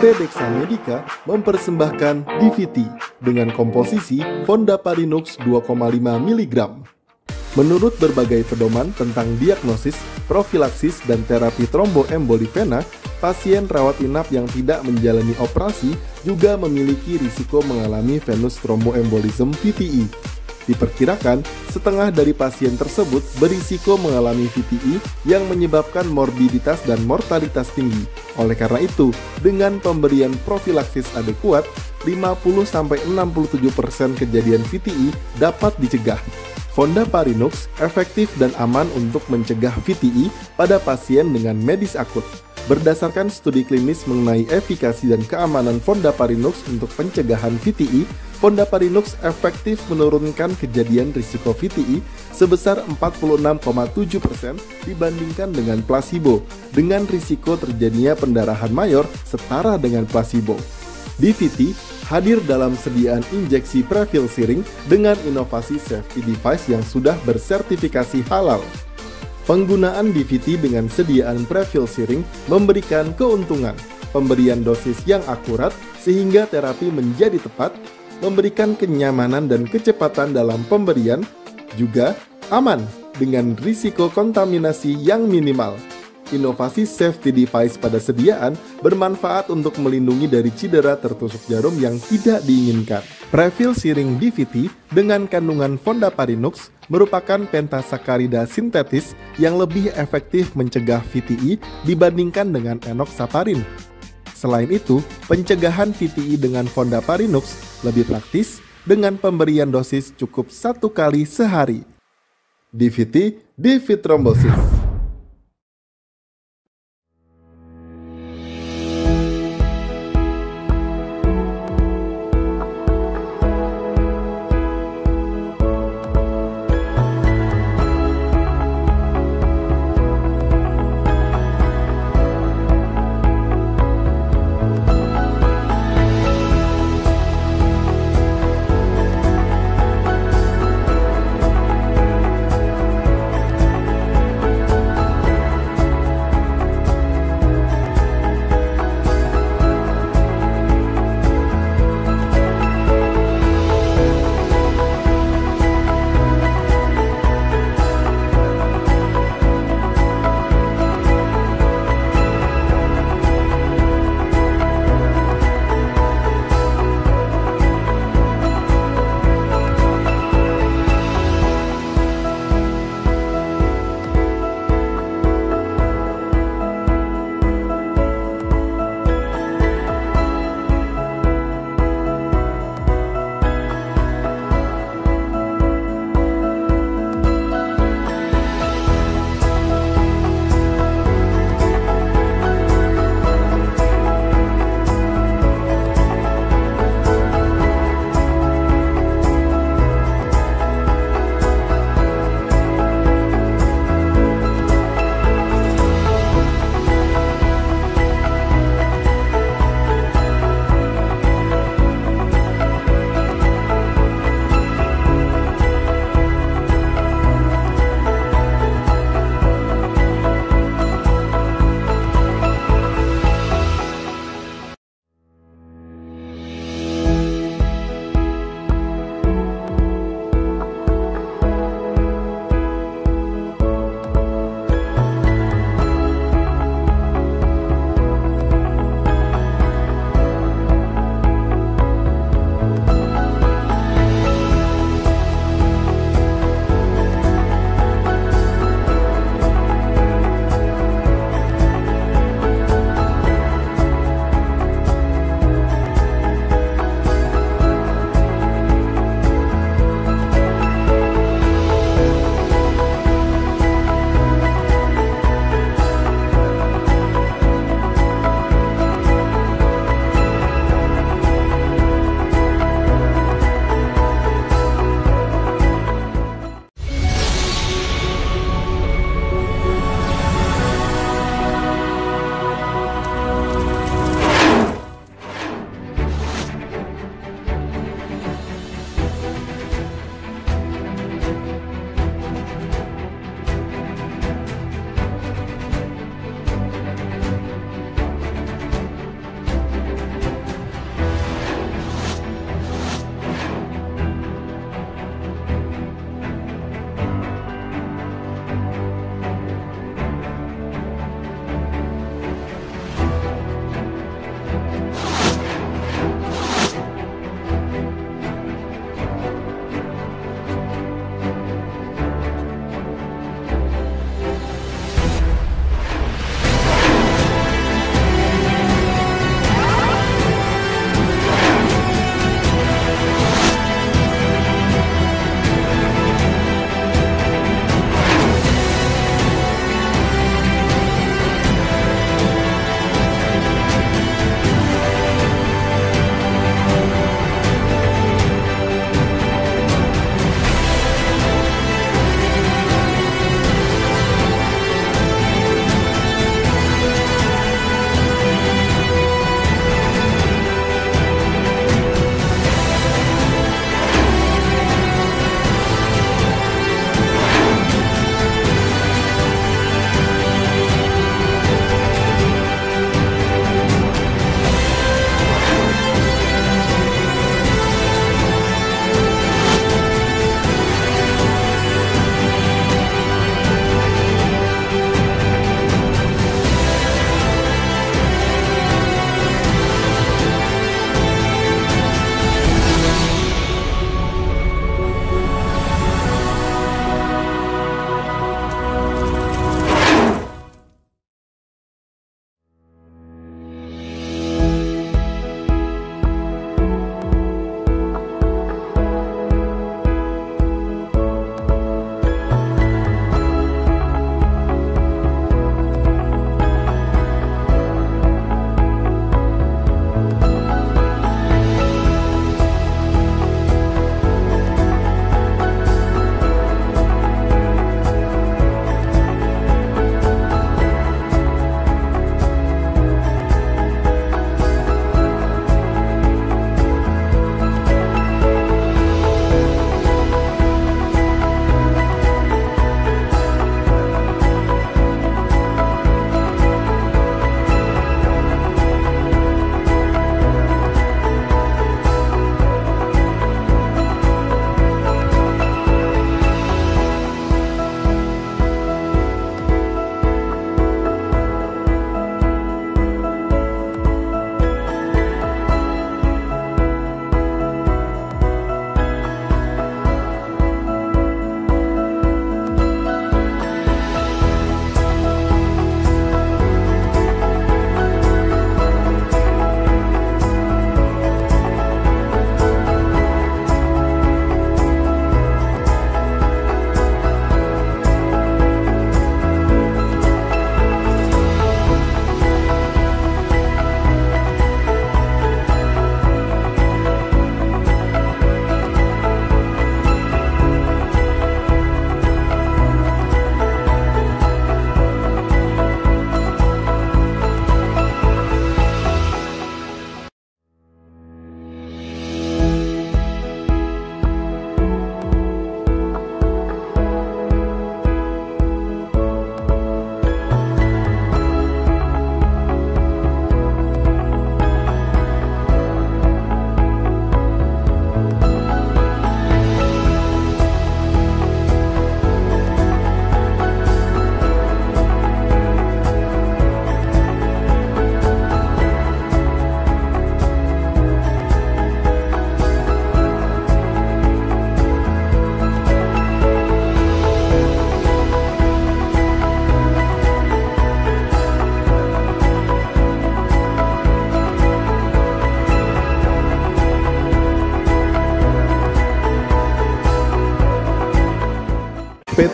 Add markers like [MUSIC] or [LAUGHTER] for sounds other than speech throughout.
PT Dexa Medica mempersembahkan DVT dengan komposisi Fondaparinux 2,5 mg. Menurut berbagai pedoman tentang diagnosis, profilaksis, dan terapi tromboemboli vena, pasien rawat inap yang tidak menjalani operasi juga memiliki risiko mengalami venous thromboembolism VTE. Diperkirakan, setengah dari pasien tersebut berisiko mengalami VTE yang menyebabkan morbiditas dan mortalitas tinggi. Oleh karena itu, dengan pemberian profilaksis adekuat, 50-67% kejadian VTE dapat dicegah. Fonda Parinux efektif dan aman untuk mencegah VTE pada pasien dengan medis akut. Berdasarkan studi klinis mengenai efikasi dan keamanan Fonda Parinux untuk pencegahan VTE, Fondaparinux efektif menurunkan kejadian risiko VTI sebesar 46,7% dibandingkan dengan placebo, dengan risiko terjadinya pendarahan mayor setara dengan placebo. DVT hadir dalam sediaan injeksi prefil siring dengan inovasi safety device yang sudah bersertifikasi halal. Penggunaan DVT dengan sediaan prefil siring memberikan keuntungan, pemberian dosis yang akurat sehingga terapi menjadi tepat memberikan kenyamanan dan kecepatan dalam pemberian, juga aman dengan risiko kontaminasi yang minimal. Inovasi safety device pada sediaan bermanfaat untuk melindungi dari cedera tertusuk jarum yang tidak diinginkan. Previl siring DVT dengan kandungan Fondaparinux merupakan pentasakarida sintetis yang lebih efektif mencegah VTI dibandingkan dengan enoxaparin Selain itu, pencegahan VTI dengan Fondaparinux lebih praktis dengan pemberian dosis cukup satu kali sehari. DVT, DV trombosis.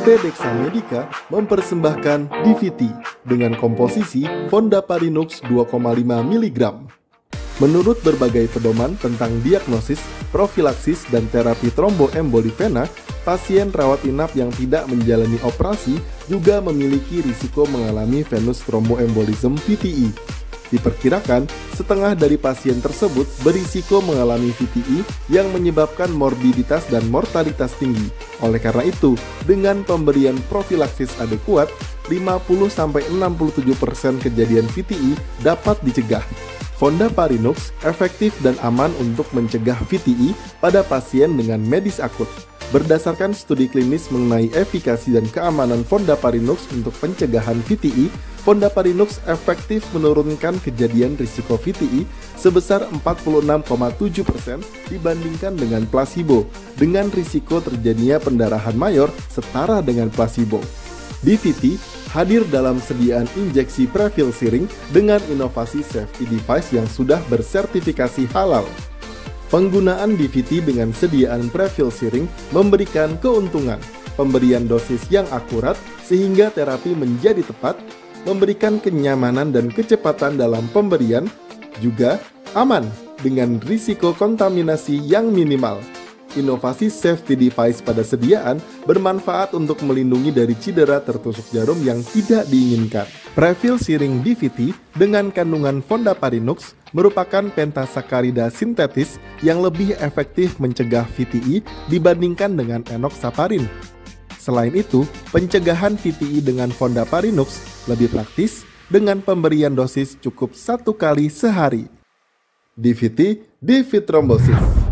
PT Dexa Medica mempersembahkan DVT dengan komposisi Fondaparinux 2,5 mg. Menurut berbagai pedoman tentang diagnosis, profilaksis, dan terapi tromboemboli vena, pasien rawat inap yang tidak menjalani operasi juga memiliki risiko mengalami venous thromboembolism VTE. Diperkirakan, setengah dari pasien tersebut berisiko mengalami VTE yang menyebabkan morbiditas dan mortalitas tinggi. Oleh karena itu, dengan pemberian profilaksis adekuat, 50-67% kejadian VTE dapat dicegah. Fonda Parinux efektif dan aman untuk mencegah VTE pada pasien dengan medis akut. Berdasarkan studi klinis mengenai efikasi dan keamanan Fondaparinux untuk pencegahan VTE, Fondaparinux efektif menurunkan kejadian risiko VTE sebesar 46,7% dibandingkan dengan placebo, dengan risiko terjadinya pendarahan mayor setara dengan placebo. DVT hadir dalam sediaan injeksi prefil siring dengan inovasi safety device yang sudah bersertifikasi halal. Penggunaan DVT dengan sediaan prefil siring memberikan keuntungan, pemberian dosis yang akurat sehingga terapi menjadi tepat, memberikan kenyamanan dan kecepatan dalam pemberian, juga aman dengan risiko kontaminasi yang minimal inovasi safety device pada sediaan bermanfaat untuk melindungi dari cedera tertusuk jarum yang tidak diinginkan. Previl siring DVT dengan kandungan fondaparinux merupakan pentasakarida sintetis yang lebih efektif mencegah VTE dibandingkan dengan enoxaparin. Selain itu, pencegahan VTE dengan fondaparinux lebih praktis dengan pemberian dosis cukup satu kali sehari. DVT, DV thrombosis.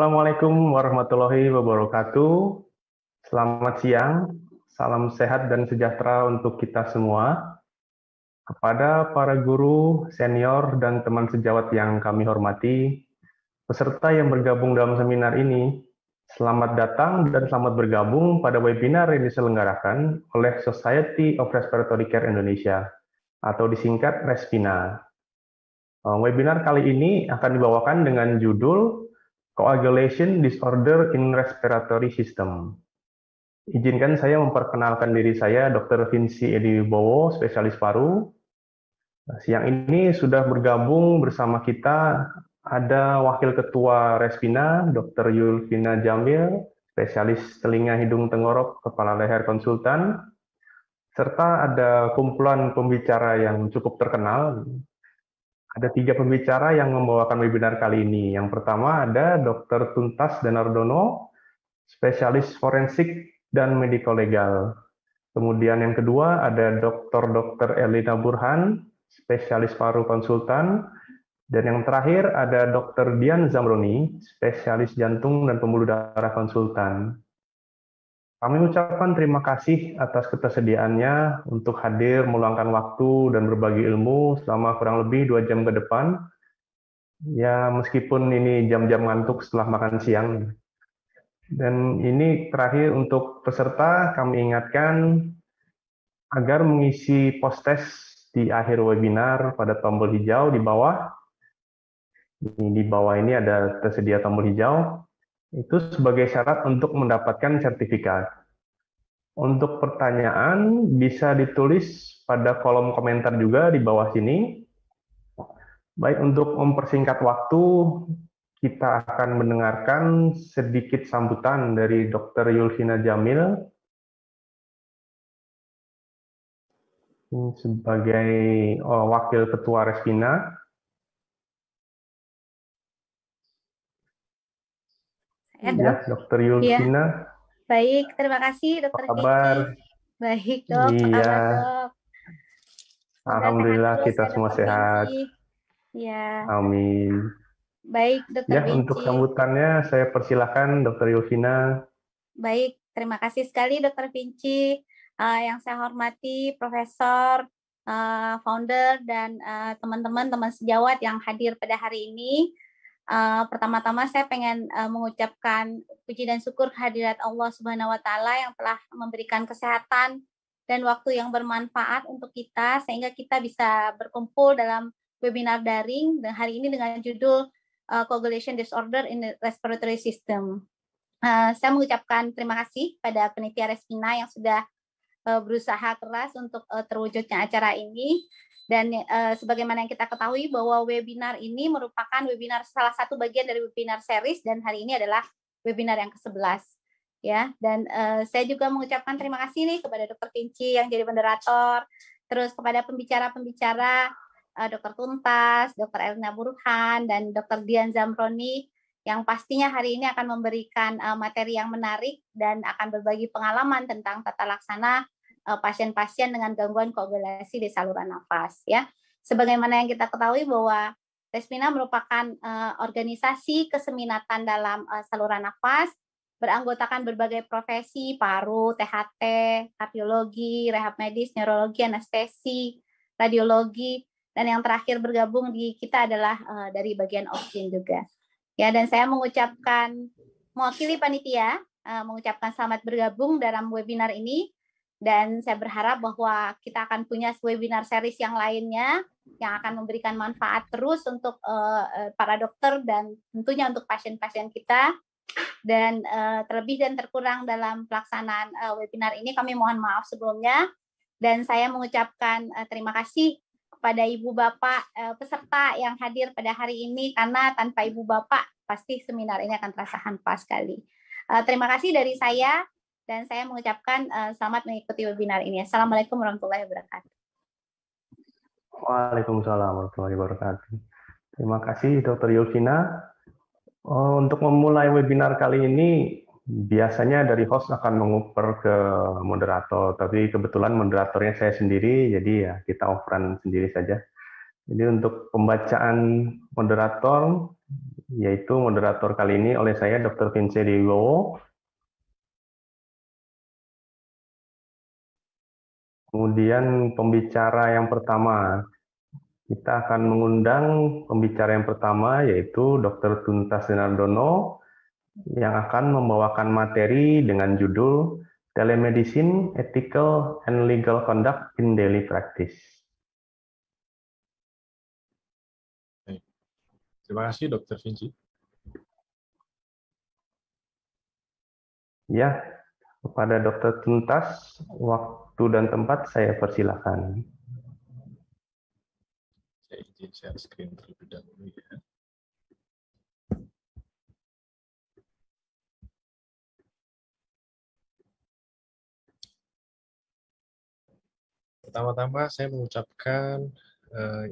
Assalamualaikum warahmatullahi wabarakatuh. Selamat siang, salam sehat dan sejahtera untuk kita semua. Kepada para guru, senior, dan teman sejawat yang kami hormati, peserta yang bergabung dalam seminar ini, selamat datang dan selamat bergabung pada webinar yang diselenggarakan oleh Society of Respiratory Care Indonesia, atau disingkat RESPINA. Webinar kali ini akan dibawakan dengan judul Coagulation Disorder in Respiratory System. Izinkan saya memperkenalkan diri saya, Dr. Vinci Edi Wibowo, spesialis paru. Siang ini sudah bergabung bersama kita ada Wakil Ketua Respina, Dr. Yulvina Jamil, spesialis telinga hidung tenggorok, kepala leher konsultan, serta ada kumpulan pembicara yang cukup terkenal, ada tiga pembicara yang membawakan webinar kali ini. Yang pertama ada Dr. Tuntas Danardono, spesialis forensik dan mediko legal. Kemudian yang kedua ada Dr. Dr. Elina Burhan, spesialis paru konsultan. Dan yang terakhir ada Dr. Dian Zamroni, spesialis jantung dan pembuluh darah konsultan. Kami ucapkan terima kasih atas ketersediaannya untuk hadir meluangkan waktu dan berbagi ilmu selama kurang lebih dua jam ke depan. Ya, meskipun ini jam-jam ngantuk setelah makan siang. Dan ini terakhir untuk peserta, kami ingatkan agar mengisi post-test di akhir webinar pada tombol hijau di bawah. Di bawah ini ada tersedia tombol hijau itu sebagai syarat untuk mendapatkan sertifikat. Untuk pertanyaan bisa ditulis pada kolom komentar juga di bawah sini. Baik, untuk mempersingkat waktu, kita akan mendengarkan sedikit sambutan dari Dr. Yulvina Jamil sebagai oh, Wakil Ketua Respina. Ya, Dr. Yulvina. Ya. Baik, terima kasih Dr. Apa kabar? Baik, Dok. Iya. Kabar, Dok? Alhamdulillah kita semua sehat. Ya. Amin. Baik, Dokter Ya, untuk sambutannya saya persilahkan Dokter Yovina. Baik, terima kasih sekali Dokter Vinci. Uh, yang saya hormati Profesor, uh, Founder, dan uh, teman-teman, teman sejawat yang hadir pada hari ini. Uh, pertama-tama saya pengen uh, mengucapkan puji dan syukur kehadirat Allah Subhanahu wa taala yang telah memberikan kesehatan dan waktu yang bermanfaat untuk kita sehingga kita bisa berkumpul dalam webinar daring dan hari ini dengan judul uh, Coagulation Disorder in the Respiratory System. Uh, saya mengucapkan terima kasih pada penitia Respina yang sudah uh, berusaha keras untuk uh, terwujudnya acara ini dan uh, sebagaimana yang kita ketahui bahwa webinar ini merupakan webinar salah satu bagian dari webinar series dan hari ini adalah webinar yang ke-11 ya dan uh, saya juga mengucapkan terima kasih nih kepada Dr. Kinci yang jadi moderator terus kepada pembicara-pembicara uh, Dr. Tuntas, Dr. Elna Burhan, dan Dr. Dian Zamroni yang pastinya hari ini akan memberikan materi yang menarik dan akan berbagi pengalaman tentang tata laksana pasien-pasien dengan gangguan koagulasi di saluran nafas ya. Sebagaimana yang kita ketahui bahwa Respina merupakan uh, organisasi keseminatan dalam uh, saluran nafas beranggotakan berbagai profesi paru, THT, kardiologi, rehab medis, neurologi, anestesi, radiologi, dan yang terakhir bergabung di kita adalah dari bagian oksigen juga. Ya, dan saya mengucapkan mewakili panitia mengucapkan selamat bergabung dalam webinar ini dan saya berharap bahwa kita akan punya webinar series yang lainnya yang akan memberikan manfaat terus untuk uh, para dokter dan tentunya untuk pasien-pasien kita. Dan uh, terlebih dan terkurang dalam pelaksanaan uh, webinar ini kami mohon maaf sebelumnya. Dan saya mengucapkan uh, terima kasih kepada ibu bapak uh, peserta yang hadir pada hari ini. Karena tanpa ibu bapak pasti seminar ini akan terasa hampa sekali. Uh, terima kasih dari saya dan saya mengucapkan uh, selamat mengikuti webinar ini. Assalamualaikum warahmatullahi wabarakatuh. Waalaikumsalam warahmatullahi wabarakatuh. Terima kasih Dr. Yulvina. Oh, untuk memulai webinar kali ini, biasanya dari host akan menguper ke moderator, tapi kebetulan moderatornya saya sendiri, jadi ya kita operan sendiri saja. Jadi untuk pembacaan moderator, yaitu moderator kali ini oleh saya Dr. Vince Dewo. Kemudian pembicara yang pertama, kita akan mengundang pembicara yang pertama yaitu Dr. Tuntas Dinardono yang akan membawakan materi dengan judul Telemedicine, Ethical and Legal Conduct in Daily Practice. Terima kasih, Dr. Vinci. Ya, kepada Dr. Tuntas, waktu dan tempat saya persilakan. Saya izin share screen terlebih dahulu ya. Pertama-tama saya mengucapkan uh,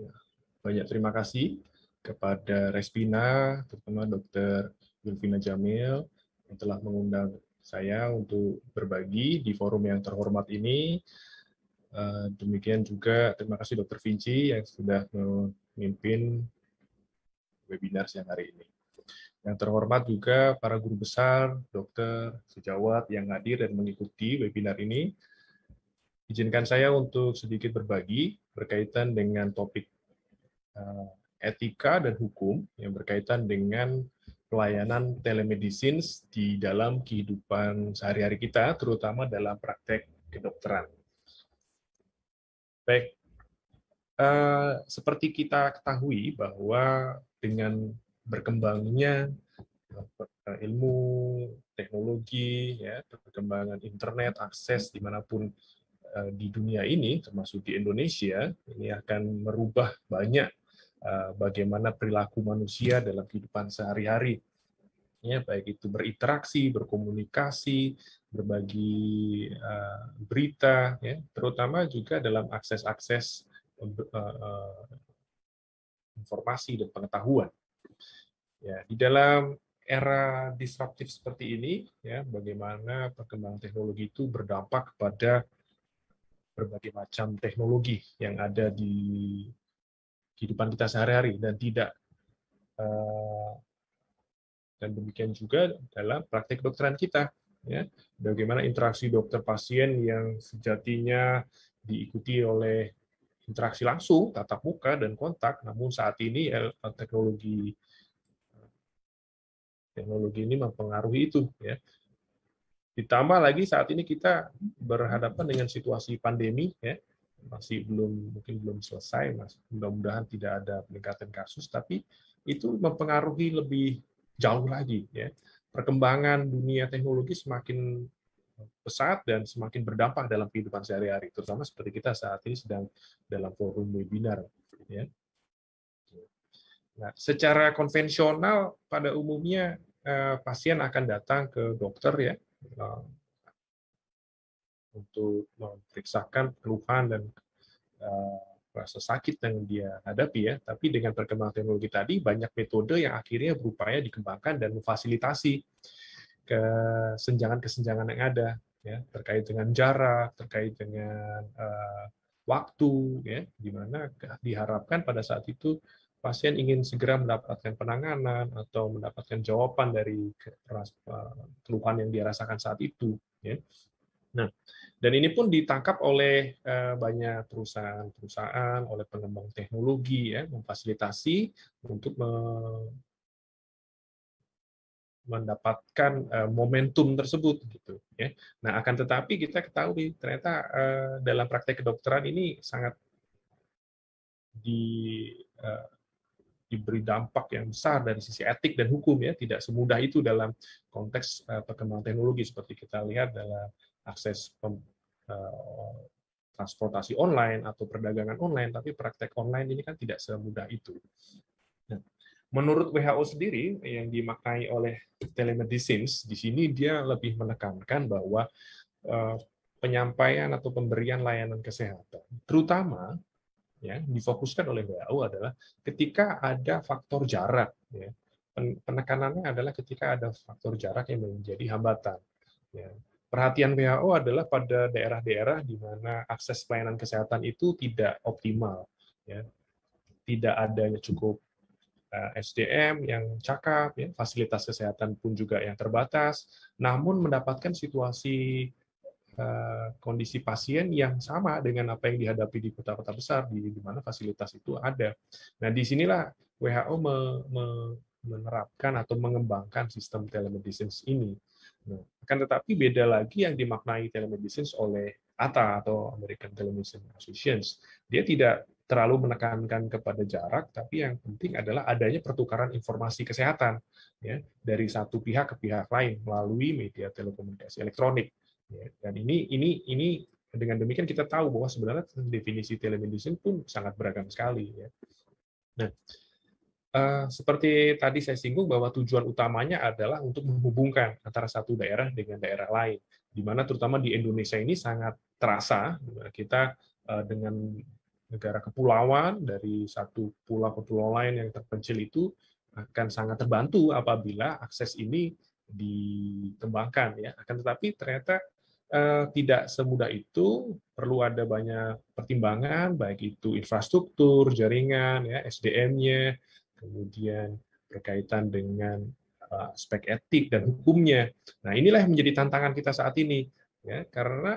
banyak terima kasih kepada Respina, terutama Dr. Yulvina Jamil yang telah mengundang saya untuk berbagi di forum yang terhormat ini. Uh, demikian juga terima kasih Dr. Vinci yang sudah memimpin webinar siang hari ini. Yang terhormat juga para guru besar, dokter, sejawat yang hadir dan mengikuti webinar ini. Izinkan saya untuk sedikit berbagi berkaitan dengan topik uh, etika dan hukum yang berkaitan dengan pelayanan telemedicine di dalam kehidupan sehari-hari kita, terutama dalam praktek kedokteran. Baik, uh, seperti kita ketahui bahwa dengan berkembangnya uh, ilmu teknologi, ya, perkembangan internet, akses di mana pun Eh, di dunia ini, termasuk di Indonesia, ini akan merubah banyak uh, bagaimana perilaku manusia dalam kehidupan sehari-hari. Ya, baik itu berinteraksi, berkomunikasi, berbagi uh, berita, ya, terutama juga dalam akses-akses uh, informasi dan pengetahuan. Ya, di dalam era disruptif seperti ini, ya, bagaimana perkembangan teknologi itu berdampak kepada berbagai macam teknologi yang ada di kehidupan kita sehari-hari dan tidak uh, dan demikian juga dalam praktek kedokteran kita ya. Bagaimana interaksi dokter pasien yang sejatinya diikuti oleh interaksi langsung tatap muka dan kontak namun saat ini teknologi teknologi ini mempengaruhi itu ya. Ditambah lagi saat ini kita berhadapan dengan situasi pandemi, ya, masih belum mungkin belum selesai, mas. Mudah-mudahan tidak ada peningkatan kasus, tapi itu mempengaruhi lebih jauh lagi, ya. Perkembangan dunia teknologi semakin pesat dan semakin berdampak dalam kehidupan sehari-hari, terutama seperti kita saat ini sedang dalam forum webinar, ya. Nah, secara konvensional pada umumnya eh, pasien akan datang ke dokter ya uh, untuk memeriksakan keluhan dan uh, rasa sakit yang dia hadapi ya. Tapi dengan perkembangan teknologi tadi banyak metode yang akhirnya berupaya dikembangkan dan memfasilitasi kesenjangan-kesenjangan yang ada ya terkait dengan jarak, terkait dengan uh, waktu ya di mana diharapkan pada saat itu pasien ingin segera mendapatkan penanganan atau mendapatkan jawaban dari eh, keluhan yang dia rasakan saat itu. Ya. Nah, dan ini pun ditangkap oleh eh, banyak perusahaan-perusahaan, oleh pengembang teknologi, ya, memfasilitasi untuk mendapatkan eh, momentum tersebut gitu ya. Nah, akan tetapi kita ketahui ternyata dalam praktek kedokteran ini sangat di diberi dampak yang besar dari sisi etik dan hukum ya tidak semudah itu dalam konteks perkembangan teknologi seperti kita lihat dalam akses uh, transportasi online atau perdagangan online tapi praktek online ini kan tidak semudah itu. Nah, menurut WHO sendiri yang dimaknai oleh telemedicine di sini dia lebih menekankan bahwa uh, penyampaian atau pemberian layanan kesehatan terutama ya difokuskan oleh WHO adalah ketika ada faktor jarak ya penekanannya adalah ketika ada faktor jarak yang menjadi hambatan ya perhatian WHO adalah pada daerah-daerah di mana akses pelayanan kesehatan itu tidak optimal ya tidak adanya cukup eh, SDM yang cakap ya fasilitas kesehatan pun juga yang terbatas namun mendapatkan situasi Eh, kondisi pasien yang sama dengan apa yang dihadapi di kota-kota besar di, di mana fasilitas itu ada. Nah, di sinilah WHO me, me, menerapkan atau mengembangkan sistem telemedicine ini. Akan tetapi beda lagi yang dimaknai telemedicine oleh ATA atau American Telemedicine Association. Dia tidak terlalu menekankan kepada jarak, tapi yang penting adalah adanya pertukaran informasi kesehatan ya dari satu pihak ke pihak lain melalui media telekomunikasi elektronik. Ya, dan ini ini ini dengan demikian kita tahu bahwa sebenarnya definisi telemedicine pun sangat beragam sekali. Ya. Nah, uh, seperti tadi saya singgung bahwa tujuan utamanya adalah untuk menghubungkan antara satu daerah dengan daerah lain, di mana terutama di Indonesia ini sangat terasa kita uh, dengan negara kepulauan dari satu pulau ke pulau lain yang terpencil itu akan sangat terbantu apabila akses ini dikembangkan ya. Akan tetapi ternyata eh, tidak semudah itu, perlu ada banyak pertimbangan, baik itu infrastruktur, jaringan, ya, SDM-nya, kemudian berkaitan dengan eh, aspek etik dan hukumnya. Nah, inilah yang menjadi tantangan kita saat ini, ya, karena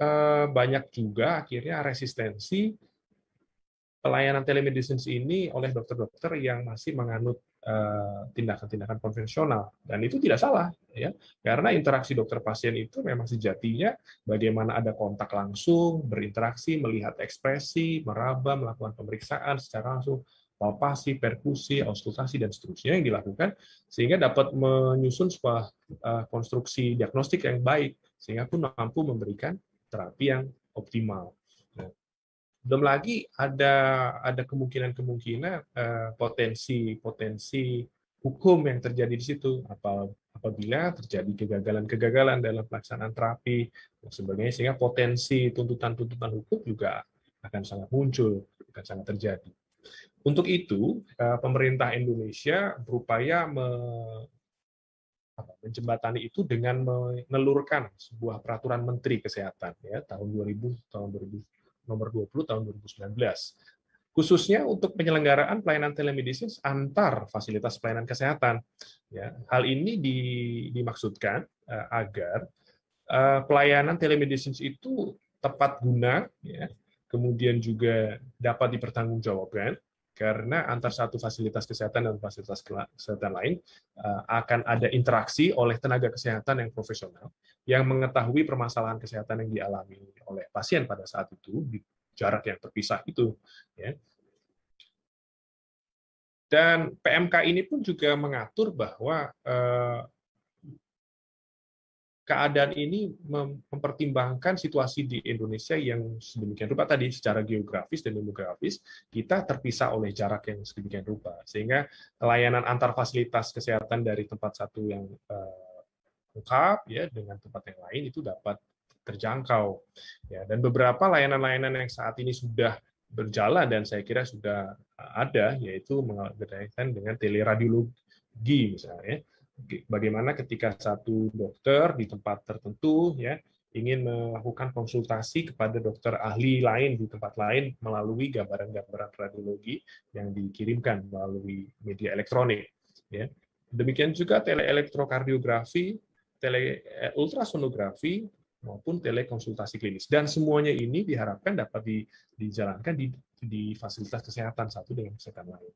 eh, banyak juga akhirnya resistensi pelayanan telemedicine ini oleh dokter-dokter yang masih menganut Eh, tindakan-tindakan konvensional. Dan itu tidak salah ya. Karena interaksi dokter pasien itu memang sejatinya bagaimana ada kontak langsung berinteraksi melihat ekspresi meraba melakukan pemeriksaan secara langsung palpasi perkusi auskultasi dan seterusnya yang dilakukan sehingga dapat menyusun sebuah eh, konstruksi diagnostik yang baik sehingga pun mampu memberikan terapi yang optimal nah, Belum lagi ada ada kemungkinan-kemungkinan potensi-potensi hukum yang terjadi di situ apabila terjadi kegagalan-kegagalan dalam pelaksanaan terapi dan sebagainya sehingga potensi tuntutan-tuntutan hukum juga akan sangat muncul akan sangat terjadi. Untuk itu eh, pemerintah Indonesia berupaya menjembatani itu dengan menelurkan sebuah peraturan Menteri Kesehatan ya tahun 2000 tahun 2000 nomor 20 tahun 2019 khususnya untuk penyelenggaraan pelayanan telemedicine antar fasilitas pelayanan kesehatan. Ya, hal ini di, dimaksudkan uh, agar uh, pelayanan telemedicine itu tepat guna, ya, kemudian juga dapat dipertanggungjawabkan karena antar satu fasilitas kesehatan dan fasilitas kesehatan lain uh, akan ada interaksi oleh tenaga kesehatan yang profesional yang mengetahui permasalahan kesehatan yang dialami oleh pasien pada saat itu di jarak yang terpisah itu ya. Dan PMK ini pun juga mengatur bahwa eh, keadaan ini mempertimbangkan situasi di Indonesia yang sedemikian rupa. Tadi secara geografis dan demografis kita terpisah oleh jarak yang sedemikian rupa. Sehingga layanan antar fasilitas kesehatan dari tempat satu yang uh, lengkap ya dengan tempat yang lain itu dapat terjangkau ya. Dan beberapa layanan-layanan yang saat ini sudah berjalan dan saya kira sudah ada yaitu berkaitan dengan teleradiologi misalnya bagaimana ketika satu dokter di tempat tertentu ya ingin melakukan konsultasi kepada dokter ahli lain di tempat lain melalui gambaran-gambaran radiologi yang dikirimkan melalui media elektronik ya demikian juga teleelektrokardiografi tele eh, maupun telekonsultasi klinis. Dan semuanya ini diharapkan dapat di, dijalankan di, di fasilitas kesehatan satu dengan kesehatan lain.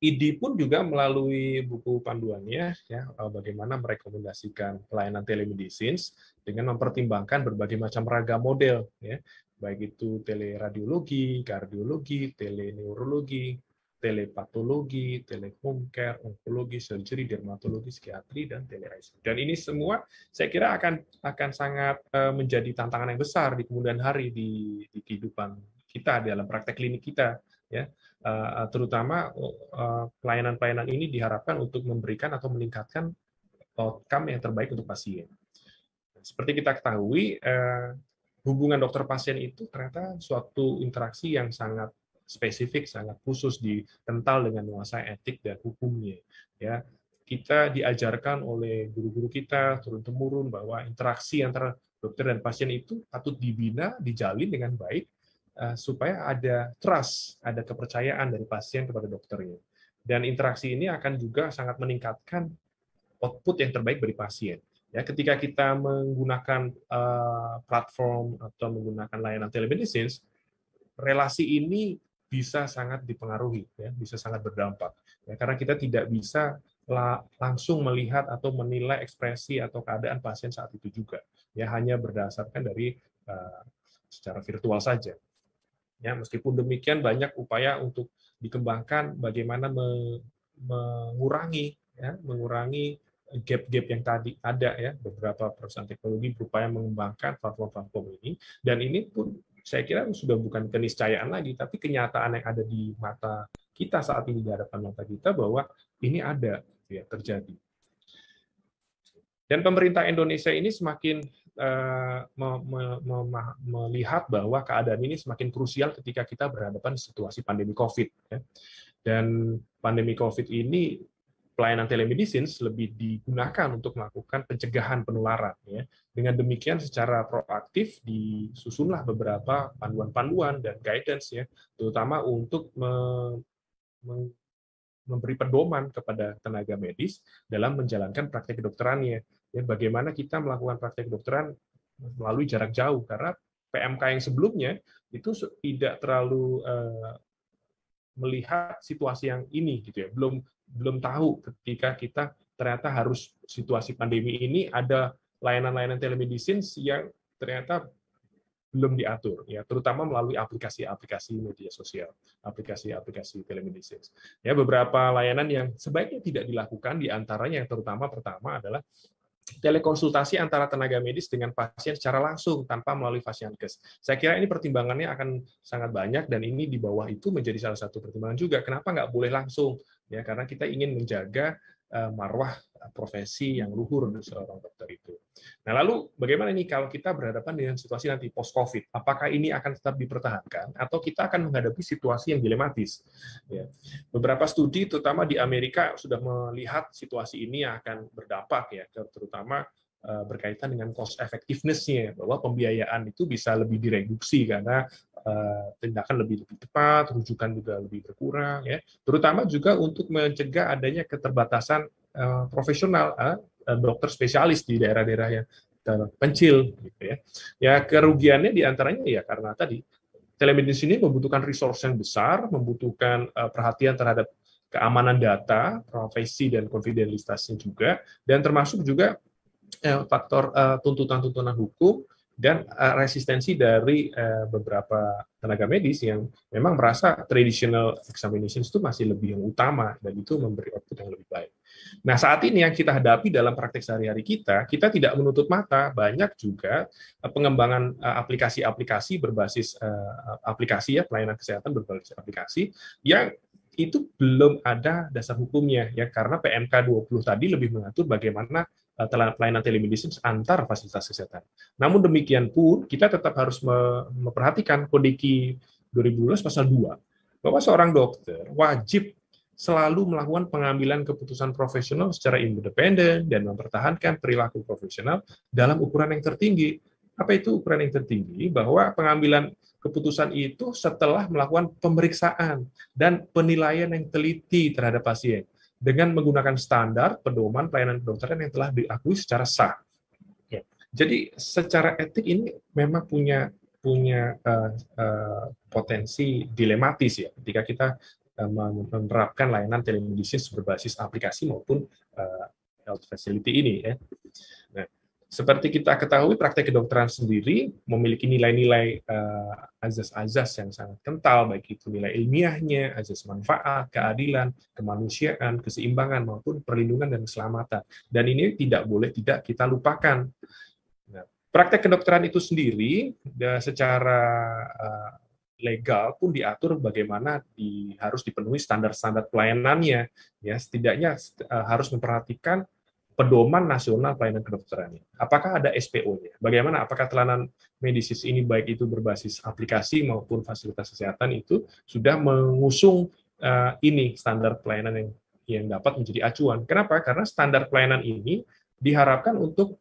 ID pun juga melalui buku panduannya ya eh, bagaimana merekomendasikan pelayanan telemedicine dengan mempertimbangkan berbagai macam ragam model ya baik itu teleradiologi, kardiologi, teleneurologi, telepatologi, telehome care, onkologi, surgery, dermatologi, psikiatri, dan tele -ICU. Dan ini semua saya kira akan akan sangat eh, menjadi tantangan yang besar di kemudian hari di, di kehidupan kita dalam praktek klinik kita, ya. Eh, terutama eh, pelayanan-pelayanan ini diharapkan untuk memberikan atau meningkatkan outcome yang terbaik untuk pasien. Seperti kita ketahui, hubungan dokter pasien itu ternyata suatu interaksi yang sangat spesifik sangat khusus di kental dengan nuansa etik dan hukumnya ya kita diajarkan oleh guru-guru kita turun temurun bahwa interaksi antara dokter dan pasien itu patut dibina dijalin dengan baik supaya ada trust ada kepercayaan dari pasien kepada dokternya dan interaksi ini akan juga sangat meningkatkan output yang terbaik dari pasien ya ketika kita menggunakan uh, platform atau menggunakan layanan telemedicine relasi ini bisa sangat dipengaruhi, ya, bisa sangat berdampak. Ya, karena kita tidak bisa la langsung melihat atau menilai ekspresi atau keadaan pasien saat itu juga. Ya, hanya berdasarkan dari uh, secara virtual saja. Ya, meskipun demikian banyak upaya untuk dikembangkan bagaimana me mengurangi ya, mengurangi gap-gap yang tadi ada ya beberapa perusahaan teknologi berupaya mengembangkan platform-platform ini dan ini pun saya kira sudah bukan keniscayaan lagi, tapi kenyataan yang ada di mata kita saat ini di hadapan mata kita bahwa ini ada ya terjadi. Dan pemerintah Indonesia ini semakin me melihat bahwa keadaan ini semakin krusial ketika kita berhadapan situasi pandemi COVID. Ya. Dan pandemi COVID ini pelayanan telemedicine lebih digunakan untuk melakukan pencegahan penularan. Ya. Dengan demikian secara proaktif disusunlah beberapa panduan-panduan dan guidance ya, terutama untuk me, me, memberi pedoman kepada tenaga medis dalam menjalankan praktek kedokterannya. Ya, bagaimana kita melakukan praktek kedokteran melalui jarak jauh karena PMK yang sebelumnya itu tidak terlalu uh, melihat situasi yang ini gitu ya. Belum belum tahu ketika kita ternyata harus situasi pandemi ini ada layanan-layanan telemedicine yang ternyata belum diatur ya terutama melalui aplikasi-aplikasi media sosial aplikasi-aplikasi telemedicine. Ya beberapa layanan yang sebaiknya tidak dilakukan di antaranya yang terutama pertama adalah telekonsultasi antara tenaga medis dengan pasien secara langsung tanpa melalui fasiankes. Saya kira ini pertimbangannya akan sangat banyak dan ini di bawah itu menjadi salah satu pertimbangan juga. Kenapa nggak boleh langsung? Ya karena kita ingin menjaga marwah profesi yang luhur untuk seorang dokter itu. Nah, lalu bagaimana nih kalau kita berhadapan dengan situasi nanti post-COVID? Apakah ini akan tetap dipertahankan atau kita akan menghadapi situasi yang dilematis? Ya. Beberapa studi, terutama di Amerika, sudah melihat situasi ini akan berdampak ya, terutama eh, berkaitan dengan cost effectiveness-nya, bahwa pembiayaan itu bisa lebih direduksi karena uh, tindakan lebih lebih tepat, rujukan juga lebih berkurang, ya. Terutama juga untuk mencegah adanya keterbatasan uh, profesional, uh, dokter spesialis di daerah-daerah yang terpencil, gitu ya. Ya kerugiannya di antaranya ya karena tadi telemedicine ini membutuhkan resource yang besar, membutuhkan uh, perhatian terhadap keamanan data, profesi dan konfidensialitasnya juga, dan termasuk juga faktor tuntutan-tuntutan hukum dan uh, resistensi dari beberapa tenaga medis yang memang merasa traditional examinations itu masih lebih yang utama dan itu memberi output yang lebih baik. Nah, saat ini yang kita hadapi dalam praktek sehari-hari kita, kita tidak menutup mata, banyak juga pengembangan aplikasi-aplikasi berbasis aplikasi ya pelayanan kesehatan berbasis aplikasi yang itu belum ada dasar hukumnya ya karena PMK 20 tadi lebih mengatur bagaimana Eh, pelayanan telemedicine antar fasilitas kesehatan. Namun demikian pun kita tetap harus memperhatikan Kodeki 2012 pasal 2 bahwa seorang dokter wajib selalu melakukan pengambilan keputusan profesional secara independen dan mempertahankan perilaku profesional dalam ukuran yang tertinggi. Apa itu ukuran yang tertinggi? Bahwa pengambilan keputusan itu setelah melakukan pemeriksaan dan penilaian yang teliti terhadap pasien dengan menggunakan standar pedoman pelayanan kedokteran yang telah diakui secara sah. Ya. Jadi secara etik ini memang punya punya uh, uh, potensi dilematis ya ketika kita uh, menerapkan layanan telemedicine berbasis aplikasi maupun uh, health facility ini ya. Seperti kita ketahui, praktek kedokteran sendiri memiliki nilai-nilai uh, azas-azas yang sangat kental, baik itu nilai ilmiahnya, azas manfaat, keadilan, kemanusiaan, keseimbangan, maupun perlindungan dan keselamatan. Dan ini tidak boleh tidak kita lupakan. Nah, praktek kedokteran itu sendiri secara uh, legal pun diatur bagaimana di, harus dipenuhi standar-standar pelayanannya. Ya, setidaknya uh, harus memperhatikan pedoman nasional pelayanan kedokteran. Apakah ada SPO-nya? Bagaimana apakah telanan medisis ini baik itu berbasis aplikasi maupun fasilitas kesehatan itu sudah mengusung uh, ini standar pelayanan yang yang dapat menjadi acuan. Kenapa? Karena standar pelayanan ini diharapkan untuk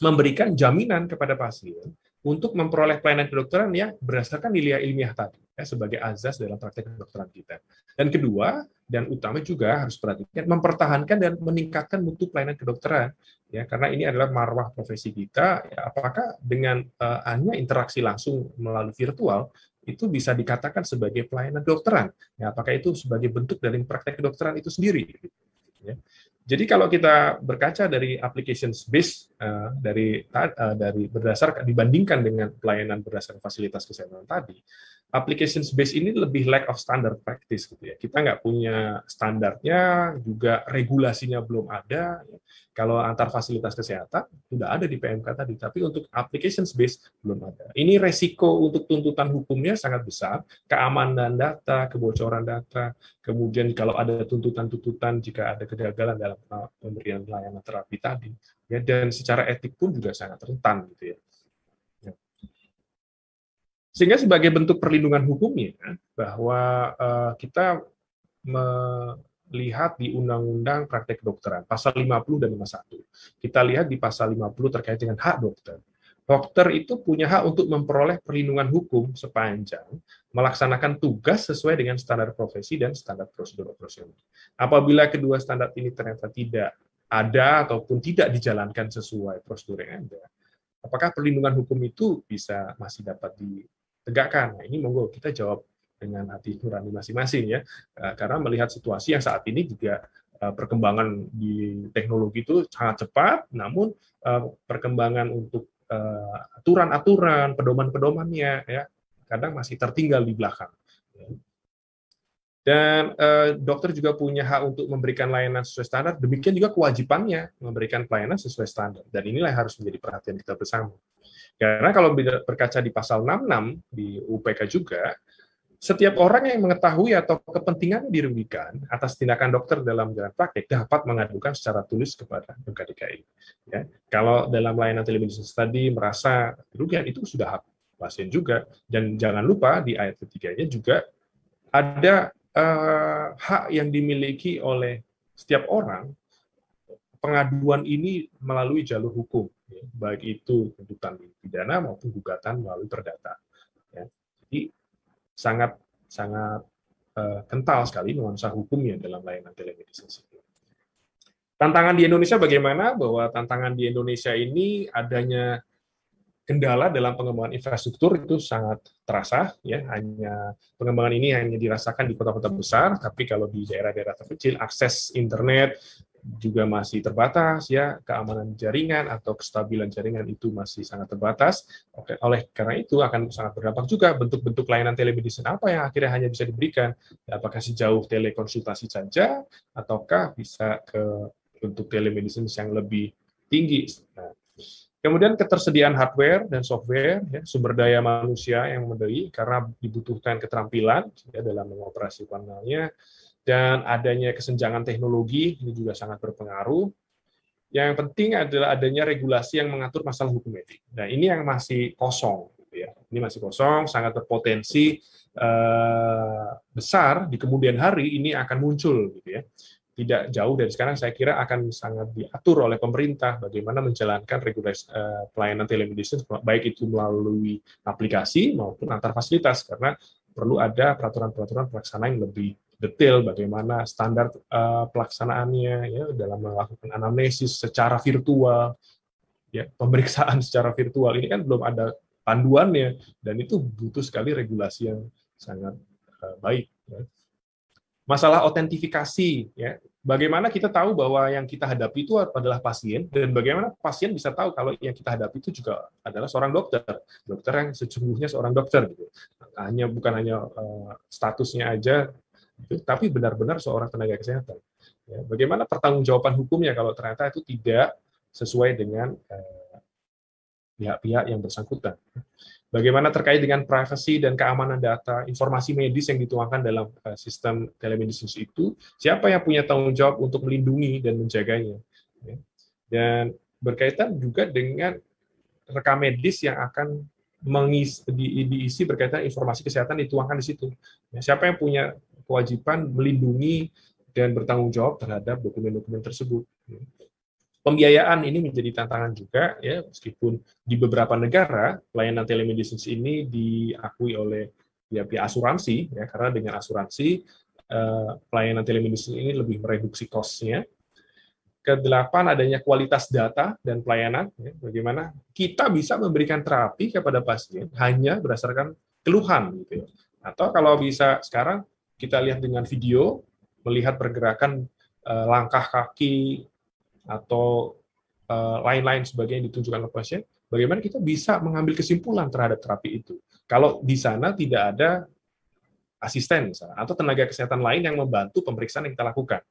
memberikan jaminan kepada pasien untuk memperoleh pelayanan kedokteran yang berdasarkan nilai ilmiah tadi ya, sebagai azas dalam praktek kedokteran kita. Dan kedua dan utama juga harus perhatikan mempertahankan dan meningkatkan mutu pelayanan kedokteran ya karena ini adalah marwah profesi kita. Ya, apakah dengan uh, hanya interaksi langsung melalui virtual itu bisa dikatakan sebagai pelayanan kedokteran? Ya, apakah itu sebagai bentuk dari praktek kedokteran itu sendiri? Ya. Jadi kalau kita berkaca dari applications base uh, dari uh, dari berdasarkan dibandingkan dengan pelayanan berdasarkan fasilitas kesehatan tadi, applications base ini lebih lack of standard practice gitu ya. Kita nggak punya standarnya, juga regulasinya belum ada. Kalau antar fasilitas kesehatan sudah ada di PMK tadi, tapi untuk applications base belum ada. Ini resiko untuk tuntutan hukumnya sangat besar, keamanan data, kebocoran data, kemudian kalau ada tuntutan-tuntutan jika ada kegagalan dalam pemberian layanan terapi tadi ya dan secara etik pun juga sangat rentan gitu ya. Sehingga sebagai bentuk perlindungan hukumnya bahwa uh, kita melihat di Undang-Undang Praktek Kedokteran pasal 50 dan 51. Kita lihat di pasal 50 terkait dengan hak dokter. Dokter itu punya hak untuk memperoleh perlindungan hukum sepanjang melaksanakan tugas sesuai dengan standar profesi dan standar prosedur operasional. Apabila kedua standar ini ternyata tidak ada ataupun tidak dijalankan sesuai prosedur yang ada, apakah perlindungan hukum itu bisa masih dapat ditegakkan? Nah, ini monggo kita jawab dengan hati nurani masing-masing ya, eh, karena melihat situasi yang saat ini juga eh, perkembangan di teknologi itu sangat cepat, namun eh, perkembangan untuk aturan-aturan, pedoman-pedomannya ya kadang masih tertinggal di belakang. Dan eh, dokter juga punya hak untuk memberikan layanan sesuai standar, demikian juga kewajibannya memberikan pelayanan sesuai standar. Dan inilah yang harus menjadi perhatian kita bersama. Karena kalau berkaca di pasal 66 di UPK juga, setiap orang yang mengetahui atau kepentingan dirugikan atas tindakan dokter dalam jalan praktek dapat mengadukan secara tulis kepada MKDKI. Ya. Kalau dalam layanan telemedicine tadi merasa dirugikan, itu sudah hak pasien juga. Dan jangan lupa di ayat ketiganya juga ada uh, hak yang dimiliki oleh setiap orang pengaduan ini melalui jalur hukum, baik itu tuntutan pidana maupun gugatan melalui perdata. Ya. Jadi sangat sangat uh, kental sekali nuansa hukumnya dalam layanan telemedicine. Tantangan di Indonesia bagaimana? Bahwa tantangan di Indonesia ini adanya kendala dalam pengembangan infrastruktur itu sangat terasa ya hanya pengembangan ini hanya dirasakan di kota-kota besar tapi kalau di daerah-daerah terkecil akses internet juga masih terbatas ya. Keamanan jaringan atau kestabilan jaringan itu masih sangat terbatas. Oke oleh karena itu akan sangat berdampak juga bentuk-bentuk layanan telemedicine apa yang akhirnya hanya bisa diberikan. Ya, apakah sejauh telekonsultasi saja ataukah bisa ke bentuk telemedicine yang lebih tinggi? Nah, kemudian ketersediaan hardware dan software ya, sumber daya manusia yang memadai karena dibutuhkan keterampilan ya, dalam mengoperasi panelnya dan adanya kesenjangan teknologi ini juga sangat berpengaruh. Yang penting adalah adanya regulasi yang mengatur masalah hukum etik. Nah, ini yang masih kosong, gitu ya. Ini masih kosong, sangat berpotensi eh, besar di kemudian hari ini akan muncul, gitu ya. Tidak jauh dari sekarang, saya kira akan sangat diatur oleh pemerintah bagaimana menjalankan regulasi eh, pelayanan telemedicine, baik itu melalui aplikasi maupun antar fasilitas, karena perlu ada peraturan-peraturan pelaksanaan yang lebih detail bagaimana standar uh, pelaksanaannya ya dalam melakukan anamnesis secara virtual ya pemeriksaan [LAUGHS] secara virtual ini kan belum ada panduannya dan itu butuh sekali regulasi yang sangat uh, baik ya. masalah autentifikasi ya bagaimana kita tahu bahwa yang kita hadapi itu adalah pasien dan bagaimana pasien bisa tahu kalau yang kita hadapi itu juga adalah seorang dokter dokter yang sesungguhnya seorang dokter gitu hanya bukan hanya uh, statusnya aja tapi benar-benar seorang tenaga kesehatan. Ya, bagaimana pertanggungjawaban hukumnya kalau ternyata itu tidak sesuai dengan eh, pihak-pihak yang bersangkutan. Bagaimana terkait dengan privasi dan keamanan data, informasi medis yang dituangkan dalam eh, sistem telemedicine itu, siapa yang punya tanggung jawab untuk melindungi dan menjaganya. Ya. Dan berkaitan juga dengan rekam medis yang akan mengisi, di, diisi berkaitan informasi kesehatan dituangkan di situ. Ya, siapa yang punya kewajiban melindungi dan bertanggung jawab terhadap dokumen-dokumen tersebut. Pembiayaan ini menjadi tantangan juga, ya meskipun di beberapa negara pelayanan telemedicine ini diakui oleh ya, pihak asuransi, ya karena dengan asuransi eh, pelayanan telemedicine ini lebih mereduksi cost-nya. Kedelapan adanya kualitas data dan pelayanan, ya, bagaimana kita bisa memberikan terapi kepada pasien hanya berdasarkan keluhan, gitu ya. Atau kalau bisa sekarang kita lihat dengan video, melihat pergerakan uh, langkah kaki atau uh, lain-lain sebagainya yang ditunjukkan oleh pasien, bagaimana kita bisa mengambil kesimpulan terhadap terapi itu. Kalau di sana tidak ada asisten misalnya, atau tenaga kesehatan lain yang membantu pemeriksaan yang kita lakukan.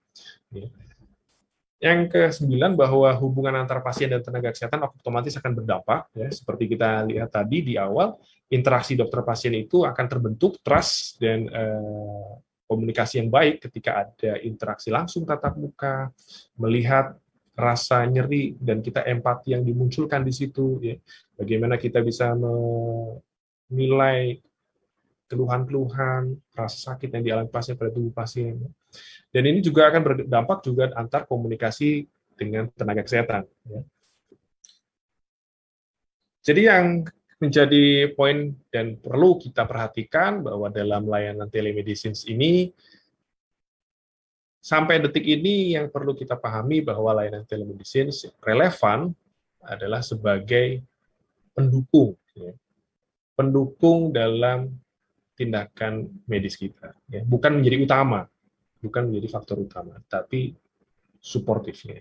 Ya. Yang ke-9 bahwa hubungan antar pasien dan tenaga kesehatan otomatis akan berdampak ya seperti kita lihat tadi di awal interaksi dokter pasien itu akan terbentuk trust dan eh, komunikasi yang baik ketika ada interaksi langsung tatap muka, melihat rasa nyeri dan kita empati yang dimunculkan di situ ya. Bagaimana kita bisa menilai keluhan-keluhan, rasa sakit yang dialami pasien pada tubuh pasien. Dan ini juga akan berdampak juga antar komunikasi dengan tenaga kesehatan. Ya. Jadi yang menjadi poin dan perlu kita perhatikan bahwa dalam layanan telemedicine ini sampai detik ini yang perlu kita pahami bahwa layanan telemedicine relevan adalah sebagai pendukung, ya. pendukung dalam tindakan medis kita, ya. bukan menjadi utama bukan menjadi faktor utama, tapi suportifnya.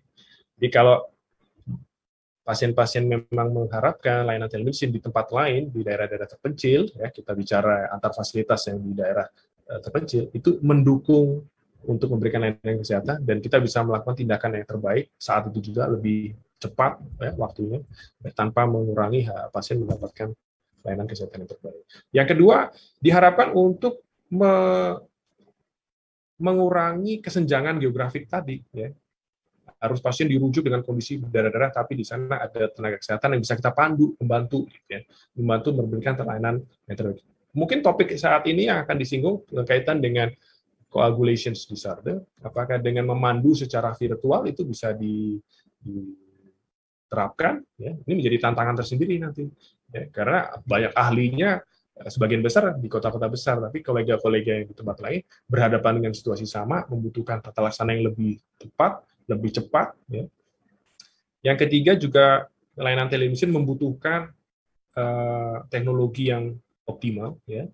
Jadi kalau pasien-pasien memang mengharapkan layanan telemedicine di tempat lain, di daerah-daerah terpencil, ya kita bicara antar fasilitas yang di daerah uh, terpencil itu mendukung untuk memberikan layanan kesehatan dan kita bisa melakukan tindakan yang terbaik saat itu juga lebih cepat ya, waktunya ya, tanpa mengurangi hak pasien mendapatkan layanan kesehatan yang terbaik. Yang kedua, diharapkan untuk me mengurangi kesenjangan geografik tadi ya. Harus pasien dirujuk dengan kondisi berdarah-darah tapi di sana ada tenaga kesehatan yang bisa kita pandu, membantu gitu ya. Membantu memberikan layanan yang terbaik. Mungkin topik saat ini yang akan disinggung berkaitan dengan coagulation disorder, apakah dengan memandu secara virtual itu bisa di, diterapkan? Ya, ini menjadi tantangan tersendiri nanti, ya, karena banyak ahlinya eh, sebagian besar di kota-kota besar, tapi kolega-kolega yang di tempat lain berhadapan dengan situasi sama, membutuhkan tata laksana yang lebih tepat, lebih cepat. Ya. Yang ketiga juga layanan telemedicine membutuhkan uh, teknologi yang optimal, ya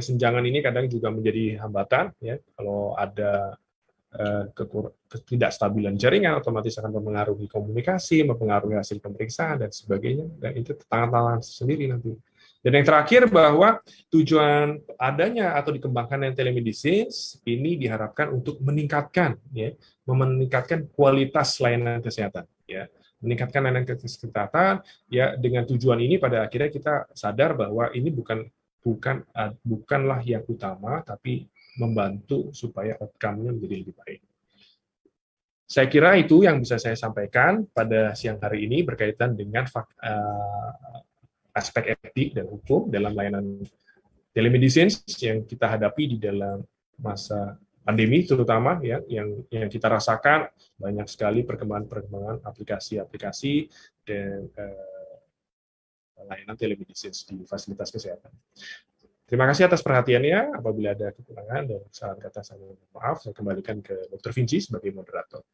kesenjangan ini kadang juga menjadi hambatan ya kalau ada ketidakstabilan jaringan otomatis akan mempengaruhi komunikasi, mempengaruhi hasil pemeriksaan dan sebagainya dan itu tantangan sendiri nanti. Dan yang terakhir bahwa tujuan adanya atau dikembangkan yang telemedicine ini diharapkan untuk meningkatkan ya, meningkatkan kualitas layanan kesehatan ya meningkatkan layanan kesehatan ya dengan tujuan ini pada akhirnya kita sadar bahwa ini bukan bukan bukanlah yang utama, tapi membantu supaya outcome-nya menjadi lebih baik. Saya kira itu yang bisa saya sampaikan pada siang hari ini berkaitan dengan uh, aspek etik dan hukum dalam layanan telemedicine yang kita hadapi di dalam masa pandemi terutama ya yang yang kita rasakan banyak sekali perkembangan-perkembangan aplikasi-aplikasi dan uh, layanan telemedicine di fasilitas kesehatan. Terima kasih atas perhatiannya. Apabila ada kekurangan dan saran kata saya mohon maaf, saya kembalikan ke Dr. Vinci sebagai moderator.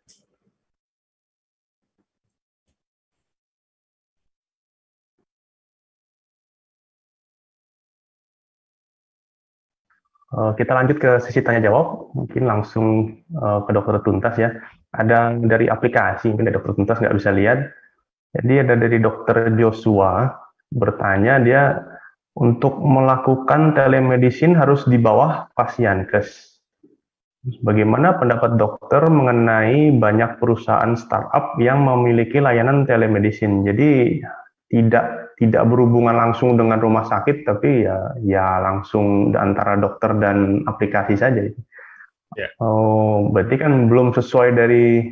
Eh, kita lanjut ke sesi tanya jawab, mungkin langsung eh, ke dokter tuntas ya. Ada dari aplikasi, mungkin dokter tuntas nggak bisa lihat. Jadi ada dari dokter Joshua, bertanya dia untuk melakukan telemedicine harus di bawah kes. Bagaimana pendapat dokter mengenai banyak perusahaan startup yang memiliki layanan telemedicine? Jadi tidak tidak berhubungan langsung dengan rumah sakit, tapi ya ya langsung antara dokter dan aplikasi saja. Yeah. Oh, berarti kan belum sesuai dari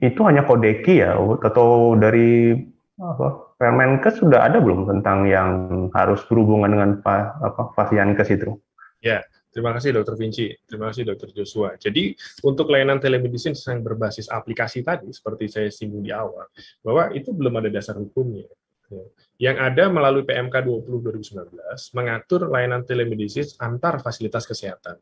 itu hanya kodeki ya, atau dari apa Permenkes sudah ada belum tentang yang harus berhubungan dengan pa, apa Fasiankes itu? Ya, terima kasih Dokter Vinci, terima kasih Dokter Joshua. Jadi untuk layanan telemedicine yang berbasis aplikasi tadi, seperti saya singgung di awal, bahwa itu belum ada dasar hukumnya. Ya. Yang ada melalui PMK 20 2019 mengatur layanan telemedicine antar fasilitas kesehatan.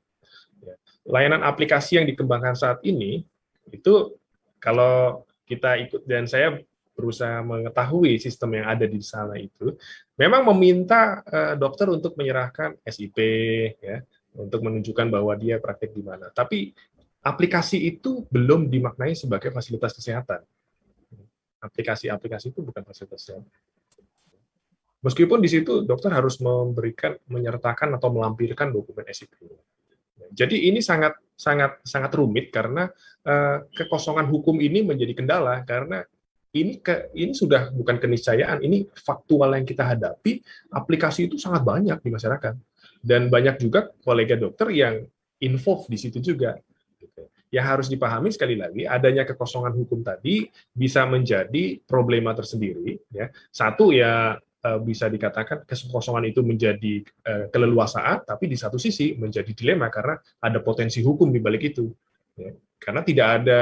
Ya. Layanan aplikasi yang dikembangkan saat ini itu kalau kita ikut dan saya berusaha mengetahui sistem yang ada di sana itu, memang meminta uh, dokter untuk menyerahkan SIP, ya, untuk menunjukkan bahwa dia praktik di mana. Tapi aplikasi itu belum dimaknai sebagai fasilitas kesehatan. Aplikasi-aplikasi itu bukan fasilitas kesehatan. Meskipun di situ dokter harus memberikan, menyertakan atau melampirkan dokumen SIP. Jadi ini sangat sangat sangat rumit karena uh, kekosongan hukum ini menjadi kendala karena ini ke ini sudah bukan keniscayaan, ini faktual yang kita hadapi. Aplikasi itu sangat banyak di masyarakat dan banyak juga kolega dokter yang involved di situ juga. Yang harus dipahami sekali lagi, adanya kekosongan hukum tadi bisa menjadi problema tersendiri. Ya, satu ya eh, bisa dikatakan kekosongan itu menjadi eh, keleluasaan, tapi di satu sisi menjadi dilema karena ada potensi hukum di balik itu. Ya, karena tidak ada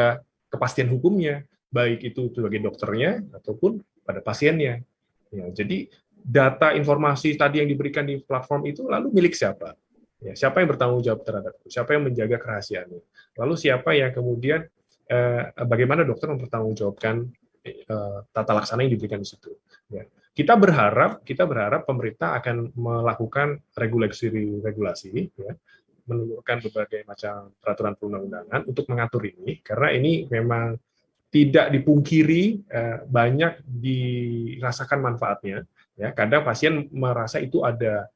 kepastian hukumnya baik itu sebagai dokternya ataupun pada pasiennya. Ya, jadi data informasi tadi yang diberikan di platform itu lalu milik siapa? Ya, siapa yang bertanggung jawab terhadap itu? Siapa yang menjaga kerahasiaannya? Lalu siapa yang kemudian eh, bagaimana dokter mempertanggungjawabkan eh, tata laksana yang diberikan di situ? Ya. Kita berharap kita berharap pemerintah akan melakukan regulasi regulasi ya, menurunkan berbagai macam peraturan perundang-undangan untuk mengatur ini karena ini memang tidak dipungkiri eh, banyak dirasakan manfaatnya. Ya, kadang pasien merasa itu ada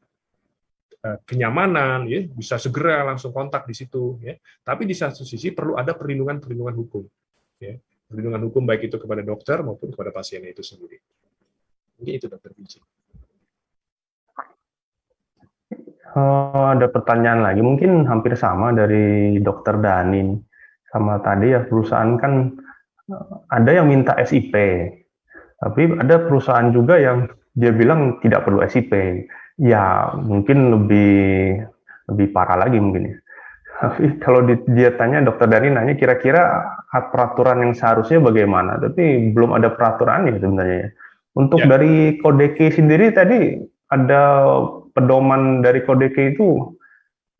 uh, kenyamanan, ya, bisa segera langsung kontak di situ. Ya. Tapi di satu sisi perlu ada perlindungan-perlindungan hukum. Ya. Perlindungan hukum baik itu kepada dokter maupun kepada pasiennya itu sendiri. Mungkin itu dokter Biji. Uh, ada pertanyaan lagi, mungkin hampir sama dari dokter Dani. Sama tadi ya, perusahaan kan ada yang minta SIP, tapi ada perusahaan juga yang dia bilang tidak perlu SIP. Ya, mungkin lebih lebih parah lagi mungkin ya. Tapi kalau dia tanya, dokter Dani nanya kira-kira peraturan yang seharusnya bagaimana, tapi belum ada peraturan ya sebenarnya. Untuk ya. dari Kodeki sendiri tadi ada pedoman dari Kodeki itu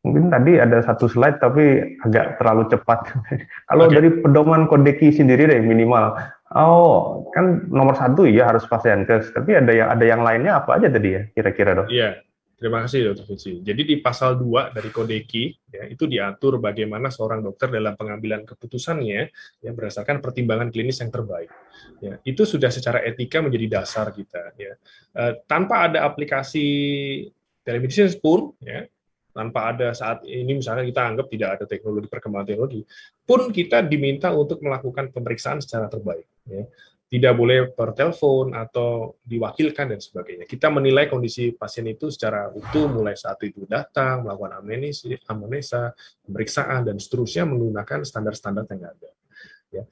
mungkin tadi ada satu slide tapi agak terlalu cepat. [LAUGHS] kalau okay. dari pedoman Kodeki sendiri deh minimal Oh, kan nomor satu ya harus kes. Tapi ada yang ada yang lainnya apa aja tadi ya kira-kira dok? Iya, terima kasih dokter Fitsi. Jadi di pasal 2 dari Kodeki ya itu diatur bagaimana seorang dokter dalam pengambilan keputusannya ya berdasarkan pertimbangan klinis yang terbaik. Ya, itu sudah secara etika menjadi dasar kita ya. E, tanpa ada aplikasi telemedicine pun ya tanpa ada saat ini misalnya kita anggap tidak ada teknologi perkembangan teknologi pun kita diminta untuk melakukan pemeriksaan secara terbaik ya. tidak boleh per telepon atau diwakilkan dan sebagainya kita menilai kondisi pasien itu secara utuh mulai saat itu datang melakukan amnesi amnesa pemeriksaan dan seterusnya menggunakan standar-standar yang ada ya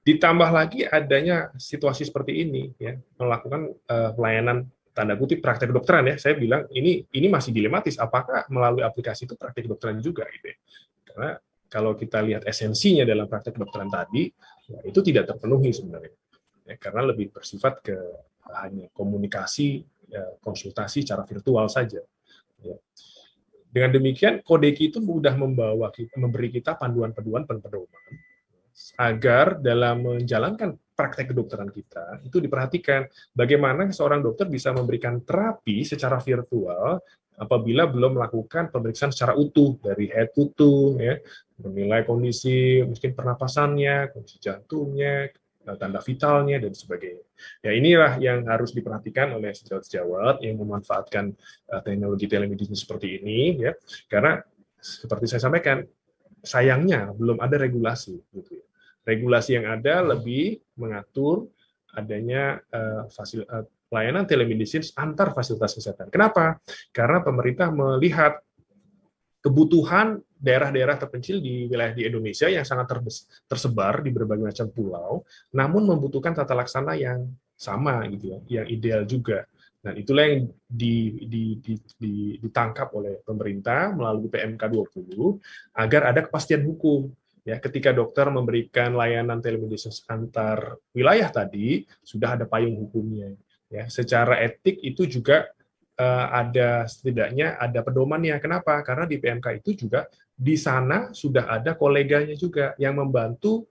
ditambah lagi adanya situasi seperti ini ya melakukan uh, pelayanan tanda kutip praktek kedokteran ya, saya bilang ini ini masih dilematis. Apakah melalui aplikasi itu praktek kedokteran juga gitu ya? Karena kalau kita lihat esensinya dalam praktek kedokteran tadi, ya, itu tidak terpenuhi sebenarnya. Ya, karena lebih bersifat ke hanya komunikasi, ya, konsultasi secara virtual saja. Ya. Dengan demikian, Kodeki itu mudah membawa memberi kita panduan-panduan pedoman agar dalam menjalankan praktek kedokteran kita itu diperhatikan bagaimana seorang dokter bisa memberikan terapi secara virtual apabila belum melakukan pemeriksaan secara utuh dari head to toe ya menilai kondisi mungkin pernapasannya kondisi jantungnya tanda vitalnya dan sebagainya. Ya inilah yang harus diperhatikan oleh sejawat-sejawat yang memanfaatkan uh, teknologi telemedicine seperti ini ya. Karena seperti saya sampaikan sayangnya belum ada regulasi gitu ya regulasi yang ada lebih mengatur adanya uh, fasil, uh, pelayanan telemedicine antar fasilitas kesehatan. Kenapa? Karena pemerintah melihat kebutuhan daerah-daerah terpencil di wilayah di Indonesia yang sangat tersebar di berbagai macam pulau, namun membutuhkan tata laksana yang sama gitu ya, yang ideal juga. Dan itulah yang di, di, di, di, ditangkap oleh pemerintah melalui PMK 20 agar ada kepastian hukum ya ketika dokter memberikan layanan telemedicine antar wilayah tadi sudah ada payung hukumnya. Ya secara etik itu juga uh, ada setidaknya ada pedomannya. Kenapa? Karena di PMK itu juga di sana sudah ada koleganya juga yang membantu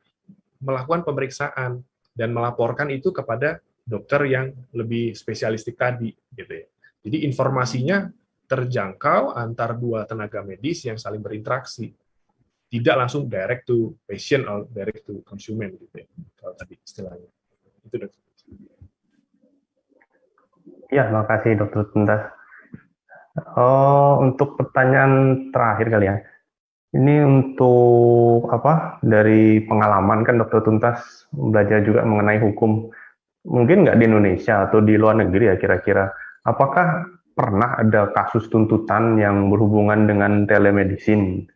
melakukan pemeriksaan dan melaporkan itu kepada dokter yang lebih spesialistik tadi gitu ya. Jadi informasinya terjangkau antar dua tenaga medis yang saling berinteraksi tidak langsung direct to patient or direct to consumer gitu ya kalau tadi istilahnya. Itu dokter ya makasih dokter Tuntas. Oh untuk pertanyaan terakhir kali ya. Ini untuk apa dari pengalaman kan dokter Tuntas belajar juga mengenai hukum. Mungkin nggak di Indonesia atau di luar negeri ya kira-kira. Apakah pernah ada kasus tuntutan yang berhubungan dengan telemedicine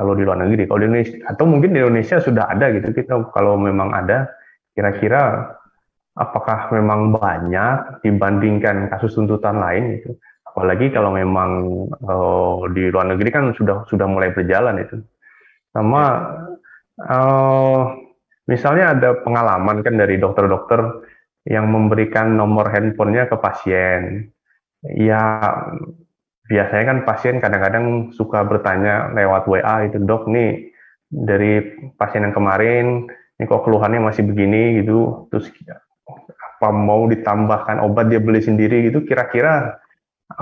kalau di luar negeri. Kalau di Indonesia atau mungkin di Indonesia sudah ada gitu kita kalau memang ada kira-kira apakah memang banyak dibandingkan kasus tuntutan lain itu. Apalagi kalau memang uh, di luar negeri kan sudah sudah mulai berjalan itu. Sama uh, misalnya ada pengalaman kan dari dokter-dokter yang memberikan nomor handphonenya ke pasien. Ya biasanya kan pasien kadang-kadang suka bertanya lewat WA itu dok nih dari pasien yang kemarin ini kok keluhannya masih begini? gitu. Terus apa mau ditambahkan obat dia beli sendiri? gitu. Kira-kira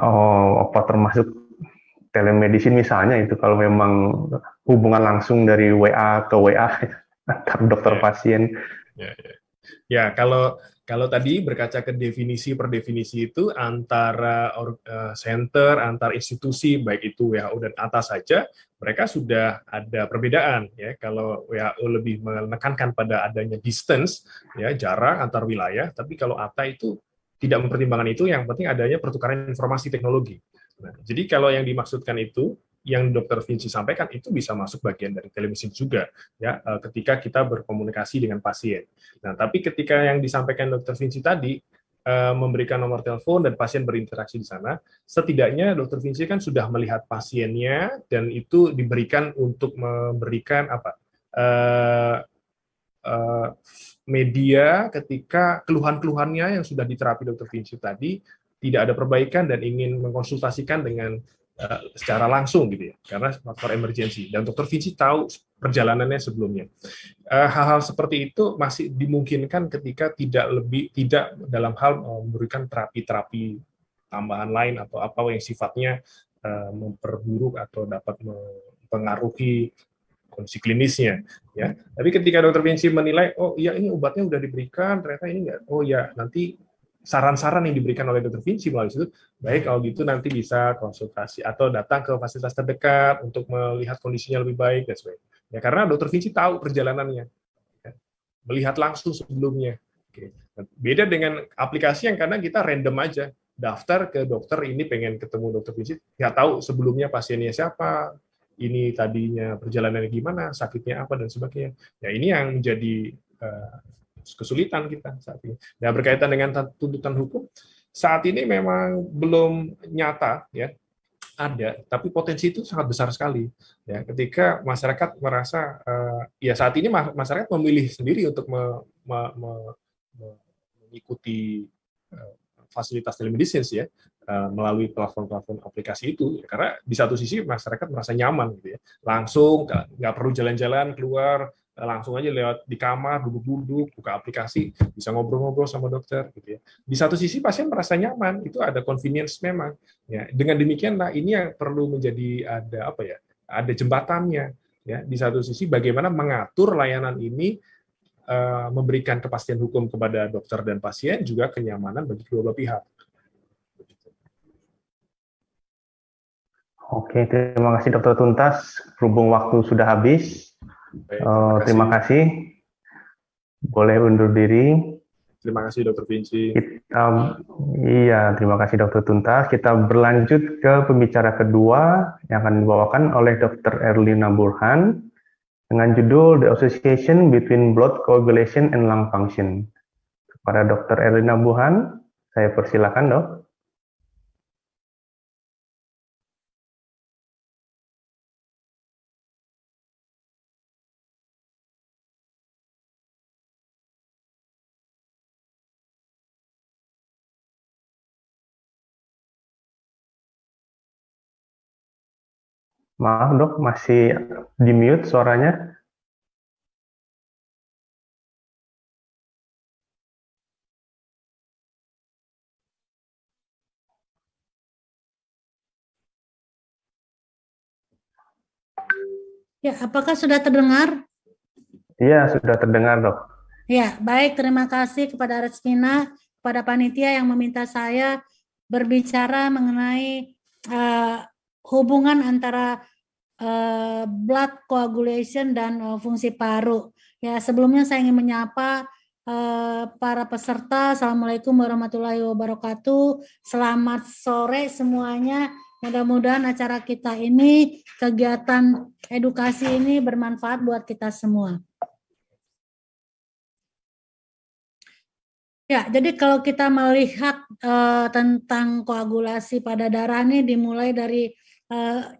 oh, apa termasuk telemedicine misalnya itu kalau memang hubungan langsung dari WA ke WA [LAUGHS] antar dokter ya. pasien. Ya, ya. ya kalau kalau tadi berkaca ke definisi per definisi itu antara uh, center, antar institusi baik itu WHO dan atas saja, mereka sudah ada perbedaan ya. Kalau WHO lebih menekankan pada adanya distance ya, jarak antar wilayah, tapi kalau ATA itu tidak mempertimbangkan itu, yang penting adanya pertukaran informasi teknologi. Nah, jadi kalau yang dimaksudkan itu yang Dr. Vinci sampaikan itu bisa masuk bagian dari telemedicine juga ya eh, ketika kita berkomunikasi dengan pasien. Nah, tapi ketika yang disampaikan Dr. Vinci tadi eh, memberikan nomor telepon dan pasien berinteraksi di sana, setidaknya Dr. Vinci kan sudah melihat pasiennya dan itu diberikan untuk memberikan apa uh, uh, media ketika keluhan-keluhannya yang sudah diterapi Dr. Vinci tadi tidak ada perbaikan dan ingin mengkonsultasikan dengan Eh, secara langsung gitu ya karena faktor emergensi. Dan dokter Vinci tahu perjalanannya sebelumnya. Eh, hal-hal seperti itu masih dimungkinkan ketika tidak lebih tidak dalam hal eh, memberikan terapi-terapi tambahan lain atau apa yang sifatnya memperburuk atau dapat mempengaruhi kondisi klinisnya ya. Tapi ketika dokter Vinci menilai oh iya ini obatnya udah diberikan ternyata ini enggak oh ya nanti saran-saran yang diberikan oleh dokter Vinci melalui situ, baik kalau gitu nanti bisa konsultasi atau datang ke fasilitas terdekat untuk melihat kondisinya lebih baik dan sebagainya. Ya karena dokter Vinci tahu perjalanannya, ya. melihat langsung sebelumnya. Oke. Beda dengan aplikasi yang kadang kita random aja, daftar ke dokter ini pengen ketemu dokter Vinci, nggak tahu sebelumnya pasiennya siapa, ini tadinya perjalanannya gimana, sakitnya apa dan sebagainya. Ya ini yang menjadi uh, kesulitan kita saat ini. Nah, berkaitan dengan tuntutan hukum, saat ini memang belum nyata ya ada, tapi potensi itu sangat besar sekali. Ya, ketika masyarakat merasa uh, ya saat ini masyarakat memilih sendiri untuk me, me, me, me, mengikuti uh, fasilitas telemedicine ya uh, melalui platform-platform aplikasi itu ya, karena di satu sisi masyarakat merasa nyaman gitu ya langsung nggak perlu jalan-jalan keluar langsung aja lewat di kamar duduk-duduk buka aplikasi bisa ngobrol-ngobrol sama dokter gitu ya. Di satu sisi pasien merasa nyaman itu ada convenience memang ya. Dengan demikian nah ini yang perlu menjadi ada apa ya ada jembatannya ya. Di satu sisi bagaimana mengatur layanan ini uh, memberikan kepastian hukum kepada dokter dan pasien juga kenyamanan bagi kedua belah pihak. Oke, terima kasih Dokter Tuntas. Berhubung waktu sudah habis, Baik, terima, uh, kasih. terima kasih. Boleh undur diri. Terima kasih Dokter Vinci. Kita, iya, terima kasih Dokter Tuntas. Kita berlanjut ke pembicara kedua yang akan dibawakan oleh Dokter Erlina Burhan dengan judul The Association Between Blood Coagulation and Lung Function. Kepada Dokter Erlina Burhan, saya persilakan dok. Maaf dok, masih di mute suaranya. Ya, apakah sudah terdengar? Iya, sudah terdengar, dok. Ya, baik. Terima kasih kepada Resmina, kepada panitia yang meminta saya berbicara mengenai uh, hubungan antara uh, blood coagulation dan uh, fungsi paru. Ya, sebelumnya saya ingin menyapa uh, para peserta. Assalamualaikum warahmatullahi wabarakatuh. Selamat sore semuanya. Mudah-mudahan acara kita ini, kegiatan edukasi ini bermanfaat buat kita semua. Ya, jadi kalau kita melihat uh, tentang koagulasi pada darah ini dimulai dari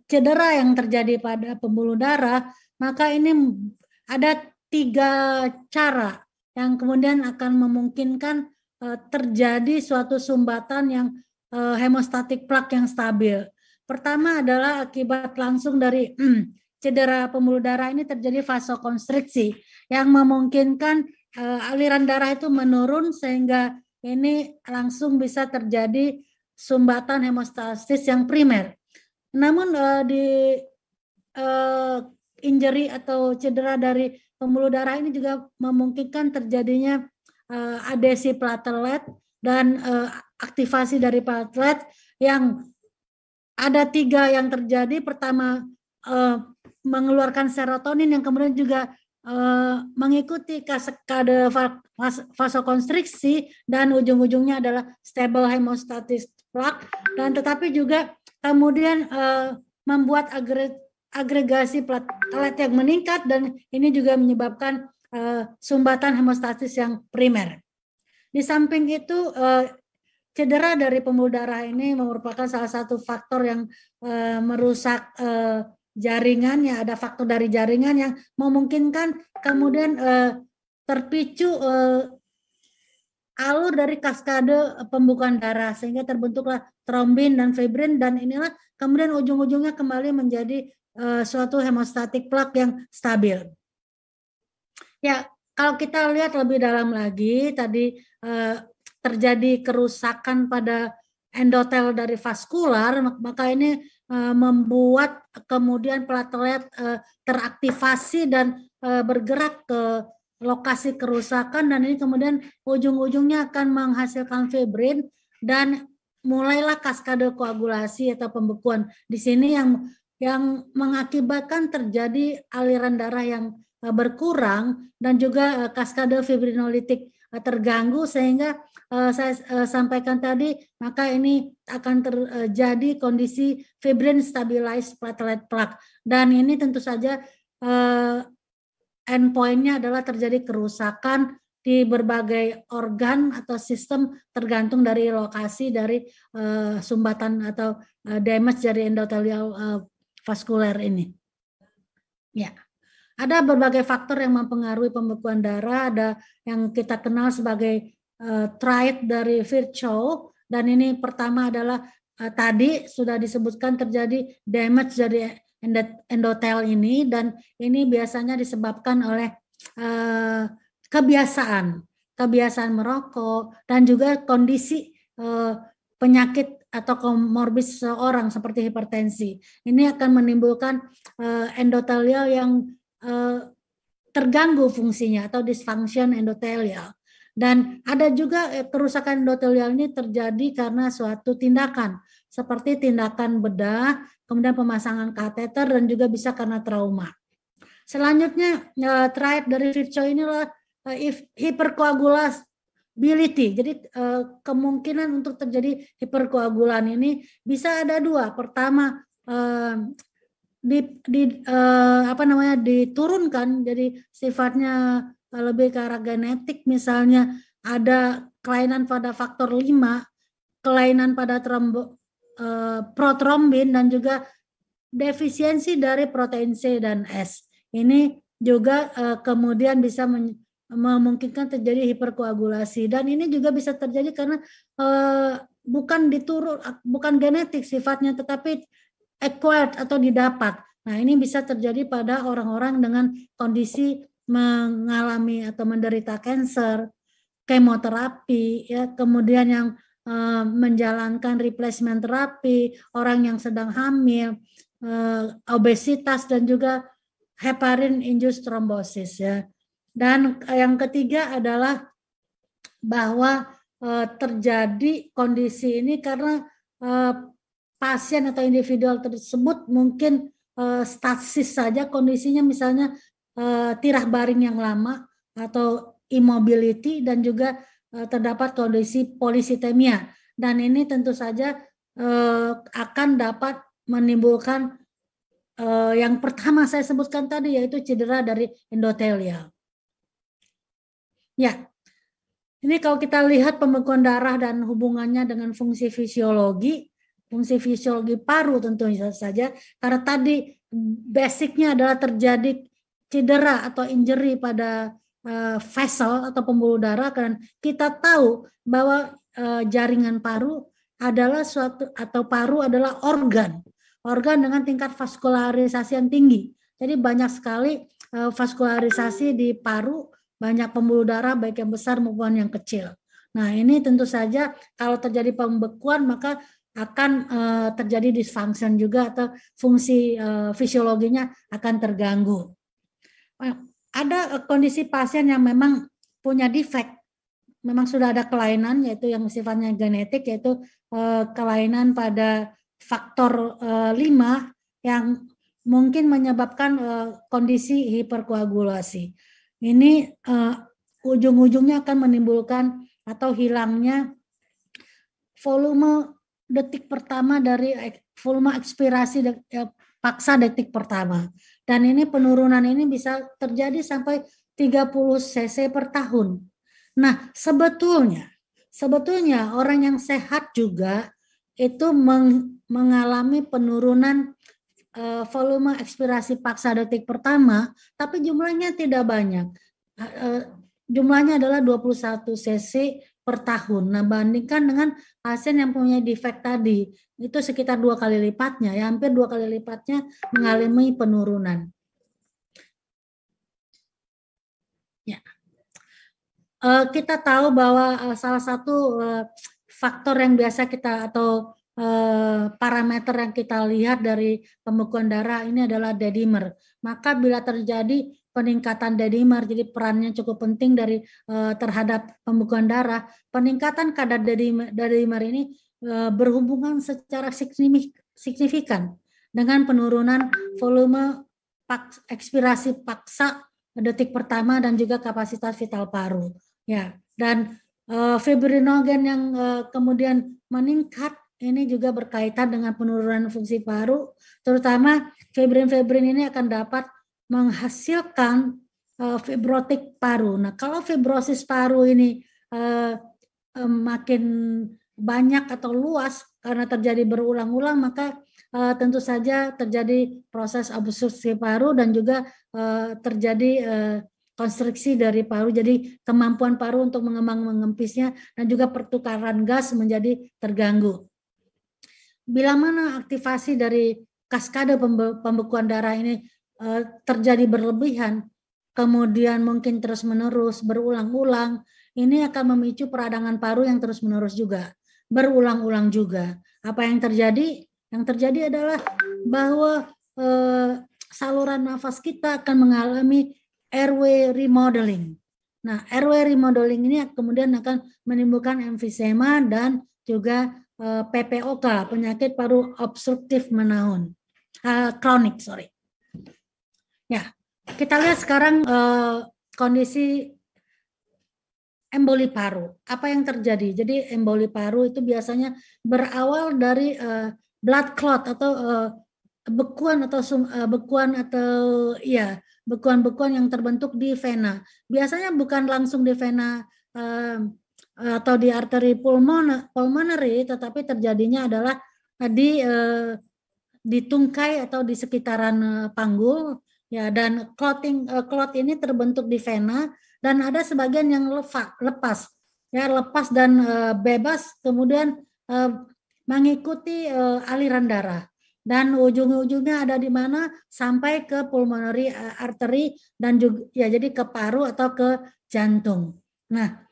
cedera yang terjadi pada pembuluh darah, maka ini ada tiga cara yang kemudian akan memungkinkan eh, terjadi suatu sumbatan yang eh, hemostatik plak yang stabil. Pertama adalah akibat langsung dari [CLEARS THROAT] cedera pembuluh darah ini terjadi vasokonstriksi yang memungkinkan aliran darah itu menurun sehingga ini langsung bisa terjadi sumbatan hemostasis yang primer. Namun uh, di uh, injury atau cedera dari pembuluh darah ini juga memungkinkan terjadinya uh, adesi platelet dan uh, aktivasi dari platelet yang ada tiga yang terjadi. Pertama uh, mengeluarkan serotonin yang kemudian juga uh, mengikuti kaskade vasokonstriksi dan ujung-ujungnya adalah stable hemostatic plaque dan tetapi juga kemudian uh, membuat agregasi platelet yang meningkat dan ini juga menyebabkan uh, sumbatan hemostatis yang primer. Di samping itu uh, cedera dari pembuluh darah ini merupakan salah satu faktor yang uh, merusak uh, jaringan ya ada faktor dari jaringan yang memungkinkan kemudian uh, terpicu uh, alur dari kaskade pembukaan darah sehingga terbentuklah trombin dan fibrin dan inilah kemudian ujung-ujungnya kembali menjadi uh, suatu hemostatik plak yang stabil. Ya, kalau kita lihat lebih dalam lagi tadi uh, terjadi kerusakan pada endotel dari vaskular maka ini uh, membuat kemudian platelet teraktivasi dan bergerak ke lokasi kerusakan dan ini kemudian ujung-ujungnya akan menghasilkan fibrin dan mulailah kaskade koagulasi atau pembekuan. Di sini yang yang mengakibatkan terjadi aliran darah yang berkurang dan juga kaskade fibrinolitik terganggu sehingga saya sampaikan tadi maka ini akan terjadi kondisi fibrin stabilized platelet plaque. Dan ini tentu saja endpointnya adalah terjadi kerusakan di berbagai organ atau sistem tergantung dari lokasi dari uh, sumbatan atau uh, damage dari endotelial uh, vaskuler ini. Ya. Ada berbagai faktor yang mempengaruhi pembekuan darah, ada yang kita kenal sebagai uh, triad dari Virchow dan ini pertama adalah uh, tadi sudah disebutkan terjadi damage dari endotel ini dan ini biasanya disebabkan oleh uh, kebiasaan, kebiasaan merokok dan juga kondisi uh, penyakit atau komorbid seorang seperti hipertensi. Ini akan menimbulkan uh, endotelial yang Eh, terganggu fungsinya atau dysfunction endotelial. Dan ada juga eh, kerusakan endotelial ini terjadi karena suatu tindakan seperti tindakan bedah, kemudian pemasangan kateter dan juga bisa karena trauma. Selanjutnya uh, triad dari Virchow inilah uh, hiperkoagulability. Jadi kemungkinan untuk terjadi hiperkoagulan ini bisa ada dua. Pertama di, di apa namanya diturunkan jadi sifatnya lebih ke arah genetik misalnya ada kelainan pada faktor 5, kelainan pada trombo, uh, protrombin dan juga defisiensi dari protein C dan S. Ini juga uh, kemudian bisa memungkinkan terjadi hiperkoagulasi dan ini juga bisa terjadi karena uh, bukan diturun bukan genetik sifatnya tetapi acquired atau didapat. Nah, ini bisa terjadi pada orang-orang dengan kondisi mengalami atau menderita kanker, kemoterapi, ya, kemudian yang uh, menjalankan replacement terapi, orang yang sedang hamil, uh, obesitas dan juga heparin induced thrombosis ya. Dan yang ketiga adalah bahwa uh, terjadi kondisi ini karena pasien atau individual tersebut mungkin stasis saja kondisinya misalnya tirah baring yang lama atau immobility dan juga terdapat kondisi polisitemia dan ini tentu saja uh, akan dapat menimbulkan uh, yang pertama saya sebutkan tadi yaitu cedera dari endotelial. Ya, ini kalau kita lihat pembekuan darah dan hubungannya dengan fungsi fisiologi, fungsi fisiologi paru tentu saja karena tadi basicnya adalah terjadi cedera atau injury pada vessel atau pembuluh darah dan kita tahu bahwa uh, jaringan paru adalah suatu atau paru adalah organ. Organ dengan tingkat vaskularisasi yang tinggi. Jadi banyak sekali uh, vaskularisasi di paru banyak pembuluh darah baik yang besar maupun yang kecil. Nah ini tentu saja kalau terjadi pembekuan maka akan uh, terjadi dysfunction juga atau fungsi uh, fisiologinya akan terganggu. Ada kondisi pasien yang memang punya defect memang sudah ada kelainan yaitu yang sifatnya genetik yaitu uh, kelainan pada faktor uh, 5 yang mungkin menyebabkan uh, kondisi hiperkoagulasi. Ini ujung-ujungnya akan menimbulkan atau hilangnya volume detik pertama dari volume ekspirasi paksa detik pertama. Dan ini penurunan ini bisa terjadi sampai 30 cc per tahun. Nah, sebetulnya sebetulnya orang yang sehat juga itu meng, mengalami penurunan uh, volume ekspirasi paksa detik pertama, tapi jumlahnya tidak banyak. Uh, jumlahnya adalah 21 cc per tahun. Nah, bandingkan dengan pasien yang punya defek tadi, itu sekitar dua kali lipatnya, ya hampir dua kali lipatnya mengalami penurunan. Ya. Uh, kita tahu bahwa uh, salah satu uh, faktor yang biasa kita atau parameter yang kita lihat dari pembekuan darah ini adalah dedimer. Maka bila terjadi peningkatan dedimer, jadi perannya cukup penting dari uh, terhadap pembekuan darah, peningkatan kadar dedimer, dedimer ini uh, berhubungan secara signifikan dengan penurunan volume pak, ekspirasi paksa detik pertama dan juga kapasitas vital paru. Ya, dan uh, fibrinogen yang uh, kemudian meningkat ini juga berkaitan dengan penurunan fungsi paru, terutama fibrin-fibrin ini akan dapat menghasilkan uh, fibrotik paru. Nah, kalau fibrosis paru ini uh, uh, makin banyak atau luas karena terjadi berulang-ulang, maka uh, tentu saja terjadi proses obstruksi paru dan juga uh, terjadi uh, konstruksi dari paru. Jadi kemampuan paru untuk mengembang mengempisnya dan juga pertukaran gas menjadi terganggu. Bila mana aktivasi dari kaskade pembekuan darah ini terjadi berlebihan, kemudian mungkin terus-menerus berulang-ulang, ini akan memicu peradangan paru yang terus-menerus juga, berulang-ulang juga. Apa yang terjadi? Yang terjadi adalah bahwa eh, saluran nafas kita akan mengalami airway remodeling. Nah, airway remodeling ini kemudian akan menimbulkan emfisema dan juga eh, PPOK, penyakit paru obstruktif menaun, uh, kronik, sorry. Ya, kita lihat sekarang eh, kondisi emboli paru. Apa yang terjadi? Jadi emboli paru itu biasanya berawal dari uh, blood clot atau uh, bekuan atau uh, bekuan atau ya bekuan-bekuan yang terbentuk di vena. Biasanya bukan langsung di vena uh, atau di arteri pulmonary, tetapi terjadinya adalah di uh, di tungkai atau di sekitaran uh, panggul ya dan clotting uh, clot ini terbentuk di vena dan ada sebagian yang lepas lepas. Ya lepas dan uh, bebas kemudian uh, mengikuti uh, aliran darah. Dan ujung-ujungnya ada di mana? Sampai ke pulmonary eh, artery dan juga ya jadi ke paru atau ke jantung. Nah,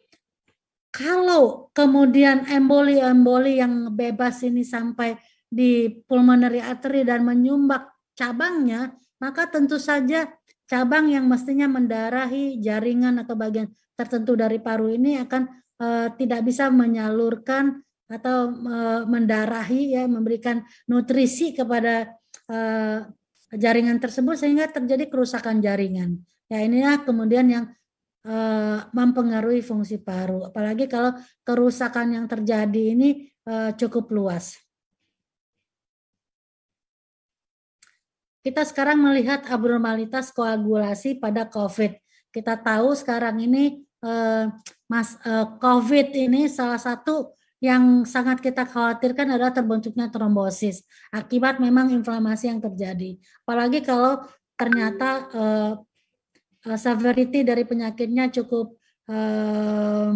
kalau kemudian emboli-emboli yang bebas ini sampai di pulmonary artery dan menyumbat cabangnya, maka tentu saja cabang yang mestinya mendarahi jaringan atau bagian tertentu dari paru ini akan uh, tidak bisa menyalurkan atau mendarahi ya memberikan nutrisi kepada uh, jaringan tersebut sehingga terjadi kerusakan jaringan. Ya inilah kemudian yang uh, mempengaruhi fungsi paru. Apalagi kalau kerusakan yang terjadi ini uh, cukup luas. Kita sekarang melihat abnormalitas koagulasi pada COVID. Kita tahu sekarang ini uh, mas uh, COVID ini salah satu yang sangat kita khawatirkan adalah terbentuknya trombosis akibat memang inflamasi yang terjadi. Apalagi kalau ternyata uh, severity dari penyakitnya cukup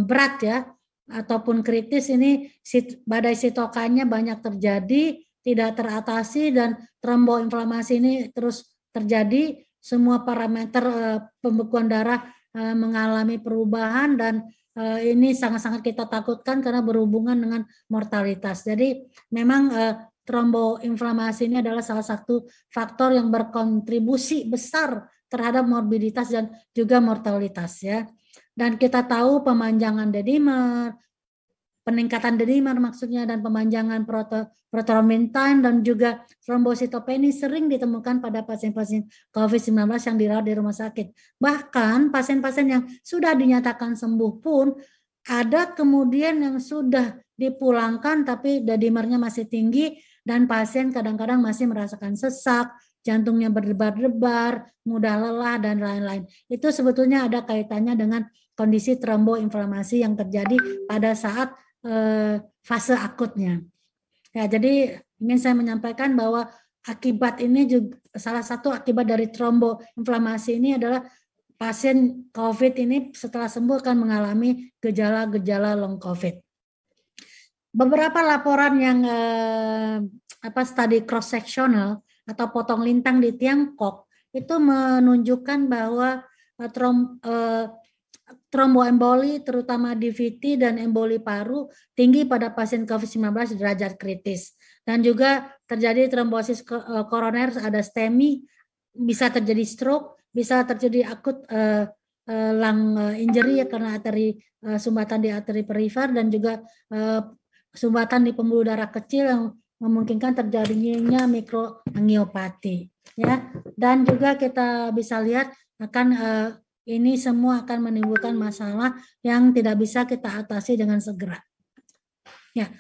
berat ya ataupun kritis ini badai sitokannya banyak terjadi, tidak teratasi dan tromboinflamasi ini terus terjadi, semua parameter uh, pembekuan darah uh, mengalami perubahan dan Eh, ini sangat-sangat kita takutkan karena berhubungan dengan mortalitas. Jadi memang uh, tromboinflamasi ini adalah salah satu faktor yang berkontribusi besar terhadap morbiditas dan juga mortalitas ya. Dan kita tahu pemanjangan dedimer, peningkatan dedimer maksudnya dan pemanjangan proto, prothrombin time dan juga trombositopeni sering ditemukan pada pasien-pasien COVID-19 yang dirawat di rumah sakit. Bahkan pasien-pasien yang sudah dinyatakan sembuh pun ada kemudian yang sudah dipulangkan tapi dedimernya masih tinggi dan pasien kadang-kadang masih merasakan sesak, jantungnya berdebar-debar, mudah lelah, dan lain-lain. Itu sebetulnya ada kaitannya dengan kondisi tromboinflamasi yang terjadi pada saat eh, fase akutnya. Ya, jadi ingin saya menyampaikan bahwa akibat ini juga salah satu akibat dari tromboinflamasi ini adalah pasien COVID ini setelah sembuh akan mengalami gejala-gejala long COVID. Beberapa laporan yang eh, apa studi cross sectional atau potong lintang di Tiongkok itu menunjukkan bahwa uh, trom, uh, tromboemboli terutama DVT dan emboli paru tinggi pada pasien COVID-19 derajat kritis. Dan juga terjadi trombosis uh, koroner ada STEMI bisa terjadi stroke bisa terjadi akut uh, uh, lung injury ya karena arteri uh, sumbatan di arteri perifer dan juga uh, sumbatan di pembuluh darah kecil yang memungkinkan terjadinya mikroangiopati ya. Dan juga kita bisa lihat akan uh, ini semua akan menimbulkan masalah yang tidak bisa kita atasi dengan segera ya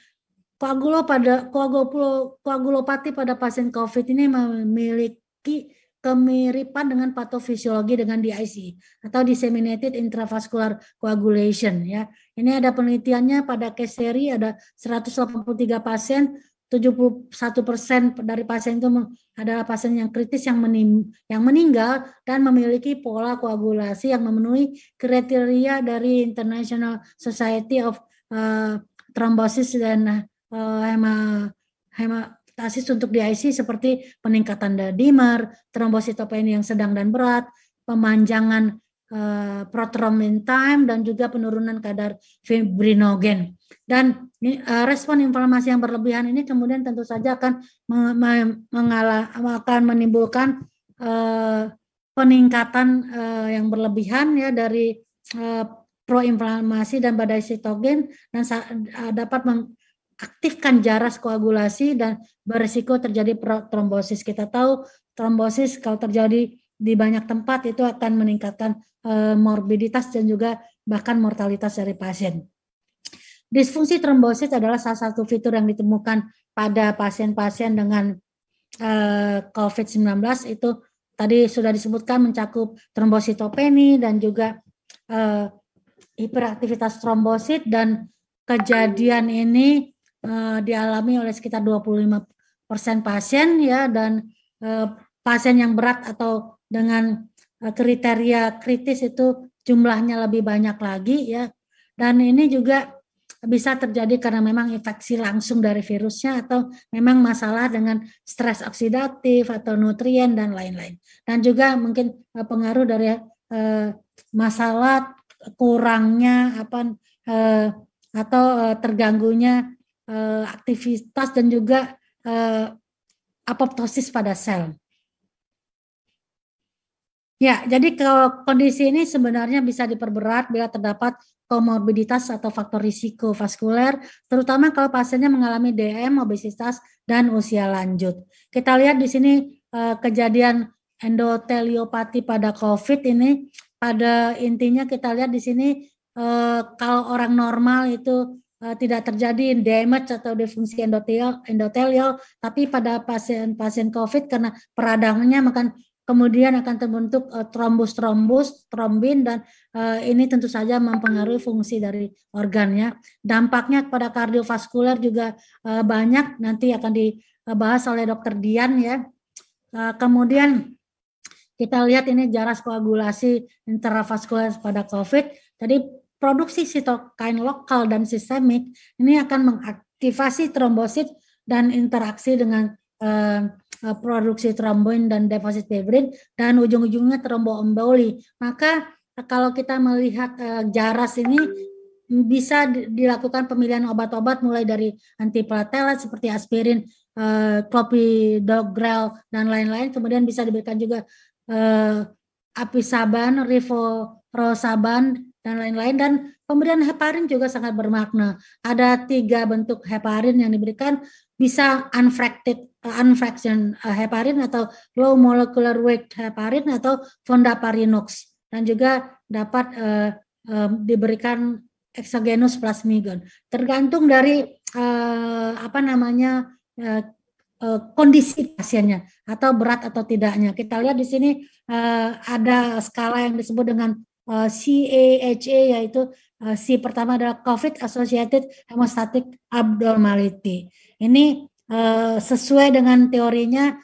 koagulo pada koagulo, koagulopati pada pasien COVID ini memiliki kemiripan dengan patofisiologi dengan DIC atau disseminated intravascular coagulation ya. Ini ada penelitiannya pada case seri ada 183 pasien 71 persen dari pasien itu adalah pasien yang kritis yang, menim, yang meninggal dan memiliki pola koagulasi yang memenuhi kriteria dari International Society of uh, Thrombosis dan uh, hema, hematasis untuk DIC seperti peningkatan dimer, trombositopenia yang sedang dan berat, pemanjangan uh, prothrombin time dan juga penurunan kadar fibrinogen. Dan uh, respon inflamasi yang berlebihan ini kemudian tentu saja akan mengalah, akan menimbulkan uh, peningkatan uh, yang berlebihan ya dari uh, proinflamasi dan badai sitogen dan uh, dapat mengaktifkan jaras koagulasi dan berisiko terjadi trombosis. Kita tahu trombosis kalau terjadi di banyak tempat itu akan meningkatkan uh, morbiditas dan juga bahkan mortalitas dari pasien. Disfungsi trombosit adalah salah satu fitur yang ditemukan pada pasien-pasien dengan uh, eh, COVID-19 itu tadi sudah disebutkan mencakup trombositopeni dan juga uh, hiperaktivitas trombosit dan kejadian ini dialami oleh sekitar 25 persen pasien ya dan pasien yang berat atau dengan uh, kriteria kritis itu jumlahnya lebih banyak lagi ya dan ini juga bisa terjadi karena memang infeksi langsung dari virusnya atau memang masalah dengan stres oksidatif atau nutrien dan lain-lain. Dan juga mungkin uh, pengaruh dari uh, masalah kurangnya apa atau terganggunya aktivitas dan juga apoptosis pada sel. Ya, jadi kondisi ini sebenarnya bisa diperberat bila terdapat komorbiditas atau faktor risiko vaskuler, terutama kalau pasiennya mengalami DM, obesitas, dan usia lanjut. Kita lihat di sini eh, kejadian endoteliopati pada COVID ini, pada intinya kita lihat di sini eh, kalau orang normal itu eh, tidak terjadi damage atau defungsi endotelial, endotelial tapi pada pasien-pasien COVID karena peradangannya makan kemudian akan terbentuk uh, trombus-trombus, trombin dan uh, ini tentu saja mempengaruhi fungsi dari organnya. Dampaknya kepada kardiovaskuler juga uh, banyak nanti akan dibahas oleh dokter Dian ya. Kemudian kita lihat ini jaras koagulasi intravaskuler pada COVID. Tadi produksi sitokain lokal dan sistemik ini akan mengaktifasi trombosit dan interaksi dengan uh, Eh, produksi trombin dan deposit fibrin dan ujung-ujungnya tromboemboli. Maka eh, kalau kita melihat uh, jaras ini bisa dilakukan pemilihan obat-obat mulai dari antiplatelet seperti aspirin, clopidogrel dan lain-lain. Kemudian bisa diberikan juga apisaban, riforosaban dan lain-lain dan pemberian heparin juga sangat bermakna. Ada tiga bentuk heparin yang diberikan bisa unfracted uh, unfraction uh, heparin atau low molecular weight heparin atau fondaparinux dan juga dapat uh, uh, diberikan exogenous plasmigon tergantung dari uh, apa namanya uh, uh, kondisi pasiennya atau berat atau tidaknya. Kita lihat di sini uh, ada skala yang disebut dengan uh, CAHA yaitu uh, C pertama adalah COVID associated hemostatic abnormality. Ini sesuai dengan teorinya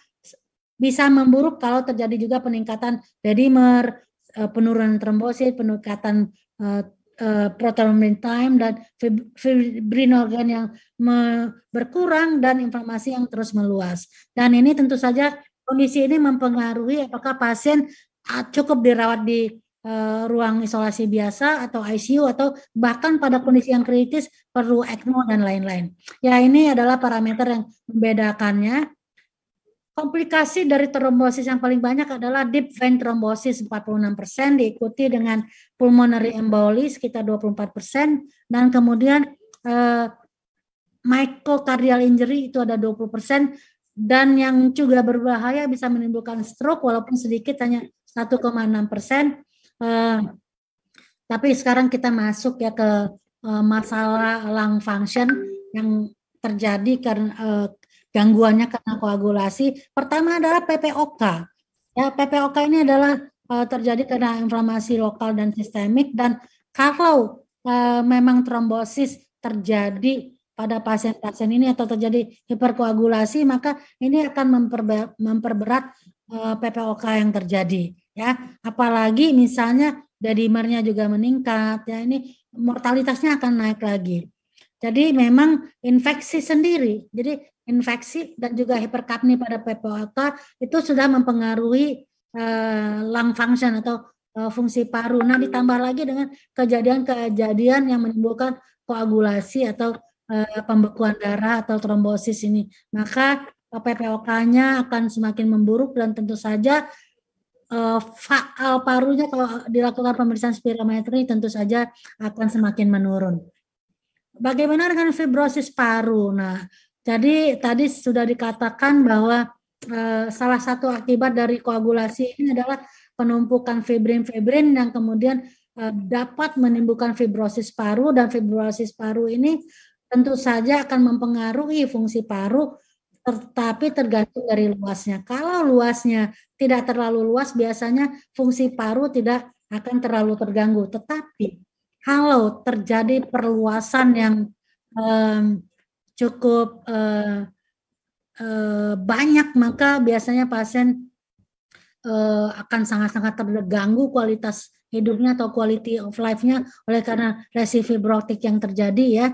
bisa memburuk kalau terjadi juga peningkatan dedimer, uh, penurunan trombosit, peningkatan uh, proton time dan fibrinogen yang berkurang dan inflamasi yang terus meluas. Dan ini tentu saja kondisi ini mempengaruhi apakah pasien cukup dirawat di uh, ruang isolasi biasa atau ICU atau bahkan pada kondisi yang kritis perlu ECMO dan lain-lain. Ya ini adalah parameter yang membedakannya. Komplikasi dari trombosis yang paling banyak adalah deep vein thrombosis 46% diikuti dengan pulmonary emboli sekitar 24% dan kemudian uh, myocardial injury itu ada 20% dan yang juga berbahaya bisa menimbulkan stroke walaupun sedikit hanya 1,6 persen Uh, tapi sekarang kita masuk ya ke uh, masalah lung function yang terjadi karena uh, gangguannya karena koagulasi. Pertama adalah PPOK. Ya, PPOK ini adalah uh, terjadi karena inflamasi lokal dan sistemik dan kalau uh, memang trombosis terjadi pada pasien-pasien ini atau terjadi hiperkoagulasi maka ini akan memperberat PPOK yang terjadi ya. Apalagi misalnya dedimernya juga meningkat ya ini mortalitasnya akan naik lagi. Jadi memang infeksi sendiri jadi infeksi dan juga hiperkapni pada PPOK itu sudah mempengaruhi uh, lung function atau uh, fungsi paru. Nah ditambah lagi dengan kejadian-kejadian yang menimbulkan koagulasi atau uh, pembekuan darah atau trombosis ini. Maka PPOK-nya akan semakin memburuk dan tentu saja uh, faal parunya kalau dilakukan pemeriksaan spirometri tentu saja akan semakin menurun. Bagaimana dengan fibrosis paru? Nah, jadi tadi sudah dikatakan bahwa uh, salah satu akibat dari koagulasi ini adalah penumpukan fibrin-fibrin yang kemudian uh, dapat menimbulkan fibrosis paru dan fibrosis paru ini tentu saja akan mempengaruhi fungsi paru tetapi tergantung dari luasnya. Kalau luasnya tidak terlalu luas, biasanya fungsi paru tidak akan terlalu terganggu. Tetapi kalau terjadi perluasan yang um, cukup uh, uh, banyak, maka biasanya pasien uh, akan sangat-sangat terganggu kualitas hidupnya atau quality of life-nya oleh karena resi fibrotik yang terjadi ya.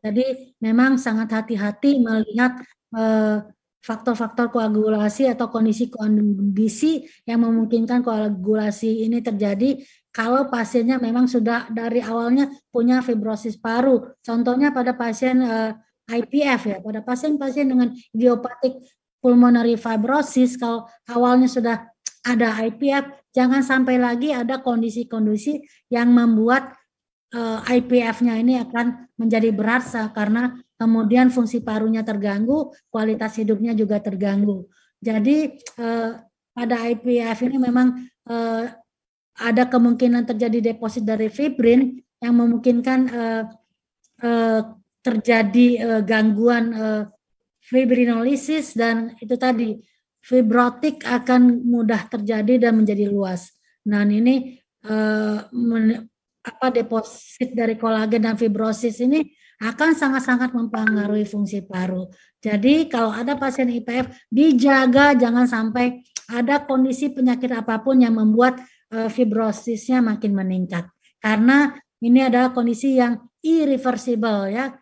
Jadi memang sangat hati-hati melihat Eh, faktor-faktor koagulasi atau kondisi-kondisi yang memungkinkan koagulasi ini terjadi kalau pasiennya memang sudah dari awalnya punya fibrosis paru. Contohnya pada pasien eh, IPF ya, pada pasien-pasien dengan idiopathic pulmonary fibrosis kalau awalnya sudah ada IPF, jangan sampai lagi ada kondisi-kondisi yang membuat eh, IPF-nya ini akan menjadi berat karena kemudian fungsi parunya terganggu, kualitas hidupnya juga terganggu. Jadi uh, pada IPF ini memang uh, ada kemungkinan terjadi deposit dari fibrin yang memungkinkan terjadi gangguan fibrinolisis dan itu tadi fibrotik akan mudah terjadi dan menjadi luas. Nah ini uh, apa deposit dari kolagen dan fibrosis ini akan sangat-sangat mempengaruhi fungsi paru. Jadi kalau ada pasien IPF dijaga jangan sampai ada kondisi penyakit apa pun yang membuat uh, fibrosisnya makin meningkat. Karena ini adalah kondisi yang irreversible ya.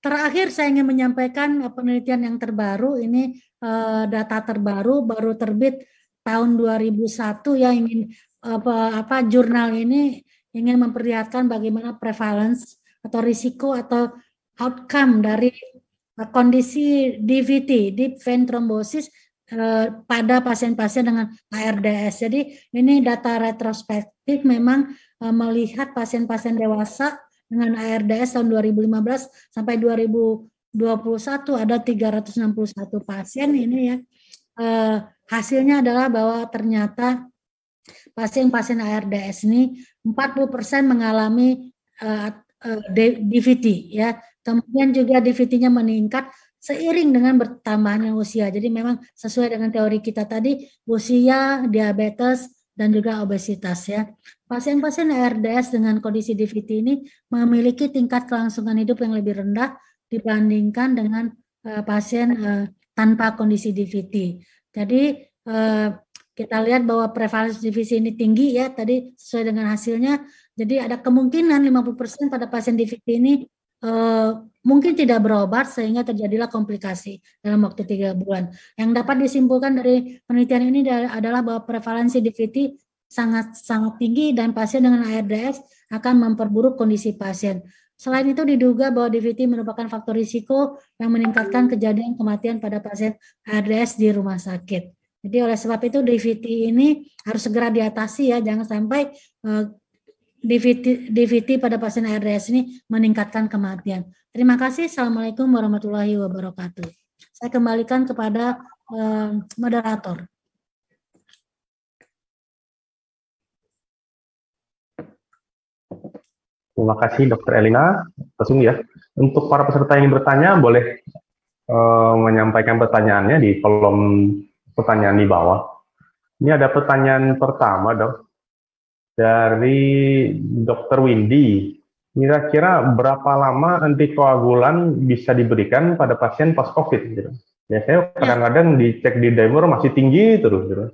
Terakhir saya ingin menyampaikan penelitian yang terbaru ini uh, data terbaru baru terbit tahun 2001 ya ingin apa apa jurnal ini ingin memperlihatkan bagaimana prevalence atau risiko atau outcome dari kondisi DVT, deep vein thrombosis eh, pada pasien-pasien dengan ARDS. Jadi ini data retrospektif memang eh, melihat pasien-pasien dewasa dengan ARDS tahun 2015 sampai 2021 ada 361 pasien ini ya. Eh, hasilnya adalah bahwa ternyata pasien-pasien ARDS ini 40% mengalami uh, uh, DVT ya. Kemudian juga DVT-nya meningkat seiring dengan bertambahnya usia. Jadi memang sesuai dengan teori kita tadi, usia, diabetes, dan juga obesitas ya. Pasien-pasien ARDS dengan kondisi DVT ini memiliki tingkat kelangsungan hidup yang lebih rendah dibandingkan dengan uh, pasien uh, tanpa kondisi DVT. Jadi uh, kita lihat bahwa prevalensi divisi ini tinggi ya tadi sesuai dengan hasilnya. Jadi ada kemungkinan 50% pada pasien DVT ini eh, mungkin tidak berobat sehingga terjadilah komplikasi dalam waktu tiga bulan. Yang dapat disimpulkan dari penelitian ini adalah bahwa prevalensi DVT sangat sangat tinggi dan pasien dengan ARDS akan memperburuk kondisi pasien. Selain itu diduga bahwa DVT merupakan faktor risiko yang meningkatkan kejadian kematian pada pasien ARDS di rumah sakit. Jadi oleh sebab itu DVT ini harus segera diatasi ya, jangan sampai eh, DVT, DVT pada pasien ARDS ini meningkatkan kematian. Terima kasih. Assalamualaikum warahmatullahi wabarakatuh. Saya kembalikan kepada uh, moderator. Terima kasih Dokter Elina. Langsung ya. Untuk para peserta yang bertanya boleh uh, menyampaikan pertanyaannya di kolom pertanyaan di bawah. Ini ada pertanyaan pertama, dok, dari Dr. Windy. Kira-kira berapa lama antikoagulan bisa diberikan pada pasien pas COVID? Gitu? Biasanya kadang-kadang dicek di dimer masih tinggi terus. Gitu.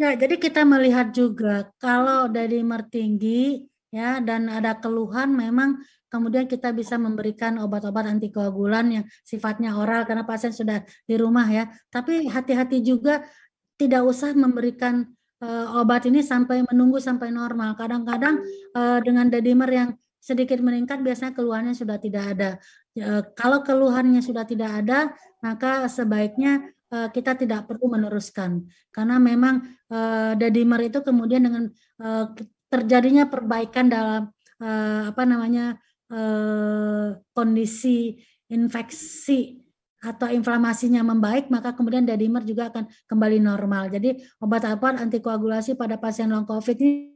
Ya, jadi kita melihat juga kalau dimer tinggi ya dan ada keluhan memang kemudian kita bisa memberikan obat-obat antikoagulan yang sifatnya oral karena pasien sudah di rumah ya tapi hati-hati juga tidak usah memberikan uh, obat ini sampai menunggu sampai normal. Kadang-kadang uh, dengan dedimer yang sedikit meningkat biasanya keluhannya sudah tidak ada. Uh, kalau keluhannya sudah tidak ada maka sebaiknya uh, kita tidak perlu meneruskan. Karena memang uh, dedimer itu kemudian dengan uh, terjadinya perbaikan dalam uh, apa namanya uh, kondisi infeksi atau inflamasinya membaik, maka kemudian dedimer juga akan kembali normal. Jadi obat-obat antikoagulasi pada pasien long COVID ini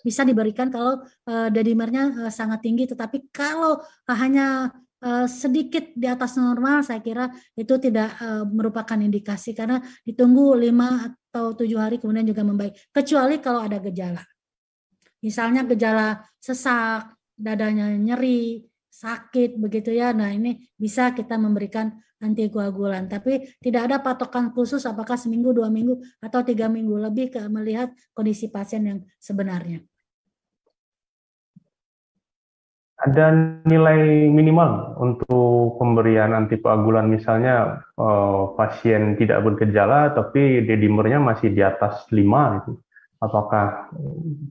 bisa diberikan kalau uh, dedimernya uh, sangat tinggi, tetapi kalau uh, hanya sedikit di atas normal, saya kira itu tidak merupakan indikasi karena ditunggu lima atau tujuh hari kemudian juga membaik, kecuali kalau ada gejala. Misalnya gejala sesak, dadanya nyeri, sakit begitu ya. Nah, ini bisa kita memberikan antikoagulan. Tapi tidak ada patokan khusus apakah seminggu, dua minggu, atau tiga minggu lebih ke melihat kondisi pasien yang sebenarnya. Ada nilai minimal untuk pemberian antikoagulan misalnya eh, pasien tidak bergejala tapi dedimernya masih di atas 5 itu apakah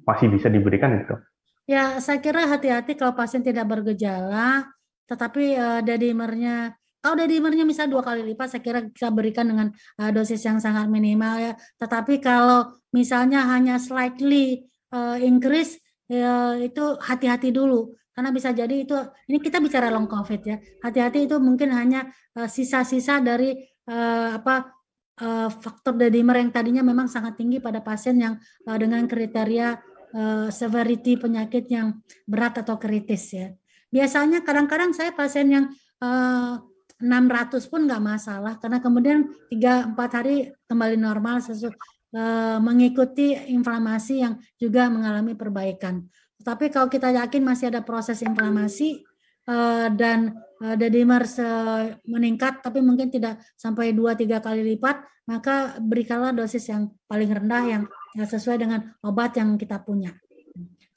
masih bisa diberikan itu? Ya, saya kira hati-hati kalau pasien tidak bergejala, tetapi uh, dedimernya kalau dedimernya misalnya dua kali lipat, saya kira kita berikan dengan uh, dosis yang sangat minimal ya. Tetapi kalau misalnya hanya slightly uh, increase, ya, itu hati-hati dulu karena bisa jadi itu ini kita bicara long covid ya hati-hati itu mungkin hanya sisa-sisa uh, dari uh, apa uh, faktor dedimer yang tadinya memang sangat tinggi pada pasien yang uh, dengan kriteria uh, severity penyakit yang berat atau kritis ya. Biasanya kadang-kadang saya pasien yang uh, 600 pun nggak masalah karena kemudian 3-4 hari kembali normal sesu, uh, mengikuti inflamasi yang juga mengalami perbaikan. Tapi kalau kita yakin masih ada proses inflamasi uh, dan Dedimers uh, meningkat tapi mungkin tidak sampai 2-3 kali lipat, maka berikanlah dosis yang paling rendah yang sesuai dengan obat yang kita punya.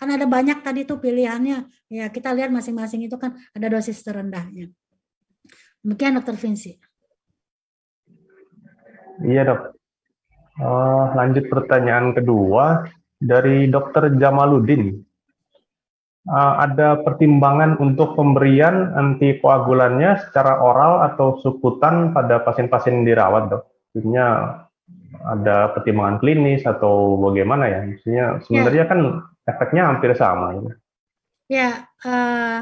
Kan ada banyak tadi tuh pilihannya, ya kita lihat masing-masing itu kan ada dosis terendahnya. Demikian dokter Vinci. Iya dok. Uh, lanjut pertanyaan kedua dari dokter Jamaluddin uh, ada pertimbangan untuk pemberian antikoagulannya secara oral atau sukutan pada pasien-pasien dirawat, dok? Maksudnya ada pertimbangan klinis atau bagaimana ya? Maksudnya sebenarnya ya. kan efeknya hampir sama. Ya, ya uh,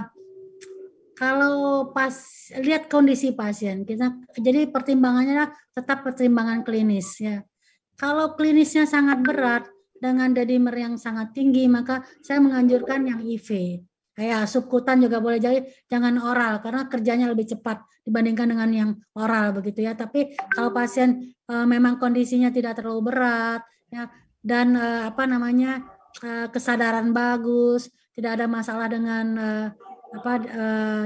kalau pas lihat kondisi pasien, kita jadi pertimbangannya tetap pertimbangan klinis ya. Kalau klinisnya sangat berat dengan dedimer yang sangat tinggi, maka saya menganjurkan yang IV. Kayak subkutan juga boleh jadi jangan oral karena kerjanya lebih cepat dibandingkan dengan yang oral begitu ya. Tapi kalau pasien e, memang kondisinya tidak terlalu berat ya dan e, apa namanya e, kesadaran bagus, tidak ada masalah dengan e, apa e,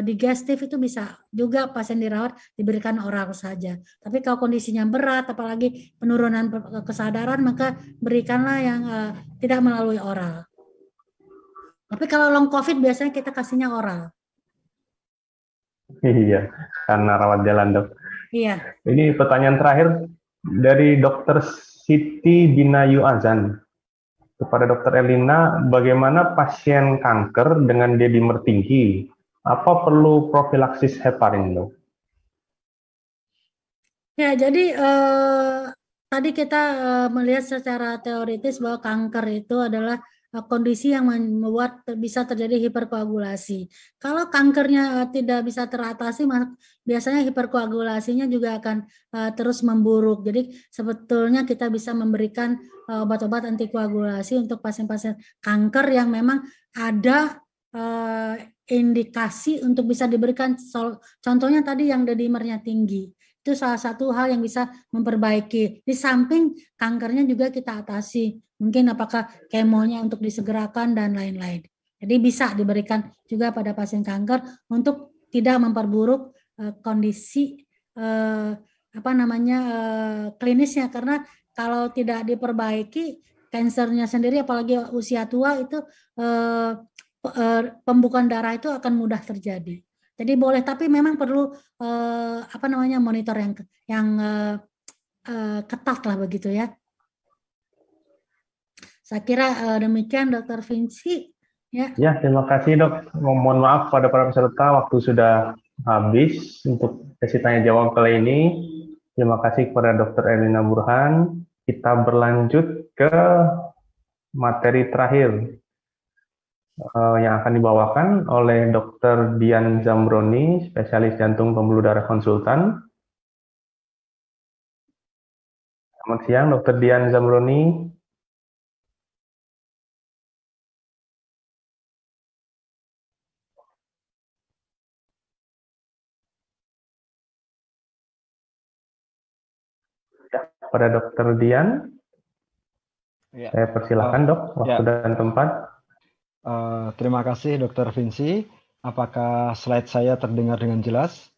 digestif itu bisa juga pasien dirawat diberikan oral saja. Tapi kalau kondisinya berat apalagi penurunan kesadaran maka berikanlah yang e, tidak melalui oral. Tapi kalau long COVID biasanya kita kasihnya oral. Iya, karena rawat jalan dok. Iya. Ini pertanyaan terakhir dari dokter Siti Binayu Azan. Kepada dokter Elina, bagaimana pasien kanker dengan dedimer tinggi? Apa perlu profilaksis heparin dok? Ya, jadi eh, tadi kita eh, melihat secara teoritis bahwa kanker itu adalah kondisi yang membuat bisa terjadi hiperkoagulasi. Kalau kankernya eh, tidak bisa teratasi, biasanya hiperkoagulasinya juga akan uh, terus memburuk. Jadi sebetulnya kita bisa memberikan obat-obat uh, antikoagulasi untuk pasien-pasien kanker yang memang ada indikasi untuk bisa diberikan. Contohnya tadi yang dedimernya tinggi itu salah satu hal yang bisa memperbaiki. Di samping kankernya juga kita atasi. Mungkin apakah kemonya untuk disegerakan dan lain-lain. Jadi bisa diberikan juga pada pasien kanker untuk tidak memperburuk uh, kondisi uh, apa namanya uh, klinisnya karena kalau tidak diperbaiki kansernya sendiri apalagi usia tua itu pembukaan darah itu akan mudah terjadi. Jadi boleh tapi memang perlu uh, apa namanya monitor yang yang uh, uh, ketat lah begitu ya. Saya kira uh, demikian Dokter Vinci. Ya. ya, terima kasih dok. Mohon maaf pada para peserta waktu sudah habis untuk sesi tanya jawab kali ini. Terima kasih kepada Dokter Elina Burhan. Kita berlanjut ke materi terakhir uh, yang akan dibawakan oleh Dr. Dian Zambroni, spesialis jantung pembuluh darah konsultan. Selamat siang, Dr. Dian Zambroni. Pada Dr. Dian, ya. saya persilakan dok, waktu ya. dan tempat. Uh, terima kasih Dr. Vinci. Apakah slide saya terdengar dengan jelas?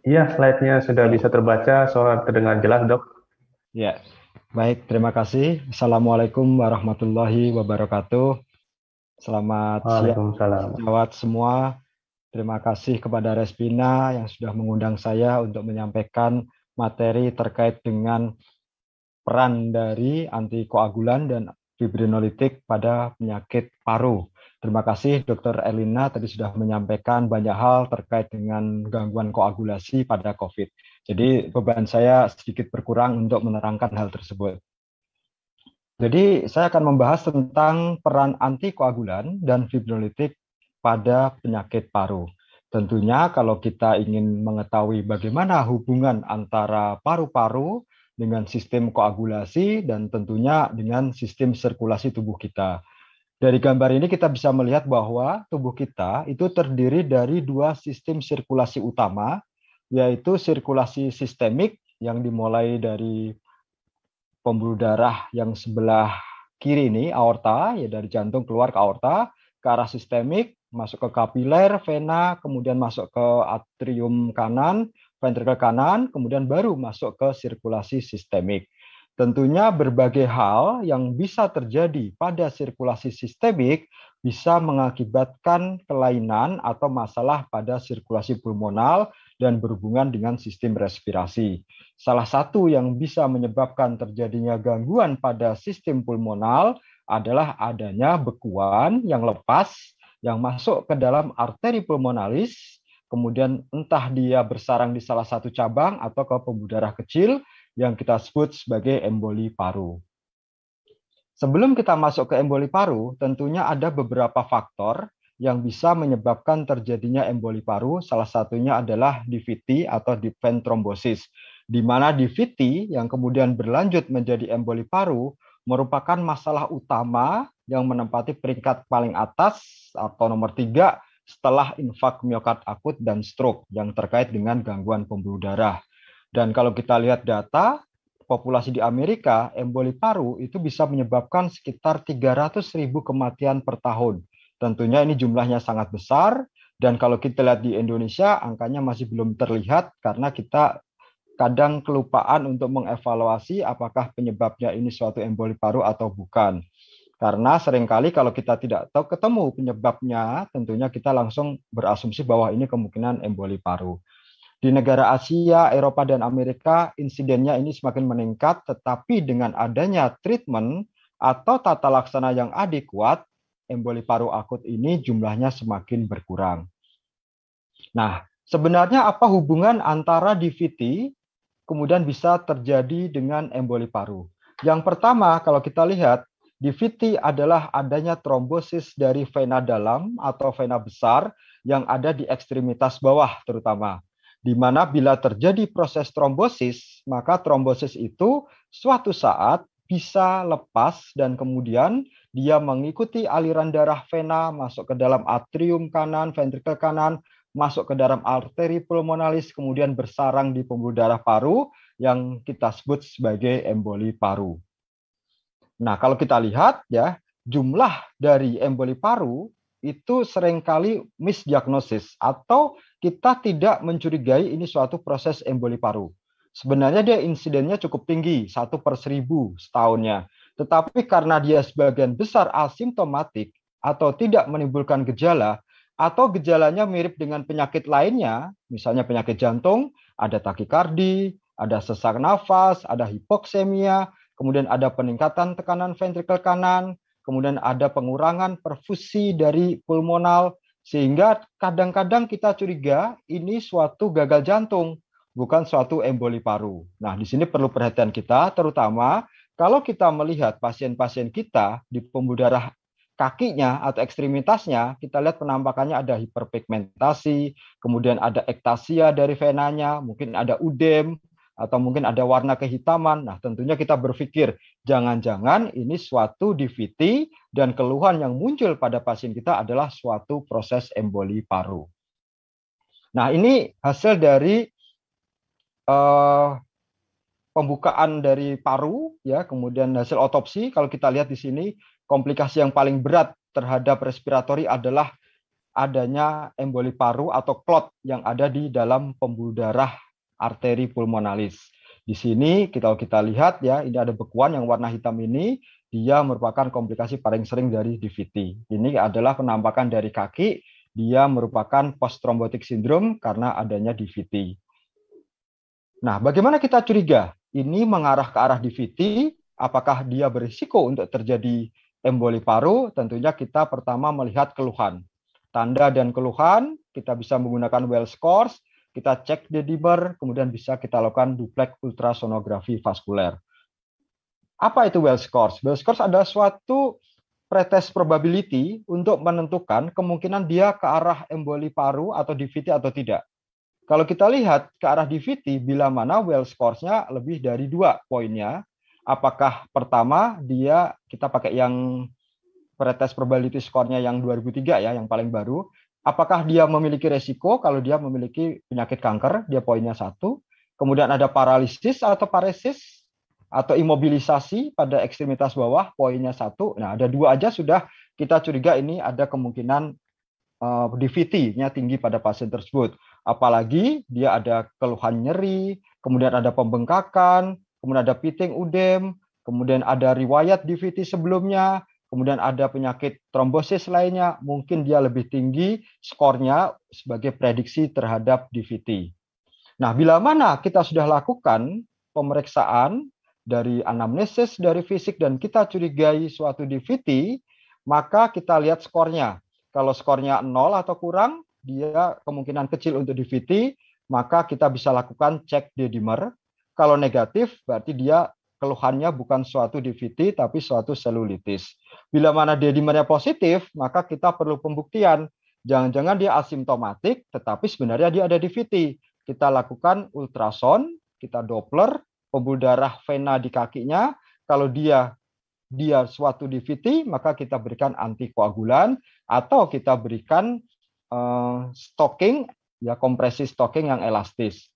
Iya, slide-nya sudah bisa terbaca, suara terdengar jelas, dok. Ya, baik. Terima kasih. Assalamualaikum warahmatullahi wabarakatuh. Selamat siang, selamat semua. Terima kasih kepada Respina yang sudah mengundang saya untuk menyampaikan materi terkait dengan peran dari antikoagulan dan fibrinolitik pada penyakit paru. Terima kasih Dr. Elina tadi sudah menyampaikan banyak hal terkait dengan gangguan koagulasi pada COVID. Jadi beban saya sedikit berkurang untuk menerangkan hal tersebut. Jadi saya akan membahas tentang peran antikoagulan dan fibrinolitik pada penyakit paru. Tentunya kalau kita ingin mengetahui bagaimana hubungan antara paru-paru dengan sistem koagulasi dan tentunya dengan sistem sirkulasi tubuh kita. Dari gambar ini kita bisa melihat bahwa tubuh kita itu terdiri dari dua sistem sirkulasi utama, yaitu sirkulasi sistemik yang dimulai dari pembuluh darah yang sebelah kiri ini, aorta, ya dari jantung keluar ke aorta, ke arah sistemik, masuk ke kapiler, vena, kemudian masuk ke atrium kanan, ventrikel kanan, kemudian baru masuk ke sirkulasi sistemik. Tentunya berbagai hal yang bisa terjadi pada sirkulasi sistemik bisa mengakibatkan kelainan atau masalah pada sirkulasi pulmonal dan berhubungan dengan sistem respirasi. Salah satu yang bisa menyebabkan terjadinya gangguan pada sistem pulmonal adalah adanya bekuan yang lepas yang masuk ke dalam arteri pulmonalis kemudian entah dia bersarang di salah satu cabang atau ke pembuluh darah kecil yang kita sebut sebagai emboli paru. Sebelum kita masuk ke emboli paru, tentunya ada beberapa faktor yang bisa menyebabkan terjadinya emboli paru. Salah satunya adalah DVT atau deep vein thrombosis, di mana DVT yang kemudian berlanjut menjadi emboli paru merupakan masalah utama yang menempati peringkat paling atas atau nomor tiga setelah infak miokard akut dan stroke yang terkait dengan gangguan pembuluh darah. Dan kalau kita lihat data, populasi di Amerika, emboli paru itu bisa menyebabkan sekitar 300 ribu kematian per tahun. Tentunya ini jumlahnya sangat besar, dan kalau kita lihat di Indonesia, angkanya masih belum terlihat karena kita kadang kelupaan untuk mengevaluasi apakah penyebabnya ini suatu emboli paru atau bukan. Karena sering kali kalau kita tidak tahu ketemu penyebabnya, tentunya kita langsung berasumsi bahwa ini kemungkinan emboli paru. Di negara Asia, Eropa, dan Amerika, insidennya ini semakin meningkat, tetapi dengan adanya treatment atau tata laksana yang adekuat, emboli paru akut ini jumlahnya semakin berkurang. Nah, sebenarnya apa hubungan antara DVT kemudian bisa terjadi dengan emboli paru? Yang pertama, kalau kita lihat, DVT adalah adanya trombosis dari vena dalam atau vena besar yang ada di ekstremitas bawah terutama. Di mana bila terjadi proses trombosis, maka trombosis itu suatu saat bisa lepas dan kemudian dia mengikuti aliran darah vena masuk ke dalam atrium kanan, ventrikel kanan, masuk ke dalam arteri pulmonalis, kemudian bersarang di pembuluh darah paru yang kita sebut sebagai emboli paru. Nah, kalau kita lihat ya, jumlah dari emboli paru itu sering kali misdiagnosis atau kita tidak mencurigai ini suatu proses emboli paru. Sebenarnya dia insidennya cukup tinggi, satu per seribu setahunnya. Tetapi karena dia sebagian besar asimptomatik atau tidak menimbulkan gejala, atau gejalanya mirip dengan penyakit lainnya, misalnya penyakit jantung, ada takikardi, ada sesak nafas, ada hipoksemia, kemudian ada peningkatan tekanan ventrikel kanan, kemudian ada pengurangan perfusi dari pulmonal, sehingga kadang-kadang kita curiga ini suatu gagal jantung, bukan suatu emboli paru. Nah, di sini perlu perhatian kita, terutama kalau kita melihat pasien-pasien kita di pembuluh darah kakinya atau ekstremitasnya, kita lihat penampakannya ada hiperpigmentasi, kemudian ada ektasia dari venanya, mungkin ada udem, atau mungkin ada warna kehitaman. Nah, tentunya kita berpikir jangan-jangan ini suatu DVT dan keluhan yang muncul pada pasien kita adalah suatu proses emboli paru. Nah, ini hasil dari uh, pembukaan dari paru ya, kemudian hasil otopsi kalau kita lihat di sini komplikasi yang paling berat terhadap respiratori adalah adanya emboli paru atau clot yang ada di dalam pembuluh darah arteri pulmonalis. Di sini kita kita lihat ya, ini ada bekuan yang warna hitam ini, dia merupakan komplikasi paling sering dari DVT. Ini adalah penampakan dari kaki, dia merupakan post thrombotic syndrome karena adanya DVT. Nah, bagaimana kita curiga ini mengarah ke arah DVT? Apakah dia berisiko untuk terjadi emboli paru? Tentunya kita pertama melihat keluhan. Tanda dan keluhan kita bisa menggunakan well scores kita cek dedimer, kemudian bisa kita lakukan duplex ultrasonografi vaskuler. Apa itu well scores? Well scores adalah suatu pretest probability untuk menentukan kemungkinan dia ke arah emboli paru atau DVT atau tidak. Kalau kita lihat ke arah DVT, bila mana well scores-nya lebih dari dua poinnya, apakah pertama dia kita pakai yang pretest probability score-nya yang 2003 ya, yang paling baru, apakah dia memiliki resiko kalau dia memiliki penyakit kanker, dia poinnya satu. Kemudian ada paralisis atau paresis atau imobilisasi pada ekstremitas bawah, poinnya satu. Nah, ada dua aja sudah kita curiga ini ada kemungkinan uh, DVT-nya tinggi pada pasien tersebut. Apalagi dia ada keluhan nyeri, kemudian ada pembengkakan, kemudian ada piting udem, kemudian ada riwayat DVT sebelumnya, kemudian ada penyakit trombosis lainnya, mungkin dia lebih tinggi skornya sebagai prediksi terhadap DVT. Nah, bila mana kita sudah lakukan pemeriksaan dari anamnesis, dari fisik, dan kita curigai suatu DVT, maka kita lihat skornya. Kalau skornya 0 atau kurang, dia kemungkinan kecil untuk DVT, maka kita bisa lakukan cek D-dimer. Kalau negatif, berarti dia keluhannya bukan suatu DVT, tapi suatu selulitis. Bila mana D-dimernya positif, maka kita perlu pembuktian. Jangan-jangan dia asimptomatik, tetapi sebenarnya dia ada DVT. Kita lakukan ultrason, kita Doppler, pembuluh darah vena di kakinya. Kalau dia dia suatu DVT, maka kita berikan antikoagulan atau kita berikan uh, stocking, ya kompresi stocking yang elastis.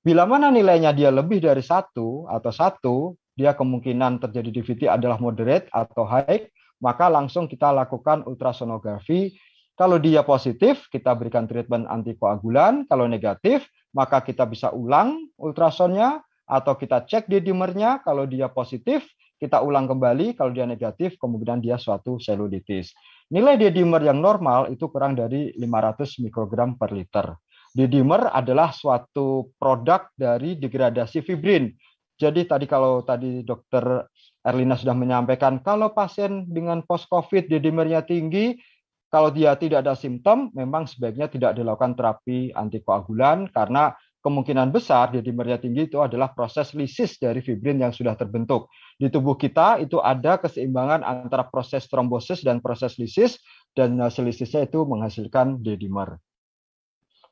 Bila mana nilainya dia lebih dari satu atau satu, dia kemungkinan terjadi DVT adalah moderate atau high, maka langsung kita lakukan ultrasonografi. Kalau dia positif, kita berikan treatment antikoagulan. Kalau negatif, maka kita bisa ulang ultrasonnya atau kita cek di dimernya. Kalau dia positif, kita ulang kembali, kalau dia negatif, kemudian dia suatu selulitis. Nilai D-dimer yang normal itu kurang dari 500 mikrogram per liter. D-dimer adalah suatu produk dari degradasi fibrin. Jadi tadi kalau tadi dokter Erlina sudah menyampaikan, kalau pasien dengan post-COVID D-dimernya tinggi, kalau dia tidak ada simptom, memang sebaiknya tidak dilakukan terapi antikoagulan karena kemungkinan besar D-dimernya tinggi itu adalah proses lisis dari fibrin yang sudah terbentuk di tubuh kita itu ada keseimbangan antara proses trombosis dan proses lisis dan hasil itu menghasilkan D-dimer.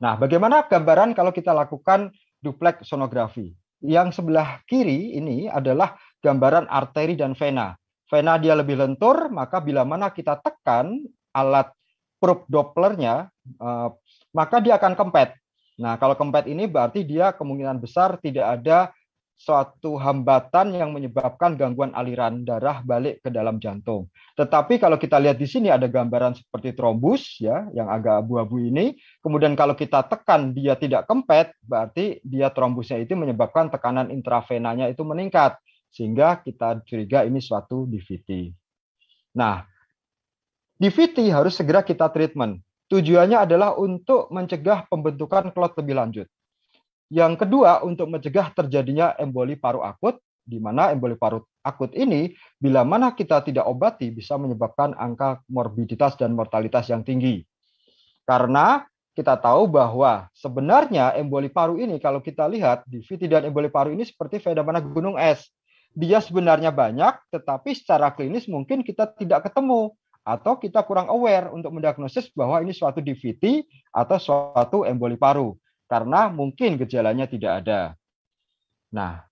Nah, bagaimana gambaran kalau kita lakukan duplex sonografi? Yang sebelah kiri ini adalah gambaran arteri dan vena. Vena dia lebih lentur, maka bila mana kita tekan alat probe Dopplernya, eh, maka dia akan kempet. Nah, kalau kempet ini berarti dia kemungkinan besar tidak ada suatu hambatan yang menyebabkan gangguan aliran darah balik ke dalam jantung. Tetapi kalau kita lihat di sini ada gambaran seperti trombus ya yang agak abu-abu ini. Kemudian kalau kita tekan dia tidak kempet, berarti dia trombusnya itu menyebabkan tekanan intravenanya itu meningkat sehingga kita curiga ini suatu DVT. Nah, DVT harus segera kita treatment. Tujuannya adalah untuk mencegah pembentukan klot lebih lanjut. Yang kedua, untuk mencegah terjadinya emboli paru akut, di mana emboli paru akut ini, bila mana kita tidak obati, bisa menyebabkan angka morbiditas dan mortalitas yang tinggi. Karena kita tahu bahwa sebenarnya emboli paru ini, kalau kita lihat, di VT dan emboli paru ini seperti fenomena gunung es. Dia sebenarnya banyak, tetapi secara klinis mungkin kita tidak ketemu atau kita kurang aware untuk mendiagnosis bahwa ini suatu DVT atau suatu emboli paru karena mungkin gejalanya tidak ada. Nah,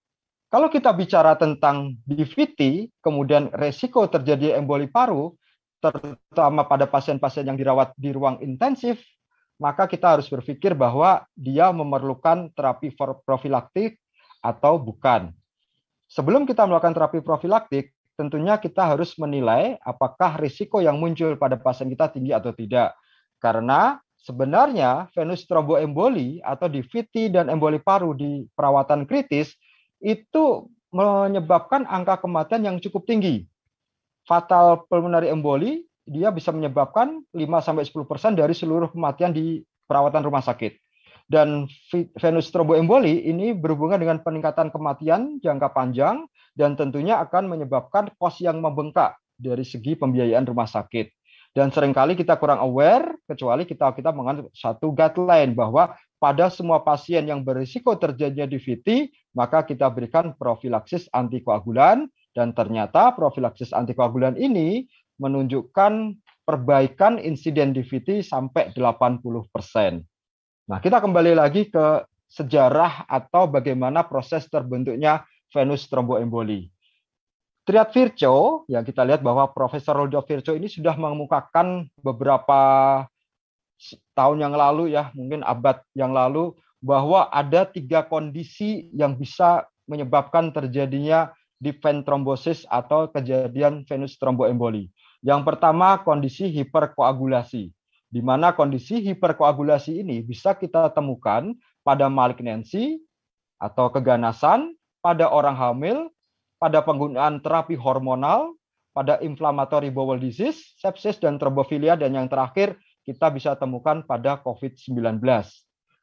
kalau kita bicara tentang DVT, kemudian resiko terjadi emboli paru, terutama pada pasien-pasien yang dirawat di ruang intensif, maka kita harus berpikir bahwa dia memerlukan terapi profilaktik atau bukan. Sebelum kita melakukan terapi profilaktik, tentunya kita harus menilai apakah risiko yang muncul pada pasien kita tinggi atau tidak. Karena sebenarnya venus tromboemboli atau DVT dan emboli paru di perawatan kritis itu menyebabkan angka kematian yang cukup tinggi. Fatal pulmonary emboli dia bisa menyebabkan 5 sampai 10% dari seluruh kematian di perawatan rumah sakit. Dan venus tromboemboli ini berhubungan dengan peningkatan kematian jangka panjang dan tentunya akan menyebabkan kos yang membengkak dari segi pembiayaan rumah sakit. Dan sering kali kita kurang aware, kecuali kita kita menganut satu guideline bahwa pada semua pasien yang berisiko terjadinya DVT, maka kita berikan profilaksis antikoagulan, dan ternyata profilaksis antikoagulan ini menunjukkan perbaikan insiden DVT sampai 80%. Nah, kita kembali lagi ke sejarah atau bagaimana proses terbentuknya venus tromboemboli. Triad Virchow, yang kita lihat bahwa Profesor Rudolf Virchow ini sudah mengemukakan beberapa tahun yang lalu ya, mungkin abad yang lalu, bahwa ada tiga kondisi yang bisa menyebabkan terjadinya deep vein thrombosis atau kejadian venous thromboemboli. Yang pertama kondisi hiperkoagulasi, di mana kondisi hiperkoagulasi ini bisa kita temukan pada malignansi atau keganasan, pada orang hamil, pada penggunaan terapi hormonal, pada inflammatory bowel disease, sepsis, dan trombofilia, dan yang terakhir kita bisa temukan pada COVID-19.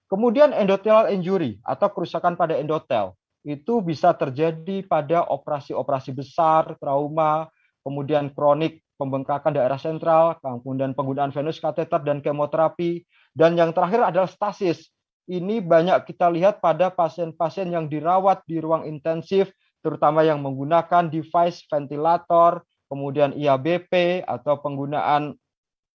Kemudian endothelial injury atau kerusakan pada endotel itu bisa terjadi pada operasi-operasi besar, trauma, kemudian kronik pembengkakan daerah sentral, kemudian penggunaan venous catheter dan kemoterapi, Dan yang terakhir adalah stasis. Ini banyak kita lihat pada pasien-pasien yang dirawat di ruang intensif, terutama yang menggunakan device ventilator, kemudian IABP atau penggunaan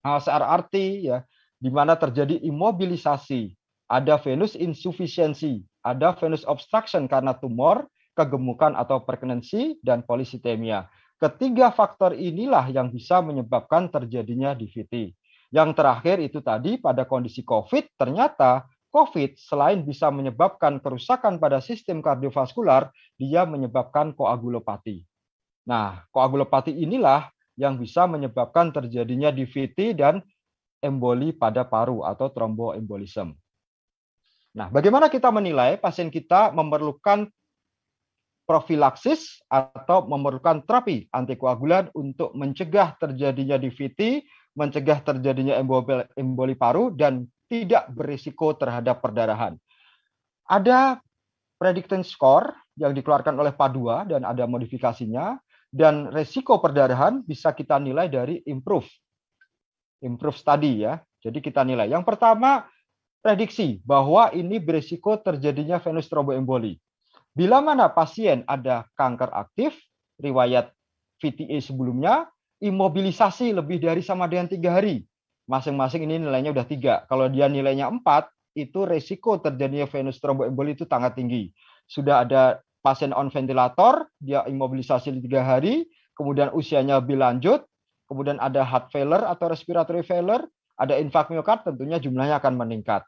CRRT ya, di mana terjadi imobilisasi, ada venous insufficiency, ada venous obstruction karena tumor, kegemukan atau pregnancy dan polisitemia. Ketiga faktor inilah yang bisa menyebabkan terjadinya DVT. Yang terakhir itu tadi pada kondisi COVID ternyata COVID selain bisa menyebabkan kerusakan pada sistem kardiovaskular, dia menyebabkan koagulopati. Nah, koagulopati inilah yang bisa menyebabkan terjadinya DVT dan emboli pada paru atau tromboembolism. Nah, bagaimana kita menilai pasien kita memerlukan profilaksis atau memerlukan terapi antikoagulan untuk mencegah terjadinya DVT, mencegah terjadinya emboli paru, dan tidak berisiko terhadap perdarahan. Ada prediction score yang dikeluarkan oleh PA2 dan ada modifikasinya, dan resiko perdarahan bisa kita nilai dari improve. Improve study ya. Jadi kita nilai. Yang pertama, prediksi bahwa ini berisiko terjadinya venous thromboemboli. Bila mana pasien ada kanker aktif, riwayat VTE sebelumnya, imobilisasi lebih dari sama dengan tiga hari. Masing-masing ini nilainya udah tiga. Kalau dia nilainya empat, itu resiko terjadinya venous thromboemboli itu sangat tinggi. Sudah ada pasien on ventilator, dia imobilisasi tiga hari, kemudian usianya lebih lanjut, kemudian ada heart failure atau respiratory failure, ada infak miokard, tentunya jumlahnya akan meningkat.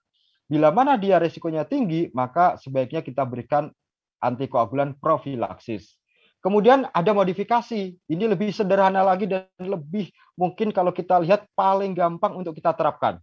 Bila mana dia resikonya tinggi, maka sebaiknya kita berikan antikoagulan profilaksis. Kemudian ada modifikasi. Ini lebih sederhana lagi dan lebih mungkin kalau kita lihat paling gampang untuk kita terapkan.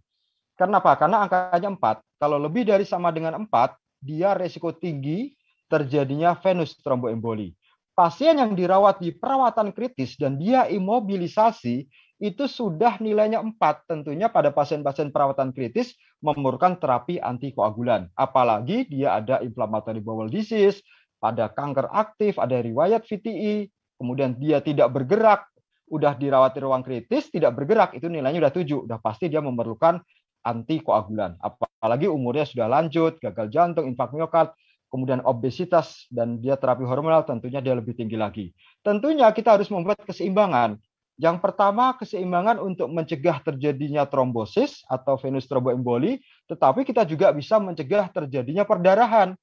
Kenapa? Karena angkanya 4. Kalau lebih dari sama dengan 4, dia resiko tinggi terjadinya venous thromboemboli. Pasien yang dirawat di perawatan kritis dan dia imobilisasi itu sudah nilainya 4. Tentunya pada pasien-pasien perawatan kritis memerlukan terapi antikoagulan. Apalagi dia ada inflammatory bowel disease, pada kanker aktif, ada riwayat VTI, kemudian dia tidak bergerak, udah dirawat di ruang kritis, tidak bergerak, itu nilainya udah 7. Udah pasti dia memerlukan antikoagulan. Apalagi umurnya sudah lanjut, gagal jantung, infak miokard, kemudian obesitas, dan dia terapi hormonal, tentunya dia lebih tinggi lagi. Tentunya kita harus membuat keseimbangan. Yang pertama, keseimbangan untuk mencegah terjadinya trombosis atau venous thromboemboli, tetapi kita juga bisa mencegah terjadinya perdarahan.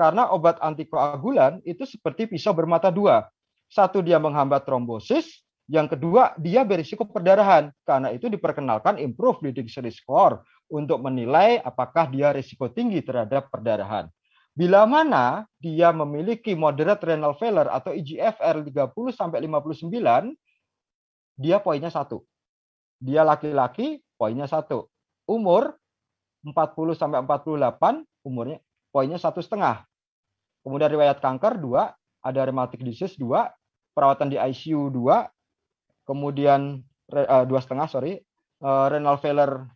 Karena obat antikoagulan itu seperti pisau bermata dua. Satu dia menghambat trombosis, yang kedua dia berisiko perdarahan. Karena itu diperkenalkan improve bleeding score untuk menilai apakah dia risiko tinggi terhadap perdarahan. Bila mana dia memiliki moderate renal failure atau IGFR 30 sampai 59, dia poinnya satu. Dia laki-laki, poinnya satu. Umur 40 sampai 48, umurnya poinnya satu setengah. Kemudian riwayat kanker dua, ada rheumatic disease dua, perawatan di ICU dua, kemudian uh, dua setengah sorry, uh, renal failure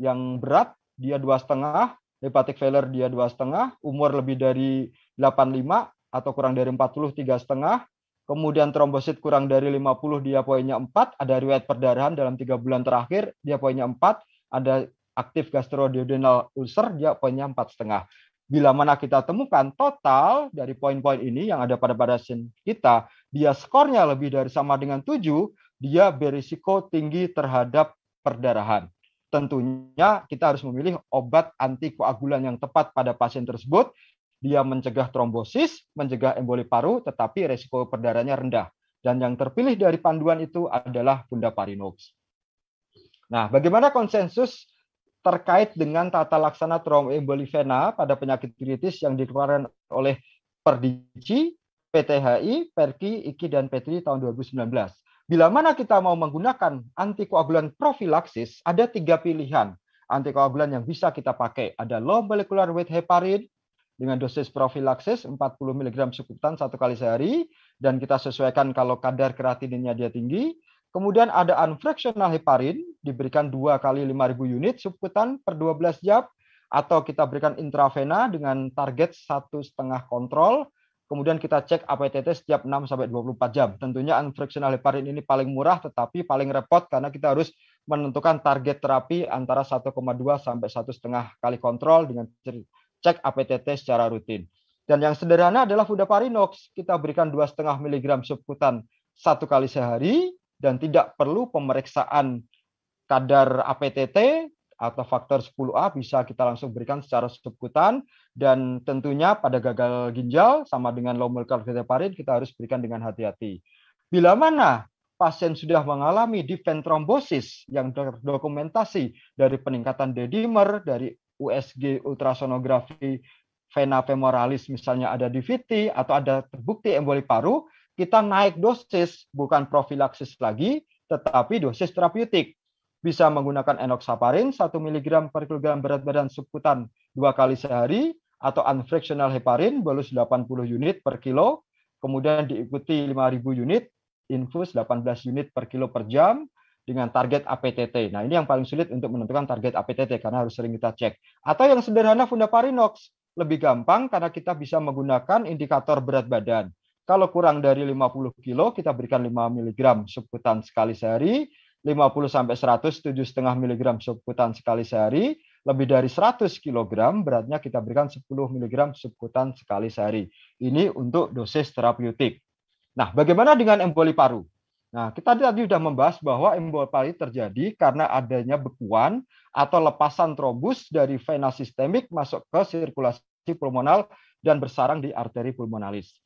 yang berat dia dua setengah, hepatic failure dia dua setengah, umur lebih dari 85 atau kurang dari 40 tiga setengah, kemudian trombosit kurang dari 50 dia poinnya 4, ada riwayat perdarahan dalam tiga bulan terakhir dia poinnya 4, ada aktif gastroduodenal ulcer dia poinnya empat setengah. Bila mana kita temukan total dari poin-poin ini yang ada pada pasien kita, dia skornya lebih dari sama dengan 7, dia berisiko tinggi terhadap perdarahan. Tentunya kita harus memilih obat antikoagulan yang tepat pada pasien tersebut dia mencegah trombosis, mencegah emboli paru, tetapi resiko perdarahannya rendah. Dan yang terpilih dari panduan itu adalah Fundaparinox. Nah, bagaimana konsensus terkait dengan tata laksana tromboemboli vena pada penyakit kritis yang dikeluarkan oleh Perdici, PTHI, Perki, IKI, dan Petri tahun 2019. Bila mana kita mau menggunakan antikoagulan profilaksis, ada tiga pilihan antikoagulan yang bisa kita pakai. Ada low molecular weight heparin, dengan dosis profilaksis 40 mg subkutan satu kali sehari dan kita sesuaikan kalau kadar kreatininnya dia tinggi. Kemudian ada unfractional heparin diberikan dua kali 5000 unit subkutan per 12 jam atau kita berikan intravena dengan target satu setengah kontrol. Kemudian kita cek APTT setiap 6 sampai 24 jam. Tentunya unfractional heparin ini paling murah tetapi paling repot karena kita harus menentukan target terapi antara 1,2 sampai satu setengah kali kontrol dengan cek APTT secara rutin. Dan yang sederhana adalah Fudaparinox. Kita berikan 2,5 mg subkutan satu kali sehari dan tidak perlu pemeriksaan kadar APTT atau faktor 10A bisa kita langsung berikan secara subkutan dan tentunya pada gagal ginjal sama dengan low molecular heparin kita harus berikan dengan hati-hati. Bila mana pasien sudah mengalami deep thrombosis yang terdokumentasi dari peningkatan D-dimer, dari USG ultrasonografi vena femoralis misalnya ada DVT atau ada terbukti emboli paru, kita naik dosis bukan profilaksis lagi, tetapi dosis terapeutik bisa menggunakan enoxaparin 1 mg per kilogram berat badan subkutan dua kali sehari atau unfractional heparin bolus 80 unit per kilo, kemudian diikuti 5.000 unit infus 18 unit per kilo per jam dengan target APTT. Nah, ini yang paling sulit untuk menentukan target APTT karena harus sering kita cek. Atau yang sederhana fundaparinox, lebih gampang karena kita bisa menggunakan indikator berat badan. Kalau kurang dari 50 kilo, kita berikan 5 mg subkutan sekali sehari 50 sampai 100 7,5 mg subkutan sekali sehari, lebih dari 100 kg beratnya kita berikan 10 mg subkutan sekali sehari. Ini untuk dosis terapeutik. Nah, bagaimana dengan emboli paru? Nah, kita tadi sudah membahas bahwa emboli paru terjadi karena adanya bekuan atau lepasan trombus dari vena sistemik masuk ke sirkulasi pulmonal dan bersarang di arteri pulmonalis.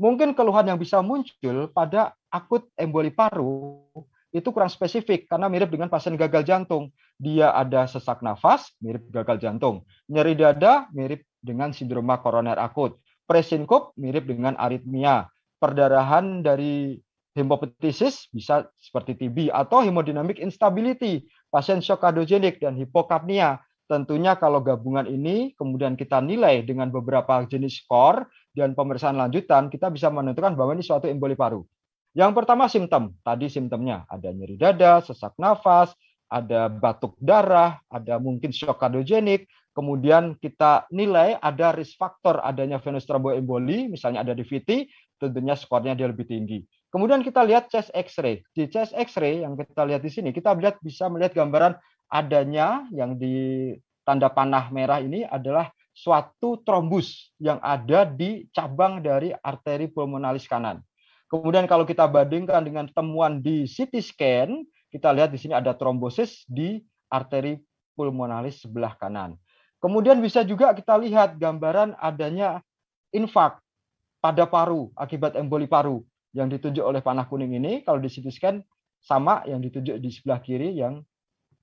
Mungkin keluhan yang bisa muncul pada akut emboli paru itu kurang spesifik karena mirip dengan pasien gagal jantung. Dia ada sesak nafas, mirip gagal jantung. Nyeri dada, mirip dengan sindroma koroner akut. Presinkop, mirip dengan aritmia. Perdarahan dari hemopetisis bisa seperti TB atau hemodinamik instability, pasien shock kardiogenik dan hipokapnia. Tentunya kalau gabungan ini kemudian kita nilai dengan beberapa jenis skor dan pemeriksaan lanjutan, kita bisa menentukan bahwa ini suatu emboli paru. Yang pertama simptom, tadi simptomnya ada nyeri dada, sesak nafas, ada batuk darah, ada mungkin shock kardiogenik, kemudian kita nilai ada risk faktor adanya venous thromboemboli, misalnya ada DVT, tentunya skornya dia lebih tinggi. Kemudian kita lihat chest X-ray. Di chest X-ray yang kita lihat di sini, kita bisa melihat gambaran adanya yang di tanda panah merah ini adalah suatu trombus yang ada di cabang dari arteri pulmonalis kanan. Kemudian kalau kita bandingkan dengan temuan di CT scan, kita lihat di sini ada trombosis di arteri pulmonalis sebelah kanan. Kemudian bisa juga kita lihat gambaran adanya infak pada paru akibat emboli paru yang ditunjuk oleh panah kuning ini. Kalau di CT scan sama yang ditunjuk di sebelah kiri yang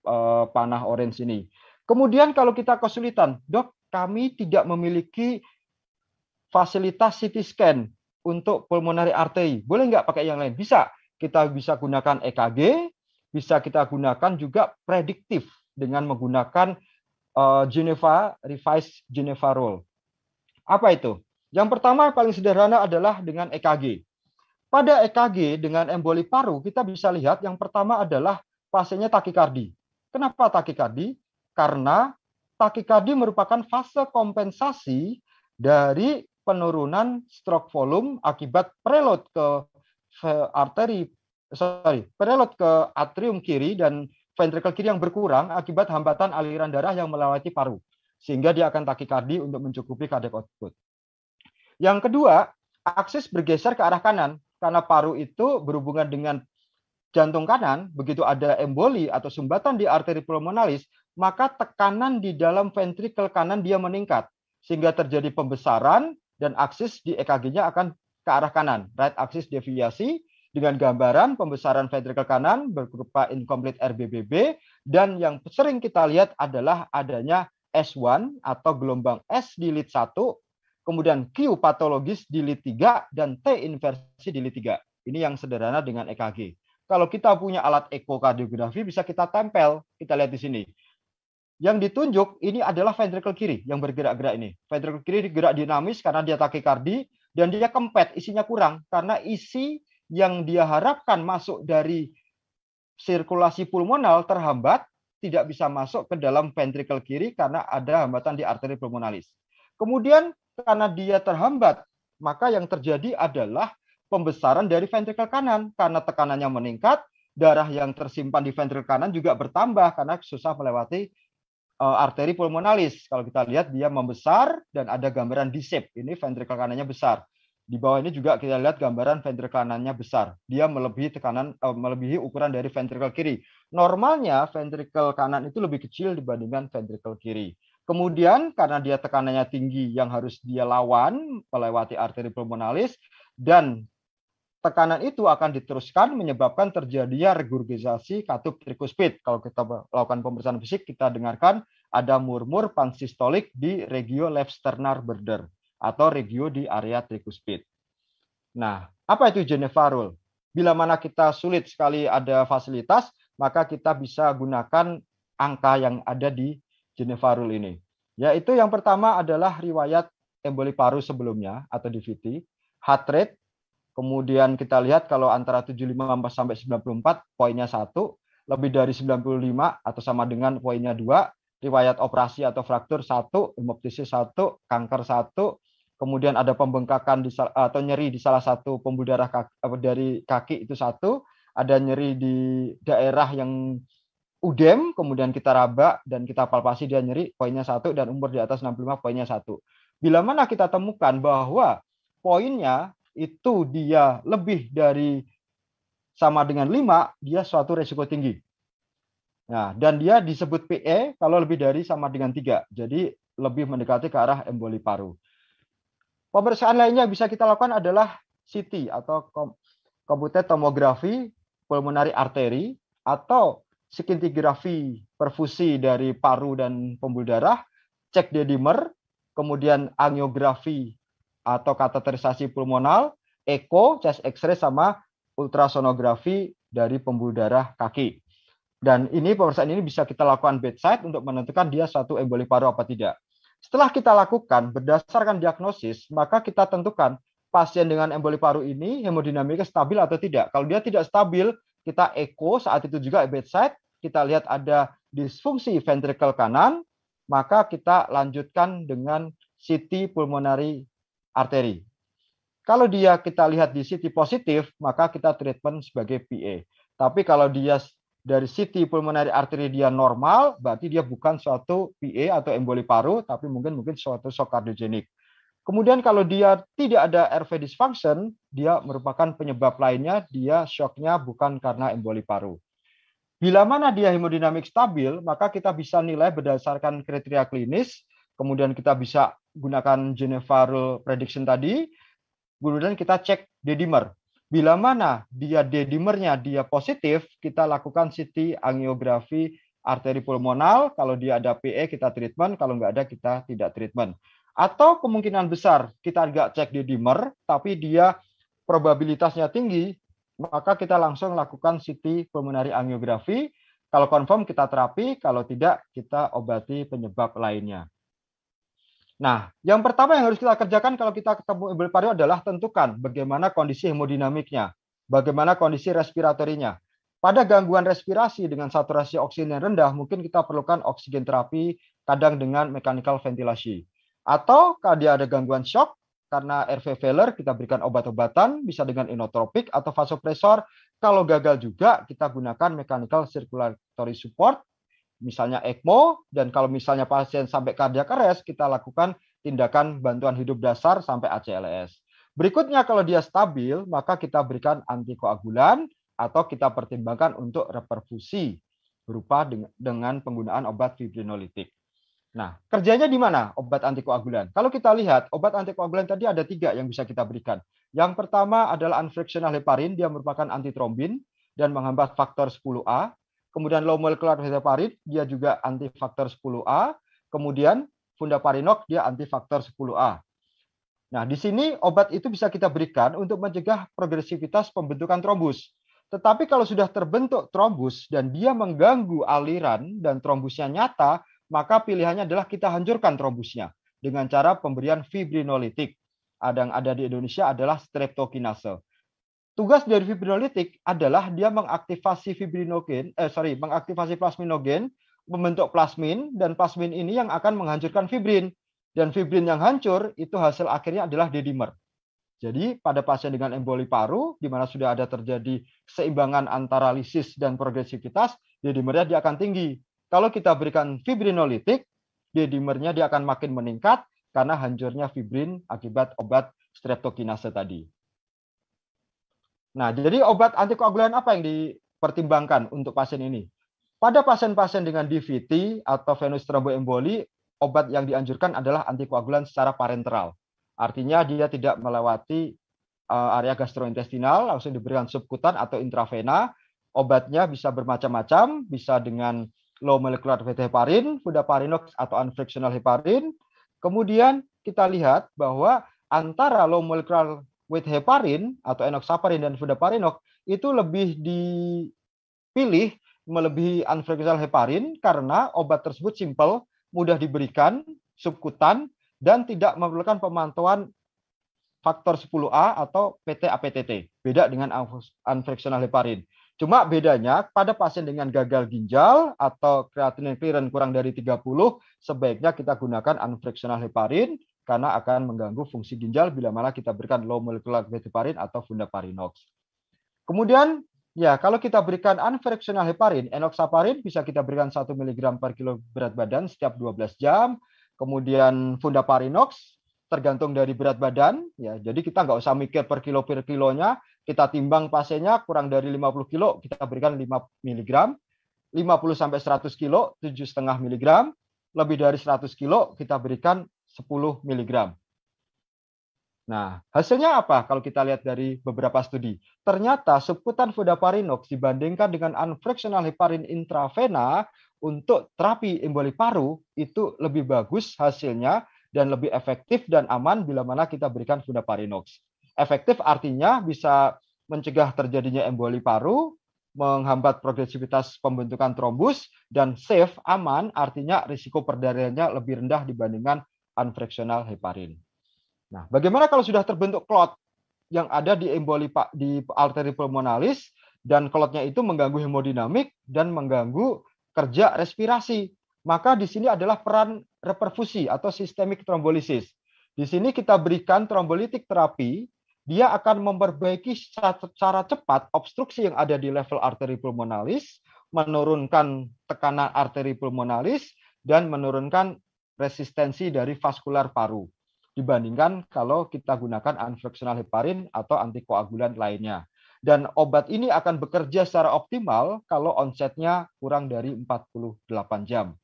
uh, panah orange ini. Kemudian kalau kita kesulitan, dok kami tidak memiliki fasilitas CT scan untuk pulmonary artery. Boleh nggak pakai yang lain? Bisa. Kita bisa gunakan EKG, bisa kita gunakan juga prediktif dengan menggunakan uh, Geneva Revised Geneva Rule. Apa itu? Yang pertama paling sederhana adalah dengan EKG. Pada EKG dengan emboli paru kita bisa lihat yang pertama adalah pasiennya takikardi. Kenapa takikardi? Karena takikardi merupakan fase kompensasi dari penurunan stroke volume akibat preload ke arteri sorry preload ke atrium kiri dan ventricle kiri yang berkurang akibat hambatan aliran darah yang melewati paru sehingga dia akan takikardi untuk mencukupi cardiac output. Yang kedua, aksis bergeser ke arah kanan karena paru itu berhubungan dengan jantung kanan, begitu ada emboli atau sumbatan di arteri pulmonalis, maka tekanan di dalam ventricle kanan dia meningkat sehingga terjadi pembesaran dan aksis di EKG-nya akan ke arah kanan, right aksis deviasi dengan gambaran pembesaran ventricle kanan berupa incomplete RBBB dan yang sering kita lihat adalah adanya S1 atau gelombang S di lead 1, kemudian Q patologis di lead 3 dan T inversi di lead 3. Ini yang sederhana dengan EKG. Kalau kita punya alat ekokardiografi bisa kita tempel, kita lihat di sini. Yang ditunjuk ini adalah ventricle kiri yang bergerak-gerak ini. Ventricle kiri gerak dinamis karena dia takikardi dan dia kempet, isinya kurang karena isi yang dia harapkan masuk dari sirkulasi pulmonal terhambat, tidak bisa masuk ke dalam ventricle kiri karena ada hambatan di arteri pulmonalis. Kemudian karena dia terhambat, maka yang terjadi adalah pembesaran dari ventricle kanan karena tekanannya meningkat, darah yang tersimpan di ventrikel kanan juga bertambah karena susah melewati arteri pulmonalis. Kalau kita lihat dia membesar dan ada gambaran disep. Ini ventrikel kanannya besar. Di bawah ini juga kita lihat gambaran ventrikel kanannya besar. Dia melebihi tekanan uh, melebihi ukuran dari ventrikel kiri. Normalnya ventrikel kanan itu lebih kecil dibandingkan ventrikel kiri. Kemudian karena dia tekanannya tinggi yang harus dia lawan melewati arteri pulmonalis dan tekanan itu akan diteruskan menyebabkan terjadinya regurgisasi katup trikuspid. Kalau kita melakukan pemeriksaan fisik, kita dengarkan ada murmur pansistolik di regio left sternar border atau regio di area trikuspid. Nah, apa itu Genevarul? Bila mana kita sulit sekali ada fasilitas, maka kita bisa gunakan angka yang ada di Genevarul ini. Yaitu yang pertama adalah riwayat emboli paru sebelumnya atau DVT, heart rate, Kemudian kita lihat kalau antara 75 sampai 94 poinnya satu, lebih dari 95 atau sama dengan poinnya dua, riwayat operasi atau fraktur satu, hemoptisis satu, kanker satu, kemudian ada pembengkakan di, atau nyeri di salah satu pembuluh darah dari kaki itu satu, ada nyeri di daerah yang udem, kemudian kita raba dan kita palpasi dia nyeri, poinnya satu, dan umur di atas 65 poinnya satu. Bila mana kita temukan bahwa poinnya itu dia lebih dari sama dengan 5, dia suatu resiko tinggi. Nah, dan dia disebut PE kalau lebih dari sama dengan 3. Jadi lebih mendekati ke arah emboli paru. Pemeriksaan lainnya yang bisa kita lakukan adalah CT atau komputer tomografi pulmonari arteri atau skintigrafi perfusi dari paru dan pembuluh darah, cek dedimer, kemudian angiografi atau kateterisasi pulmonal, echo, chest X-ray sama ultrasonografi dari pembuluh darah kaki. Dan ini pemeriksaan ini bisa kita lakukan bedside untuk menentukan dia suatu emboli paru apa tidak. Setelah kita lakukan berdasarkan diagnosis, maka kita tentukan pasien dengan emboli paru ini hemodinamika stabil atau tidak. Kalau dia tidak stabil, kita echo saat itu juga bedside, kita lihat ada disfungsi ventrikel kanan, maka kita lanjutkan dengan CT pulmonari arteri. Kalau dia kita lihat di CT positif, maka kita treatment sebagai PA. Tapi kalau dia dari CT pulmonary artery dia normal, berarti dia bukan suatu PA atau emboli paru, tapi mungkin mungkin suatu shock kardiogenik. Kemudian kalau dia tidak ada RV dysfunction, dia merupakan penyebab lainnya, dia shocknya bukan karena emboli paru. Bila mana dia hemodinamik stabil, maka kita bisa nilai berdasarkan kriteria klinis, kemudian kita bisa gunakan Geneva prediction tadi, kemudian kita cek D-dimer. Bila mana dia D-dimernya dia positif, kita lakukan CT angiografi arteri pulmonal. Kalau dia ada PE kita treatment, kalau nggak ada kita tidak treatment. Atau kemungkinan besar kita nggak cek D-dimer, tapi dia probabilitasnya tinggi, maka kita langsung lakukan CT pulmonary angiografi. Kalau confirm kita terapi, kalau tidak kita obati penyebab lainnya. Nah, yang pertama yang harus kita kerjakan kalau kita ketemu emboli paru adalah tentukan bagaimana kondisi hemodinamiknya, bagaimana kondisi respiratorinya. Pada gangguan respirasi dengan saturasi oksigen yang rendah, mungkin kita perlukan oksigen terapi, kadang dengan mechanical ventilasi. Atau kalau dia ada gangguan shock, karena RV failure, kita berikan obat-obatan, bisa dengan inotropik atau vasopresor. Kalau gagal juga, kita gunakan mechanical circulatory support, misalnya ECMO, dan kalau misalnya pasien sampai cardiac arrest, kita lakukan tindakan bantuan hidup dasar sampai ACLS. Berikutnya kalau dia stabil, maka kita berikan antikoagulan atau kita pertimbangkan untuk reperfusi berupa dengan penggunaan obat fibrinolitik. Nah, kerjanya di mana obat antikoagulan? Kalau kita lihat, obat antikoagulan tadi ada tiga yang bisa kita berikan. Yang pertama adalah unfractional heparin, dia merupakan antitrombin dan menghambat faktor 10A. Kemudian low molecular heparin, dia juga anti faktor 10A. Kemudian fundaparinok, dia anti faktor 10A. Nah, di sini obat itu bisa kita berikan untuk mencegah progresivitas pembentukan trombus. Tetapi kalau sudah terbentuk trombus dan dia mengganggu aliran dan trombusnya nyata, maka pilihannya adalah kita hancurkan trombusnya dengan cara pemberian fibrinolitik. Ada yang ada di Indonesia adalah streptokinase. Tugas dari fibrinolitik adalah dia mengaktifasi fibrinogen, eh sorry, mengaktifasi plasminogen, membentuk plasmin dan plasmin ini yang akan menghancurkan fibrin dan fibrin yang hancur itu hasil akhirnya adalah D-dimer. Jadi pada pasien dengan emboli paru, di mana sudah ada terjadi keseimbangan antara lisis dan progresivitas, D-dimernya dia akan tinggi. Kalau kita berikan fibrinolitik, D-dimernya dia akan makin meningkat karena hancurnya fibrin akibat obat streptokinase tadi. Nah, jadi obat antikoagulan apa yang dipertimbangkan untuk pasien ini? Pada pasien-pasien dengan DVT atau venous thromboemboli, obat yang dianjurkan adalah antikoagulan secara parenteral. Artinya dia tidak melewati uh, area gastrointestinal, langsung diberikan subkutan atau intravena. Obatnya bisa bermacam-macam, bisa dengan low molecular weight heparin, fudaparinox atau unfractional heparin. Kemudian kita lihat bahwa antara low molecular weight heparin atau enoxaparin dan fudaparinox itu lebih dipilih melebihi unfractional heparin karena obat tersebut simple, mudah diberikan, subkutan, dan tidak memerlukan pemantauan faktor 10A atau PT-APTT. Beda dengan unfractional heparin. Cuma bedanya pada pasien dengan gagal ginjal atau creatinine clearance kurang dari 30, sebaiknya kita gunakan unfractional heparin karena akan mengganggu fungsi ginjal bila mana kita berikan low molecular weight heparin atau fundaparinox. Kemudian ya kalau kita berikan unfractional heparin, enoxaparin bisa kita berikan 1 mg per kilo berat badan setiap 12 jam. Kemudian fundaparinox tergantung dari berat badan ya jadi kita nggak usah mikir per kilo per kilonya. Kita timbang pasiennya kurang dari 50 kilo kita berikan 5 mg 50 sampai 100 kilo 7,5 mg lebih dari 100 kilo kita berikan 10 mg Nah, hasilnya apa kalau kita lihat dari beberapa studi? Ternyata subkutan fundaparinox dibandingkan dengan unfractional heparin intravena untuk terapi emboli paru itu lebih bagus hasilnya dan lebih efektif dan aman bila mana kita berikan fundaparinox. Efektif artinya bisa mencegah terjadinya emboli paru, menghambat progresivitas pembentukan trombus, dan safe, aman, artinya risiko perdarahannya lebih rendah dibandingkan unfractional heparin. Nah, bagaimana kalau sudah terbentuk clot yang ada di emboli di arteri pulmonalis dan clotnya itu mengganggu hemodinamik dan mengganggu kerja respirasi. Maka di sini adalah peran reperfusi atau sistemik trombolisis. Di sini kita berikan trombolitik terapi, dia akan memperbaiki secara cepat obstruksi yang ada di level arteri pulmonalis, menurunkan tekanan arteri pulmonalis, dan menurunkan resistensi dari vaskular paru dibandingkan kalau kita gunakan unfractional heparin atau antikoagulan lainnya. Dan obat ini akan bekerja secara optimal kalau onsetnya kurang dari 48 jam.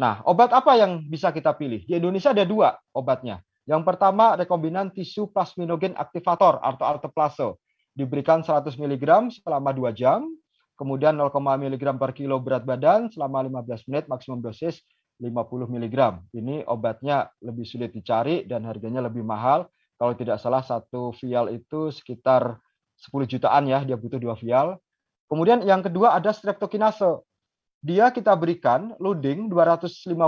Nah, obat apa yang bisa kita pilih? Di Indonesia ada dua obatnya. Yang pertama, rekombinan tisu plasminogen aktivator atau alteplase. Diberikan 100 mg selama 2 jam, kemudian 0, mg per kilo berat badan selama 15 menit, maksimum dosis 50 mg. Ini obatnya lebih sulit dicari dan harganya lebih mahal. Kalau tidak salah satu vial itu sekitar 10 jutaan ya, dia butuh dua vial. Kemudian yang kedua ada streptokinase. Dia kita berikan loading 250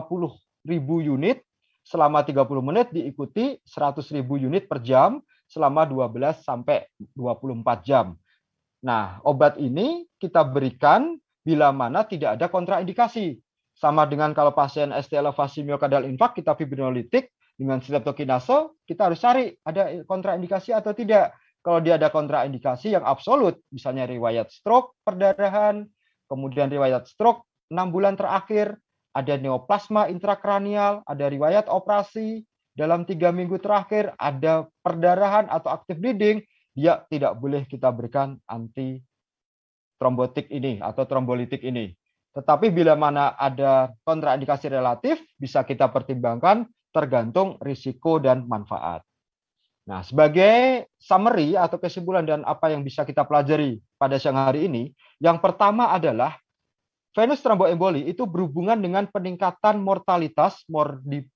ribu unit selama 30 menit diikuti 100 ribu unit per jam selama 12 sampai 24 jam. Nah, obat ini kita berikan bila mana tidak ada kontraindikasi. Sama dengan kalau pasien ST elevasi miokardal infark kita fibrinolitik dengan streptokinase, kita harus cari ada kontraindikasi atau tidak. Kalau dia ada kontraindikasi yang absolut, misalnya riwayat stroke perdarahan, kemudian riwayat stroke 6 bulan terakhir, ada neoplasma intrakranial, ada riwayat operasi dalam tiga minggu terakhir, ada perdarahan atau active bleeding, dia tidak boleh kita berikan anti trombotik ini atau trombolitik ini. Tetapi bila mana ada kontraindikasi relatif, bisa kita pertimbangkan tergantung risiko dan manfaat. Nah, sebagai summary atau kesimpulan dan apa yang bisa kita pelajari pada siang hari ini, yang pertama adalah venous thromboemboli itu berhubungan dengan peningkatan mortalitas,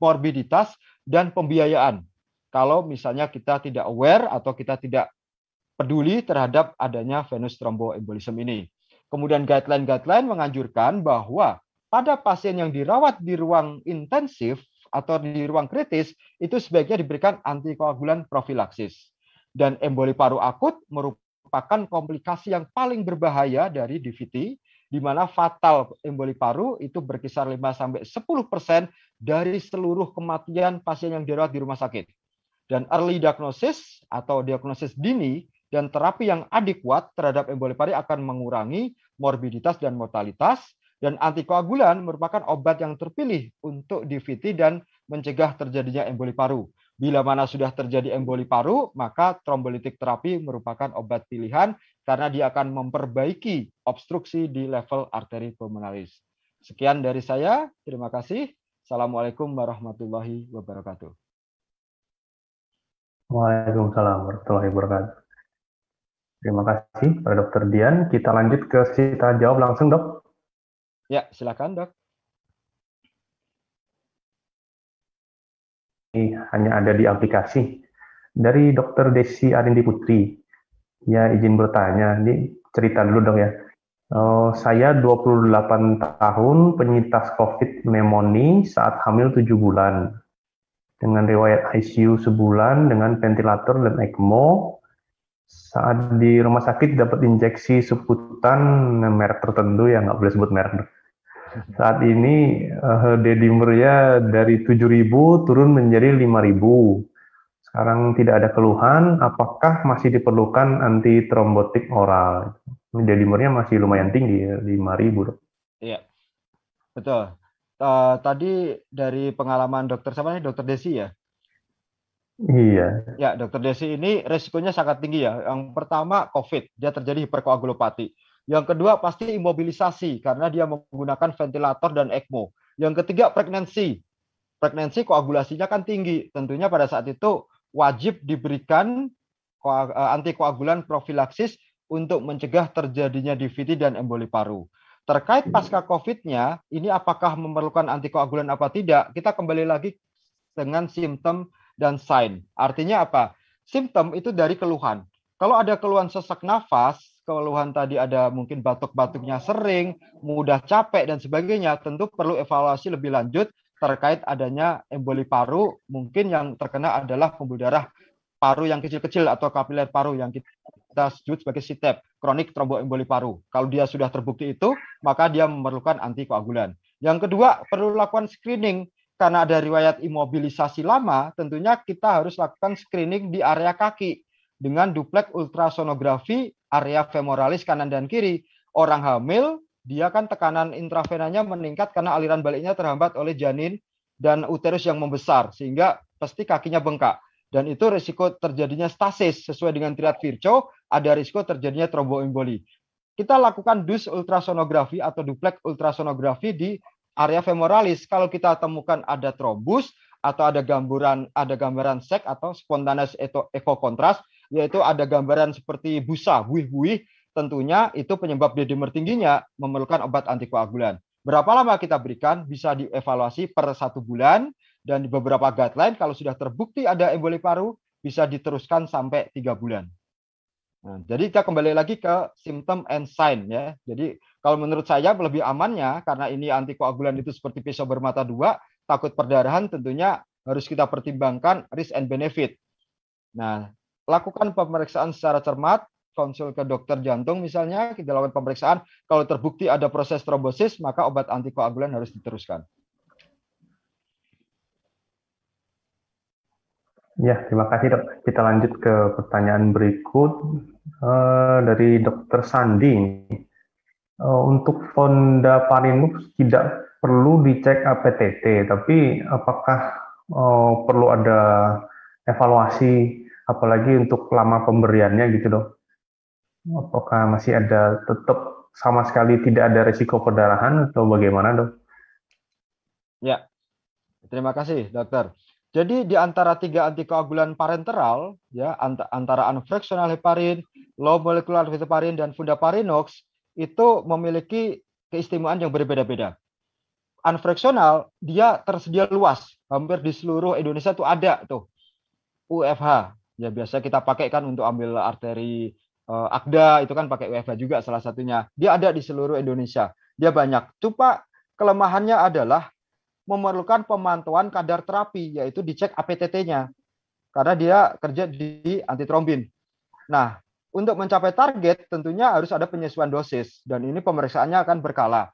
morbiditas, dan pembiayaan. Kalau misalnya kita tidak aware atau kita tidak peduli terhadap adanya venous thromboembolism ini. Kemudian guideline-guideline menganjurkan bahwa pada pasien yang dirawat di ruang intensif atau di ruang kritis itu sebaiknya diberikan antikoagulan profilaksis. Dan emboli paru akut merupakan komplikasi yang paling berbahaya dari DVT di mana fatal emboli paru itu berkisar 5 sampai 10% dari seluruh kematian pasien yang dirawat di rumah sakit. Dan early diagnosis atau diagnosis dini dan terapi yang adekuat terhadap emboli pari akan mengurangi morbiditas dan mortalitas dan antikoagulan merupakan obat yang terpilih untuk DVT dan mencegah terjadinya emboli paru. Bila mana sudah terjadi emboli paru, maka trombolitik terapi merupakan obat pilihan karena dia akan memperbaiki obstruksi di level arteri pulmonalis. Sekian dari saya, terima kasih. Assalamualaikum warahmatullahi wabarakatuh. Waalaikumsalam warahmatullahi wabarakatuh. Terima kasih Pak Dokter Dian. Kita lanjut ke kita jawab langsung, Dok. Ya, silakan, Dok. Ini hanya ada di aplikasi. Dari Dokter Desi Arindi Putri. Ya, izin bertanya. Ini cerita dulu, Dok ya. Oh, saya 28 tahun penyintas COVID pneumonia saat hamil 7 bulan. Dengan riwayat ICU sebulan dengan ventilator dan ECMO. Saat di rumah sakit dapat injeksi sebutan merek tertentu yang nggak boleh sebut merek. Saat ini uh, dedimernya dari 7.000 turun menjadi 5.000. Sekarang tidak ada keluhan, apakah masih diperlukan anti trombotik oral? dedimernya masih lumayan tinggi, 5.000. Iya, betul. Uh, tadi dari pengalaman dokter siapa nih, dokter Desi ya? Iya. Ya, dokter Desi ini resikonya sangat tinggi ya. Yang pertama COVID, dia terjadi hiperkoagulopati. Yang kedua pasti imobilisasi karena dia menggunakan ventilator dan ECMO. Yang ketiga pregnancy. Pregnancy koagulasinya kan tinggi. Tentunya pada saat itu wajib diberikan eh, antikoagulan profilaksis untuk mencegah terjadinya DVT dan emboli paru. Terkait pasca COVID-nya, ini apakah memerlukan antikoagulan apa tidak? Kita kembali lagi dengan simptom dan sign. Artinya apa? Simptom itu dari keluhan. Kalau ada keluhan sesak nafas, keluhan tadi ada mungkin batuk-batuknya sering, mudah capek dan sebagainya, tentu perlu evaluasi lebih lanjut terkait adanya emboli paru. Mungkin yang terkena adalah pembuluh darah paru yang kecil-kecil atau kapiler paru yang kita sebut sebagai CTEP, kronik tromboemboli paru. Kalau dia sudah terbukti itu, maka dia memerlukan antikoagulan. Yang kedua, perlu lakukan screening karena ada riwayat imobilisasi lama, tentunya kita harus lakukan screening di area kaki dengan duplek ultrasonografi area femoralis kanan dan kiri. Orang hamil, dia kan tekanan intravenanya meningkat karena aliran baliknya terhambat oleh janin dan uterus yang membesar, sehingga pasti kakinya bengkak dan itu risiko terjadinya stasis sesuai dengan triad Virchow ada risiko terjadinya tromboemboli. Kita lakukan dus ultrasonografi atau duplek ultrasonografi di area femoralis. Kalau kita temukan ada trombus atau ada gambaran ada gambaran sek atau spontaneous ekokontras yaitu ada gambaran seperti busa, buih-buih, tentunya itu penyebab dedimer tingginya memerlukan obat antikoagulan. Berapa lama kita berikan? Bisa dievaluasi per satu bulan dan di beberapa guideline kalau sudah terbukti ada emboli paru bisa diteruskan sampai tiga bulan. Nah, jadi kita kembali lagi ke symptom and sign ya. Jadi kalau menurut saya lebih amannya karena ini antikoagulan itu seperti pisau bermata dua, takut perdarahan tentunya harus kita pertimbangkan risk and benefit. Nah, lakukan pemeriksaan secara cermat, konsul ke dokter jantung misalnya, kita lakukan pemeriksaan. Kalau terbukti ada proses trombosis, maka obat antikoagulan harus diteruskan. Ya, terima kasih dok. Kita lanjut ke pertanyaan berikut uh, dari Dokter Sandi. Uh, untuk Fonda Parinux tidak perlu dicek APTT, tapi apakah uh, perlu ada evaluasi, apalagi untuk lama pemberiannya gitu dok? Apakah masih ada tetap sama sekali tidak ada risiko perdarahan atau bagaimana dok? Ya, terima kasih dokter. Jadi di antara tiga antikoagulan parenteral, ya antara unfractional heparin, low molecular heparin, dan fundaparinox itu memiliki keistimewaan yang berbeda-beda. Unfractional dia tersedia luas, hampir di seluruh Indonesia itu ada tuh UFH. Ya biasa kita pakai kan untuk ambil arteri uh, Akda itu kan pakai UFH juga salah satunya. Dia ada di seluruh Indonesia. Dia banyak. Cuma kelemahannya adalah memerlukan pemantauan kadar terapi, yaitu dicek APTT-nya. Karena dia kerja di antitrombin. Nah, untuk mencapai target tentunya harus ada penyesuaian dosis dan ini pemeriksaannya akan berkala.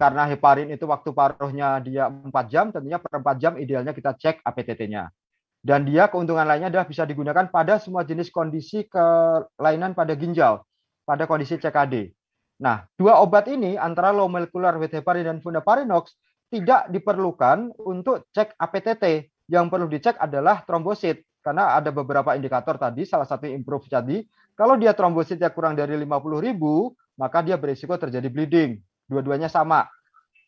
Karena heparin itu waktu paruhnya dia 4 jam, tentunya per 4 jam idealnya kita cek APTT-nya. Dan dia keuntungan lainnya adalah bisa digunakan pada semua jenis kondisi kelainan pada ginjal, pada kondisi CKD. Nah, dua obat ini antara low molecular weight heparin dan fundaparinox tidak diperlukan untuk cek APTT. Yang perlu dicek adalah trombosit karena ada beberapa indikator tadi, salah satu improve tadi, kalau dia trombositnya kurang dari 50.000, maka dia berisiko terjadi bleeding. Dua-duanya sama.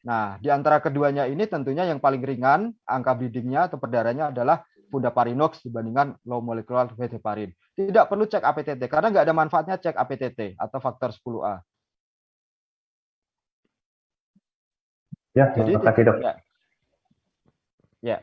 Nah, di antara keduanya ini tentunya yang paling ringan angka bleedingnya atau perdarahannya adalah fundaparinox dibandingkan low molecular weight heparin. Tidak perlu cek APTT karena nggak ada manfaatnya cek APTT atau faktor 10A. Ya, Jadi, terima kasih dok. Ya. ya.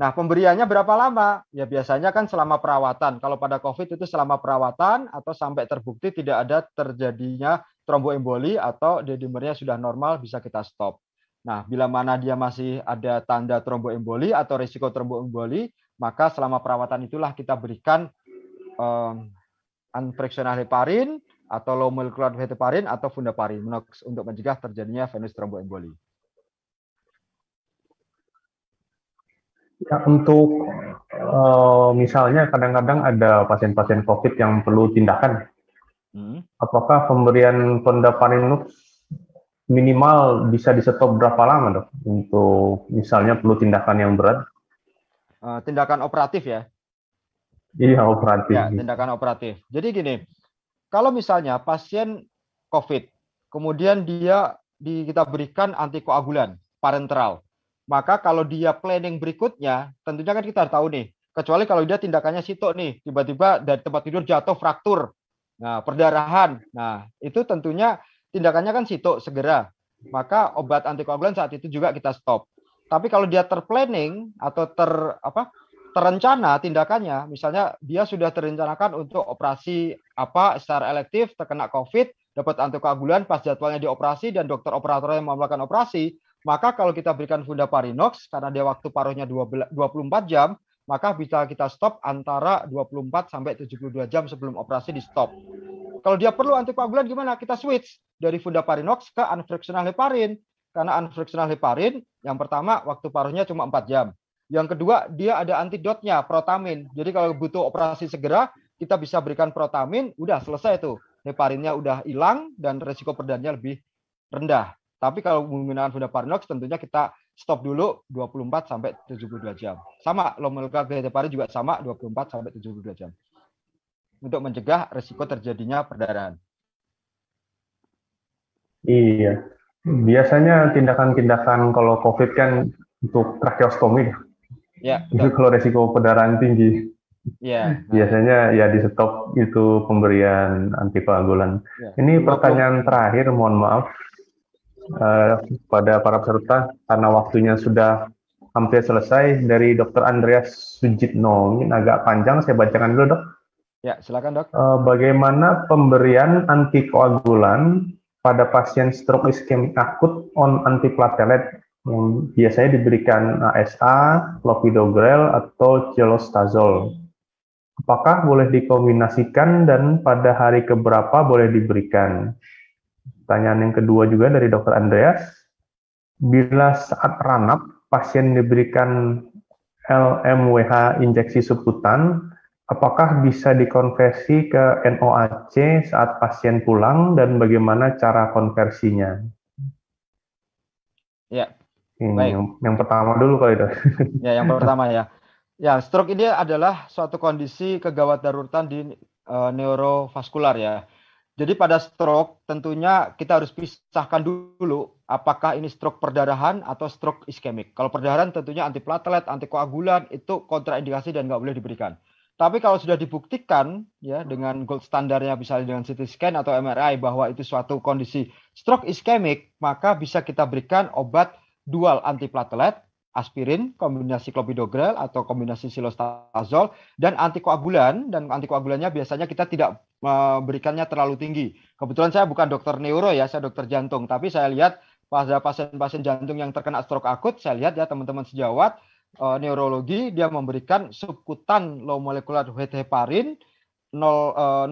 Nah, pemberiannya berapa lama? Ya biasanya kan selama perawatan. Kalau pada COVID itu selama perawatan atau sampai terbukti tidak ada terjadinya tromboemboli atau dedimernya sudah normal bisa kita stop. Nah, bila mana dia masih ada tanda tromboemboli atau risiko tromboemboli, maka selama perawatan itulah kita berikan um, unfractional heparin atau low molecular heparin atau fundaparin untuk mencegah terjadinya venous tromboemboli. Ya, untuk uh, misalnya kadang-kadang ada pasien-pasien COVID yang perlu tindakan Hmm. Apakah pemberian Fondaparinux minimal bisa disetop berapa lama dok untuk misalnya perlu tindakan yang berat? Uh, tindakan operatif ya? Iya operatif. Ya, tindakan operatif. Jadi gini, kalau misalnya pasien COVID, kemudian dia di, kita berikan antikoagulan parenteral, maka kalau dia planning berikutnya, tentunya kan kita tahu nih, kecuali kalau dia tindakannya sitok nih, tiba-tiba dari tempat tidur jatuh fraktur, Nah, perdarahan. Nah, itu tentunya tindakannya kan situ segera. Maka obat antikoagulan saat itu juga kita stop. Tapi kalau dia terplanning atau ter apa terencana tindakannya, misalnya dia sudah terencanakan untuk operasi apa secara elektif terkena COVID, dapat antikoagulan pas jadwalnya dioperasi dan dokter operator yang melakukan operasi, maka kalau kita berikan fundaparinox karena dia waktu paruhnya 24 jam, maka bisa kita stop antara 24 sampai 72 jam sebelum operasi di stop. Kalau dia perlu antikoagulan gimana? Kita switch dari fundaparinox ke unfractional heparin. Karena unfractional heparin yang pertama waktu paruhnya cuma 4 jam. Yang kedua dia ada antidotnya protamin. Jadi kalau butuh operasi segera kita bisa berikan protamin, udah selesai tuh. Heparinnya udah hilang dan resiko perdananya lebih rendah. Tapi kalau menggunakan fundaparinox tentunya kita stop dulu 24 sampai 72 jam. Sama lomolecular heparin juga sama 24 sampai 72 jam. Untuk mencegah resiko terjadinya perdarahan. Iya. Biasanya tindakan-tindakan kalau COVID kan untuk tracheostomi. Ya. [LAUGHS] Itu kalau resiko perdarahan tinggi. Ya. Biasanya ya di stop itu pemberian antikoagulan. Ya. Ini pertanyaan terakhir, mohon maaf uh, pada para peserta karena waktunya sudah hampir selesai dari Dr. Andreas Sujitno. Ini agak panjang, saya bacakan dulu dok. Ya, silakan dok. Uh, bagaimana pemberian antikoagulan pada pasien stroke iskemik akut on antiplatelet yang biasanya diberikan ASA, clopidogrel, atau cialostazol. Apakah boleh dikombinasikan dan pada hari keberapa boleh diberikan? Pertanyaan yang kedua juga dari Dr. Andreas, bila saat ranap pasien diberikan LMWH injeksi subkutan, apakah bisa dikonversi ke NOAC saat pasien pulang dan bagaimana cara konversinya? Ya. Ini Baik. Yang, yang pertama dulu kali itu. [LAUGHS] Ya, yang pertama ya. Ya, stroke ini adalah suatu kondisi kegawat daruratan di uh, neurovaskular ya jadi pada stroke tentunya kita harus pisahkan dulu apakah ini stroke perdarahan atau stroke iskemik. Kalau perdarahan tentunya antiplatelet, antikoagulan itu kontraindikasi dan nggak boleh diberikan. Tapi kalau sudah dibuktikan ya dengan gold standarnya misalnya dengan CT scan atau MRI bahwa itu suatu kondisi stroke iskemik, maka bisa kita berikan obat dual antiplatelet aspirin, kombinasi clopidogrel atau kombinasi silostazol dan antikoagulan dan antikoagulannya biasanya kita tidak memberikannya terlalu tinggi. Kebetulan saya bukan dokter neuro ya, saya dokter jantung, tapi saya lihat pada pasien-pasien jantung yang terkena stroke akut, saya lihat ya teman-teman sejawat uh, neurologi dia memberikan subkutan low molecular weight heparin 0,4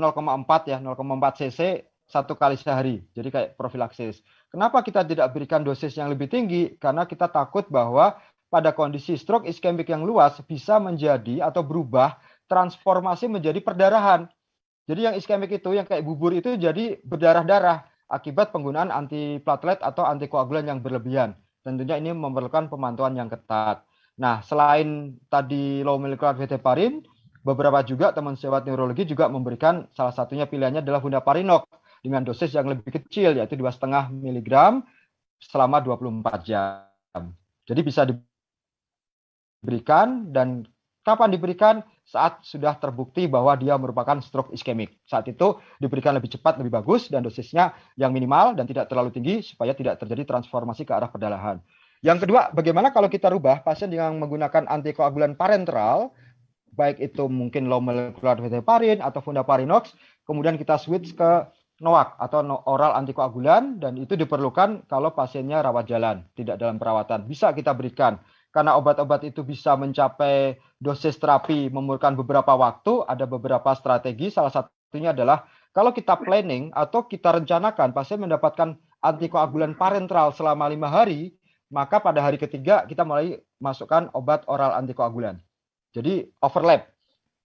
ya 0,4 cc satu kali sehari. Jadi kayak profilaksis. Kenapa kita tidak berikan dosis yang lebih tinggi? Karena kita takut bahwa pada kondisi stroke iskemik yang luas bisa menjadi atau berubah transformasi menjadi perdarahan. Jadi yang iskemik itu yang kayak bubur itu jadi berdarah-darah akibat penggunaan antiplatelet atau antikoagulan yang berlebihan. Tentunya ini memerlukan pemantauan yang ketat. Nah, selain tadi low molecular weight heparin, beberapa juga teman sejawat neurologi juga memberikan salah satunya pilihannya adalah fundaparinok dengan dosis yang lebih kecil yaitu 2,5 mg selama 24 jam. Jadi bisa diberikan dan kapan diberikan saat sudah terbukti bahwa dia merupakan stroke iskemik. Saat itu diberikan lebih cepat, lebih bagus, dan dosisnya yang minimal dan tidak terlalu tinggi supaya tidak terjadi transformasi ke arah perdarahan. Yang kedua, bagaimana kalau kita rubah pasien yang menggunakan antikoagulan parenteral, baik itu mungkin low molecular weight heparin atau fundaparinox, kemudian kita switch ke NOAC atau oral antikoagulan dan itu diperlukan kalau pasiennya rawat jalan, tidak dalam perawatan. Bisa kita berikan karena obat-obat itu bisa mencapai dosis terapi memerlukan beberapa waktu, ada beberapa strategi. Salah satunya adalah kalau kita planning atau kita rencanakan pasien mendapatkan antikoagulan parenteral selama lima hari, maka pada hari ketiga kita mulai masukkan obat oral antikoagulan. Jadi overlap.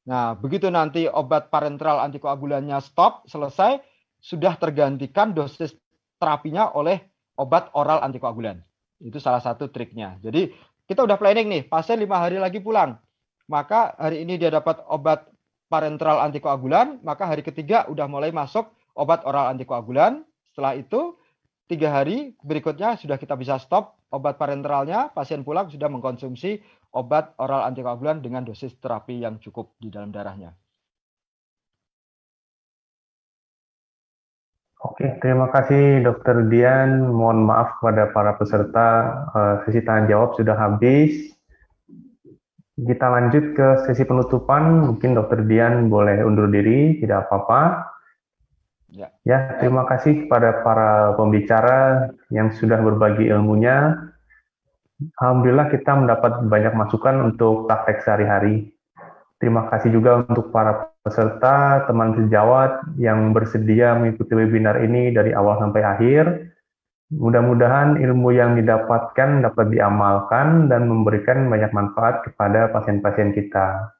Nah, begitu nanti obat parenteral antikoagulannya stop, selesai, sudah tergantikan dosis terapinya oleh obat oral antikoagulan. Itu salah satu triknya. Jadi kita udah planning nih, pasien lima hari lagi pulang. Maka hari ini dia dapat obat parenteral antikoagulan, maka hari ketiga udah mulai masuk obat oral antikoagulan. Setelah itu tiga hari berikutnya sudah kita bisa stop obat parenteralnya, pasien pulang sudah mengkonsumsi obat oral antikoagulan dengan dosis terapi yang cukup di dalam darahnya. Oke, terima kasih Dokter Dian. Mohon maaf kepada para peserta, uh, sesi tanya jawab sudah habis. Kita lanjut ke sesi penutupan. Mungkin Dokter Dian boleh undur diri, tidak apa-apa. Ya. ya, terima kasih kepada para pembicara yang sudah berbagi ilmunya. Alhamdulillah kita mendapat banyak masukan untuk praktek sehari-hari. Terima kasih juga untuk para peserta, teman sejawat yang bersedia mengikuti webinar ini dari awal sampai akhir. Mudah-mudahan ilmu yang didapatkan dapat diamalkan dan memberikan banyak manfaat kepada pasien-pasien kita.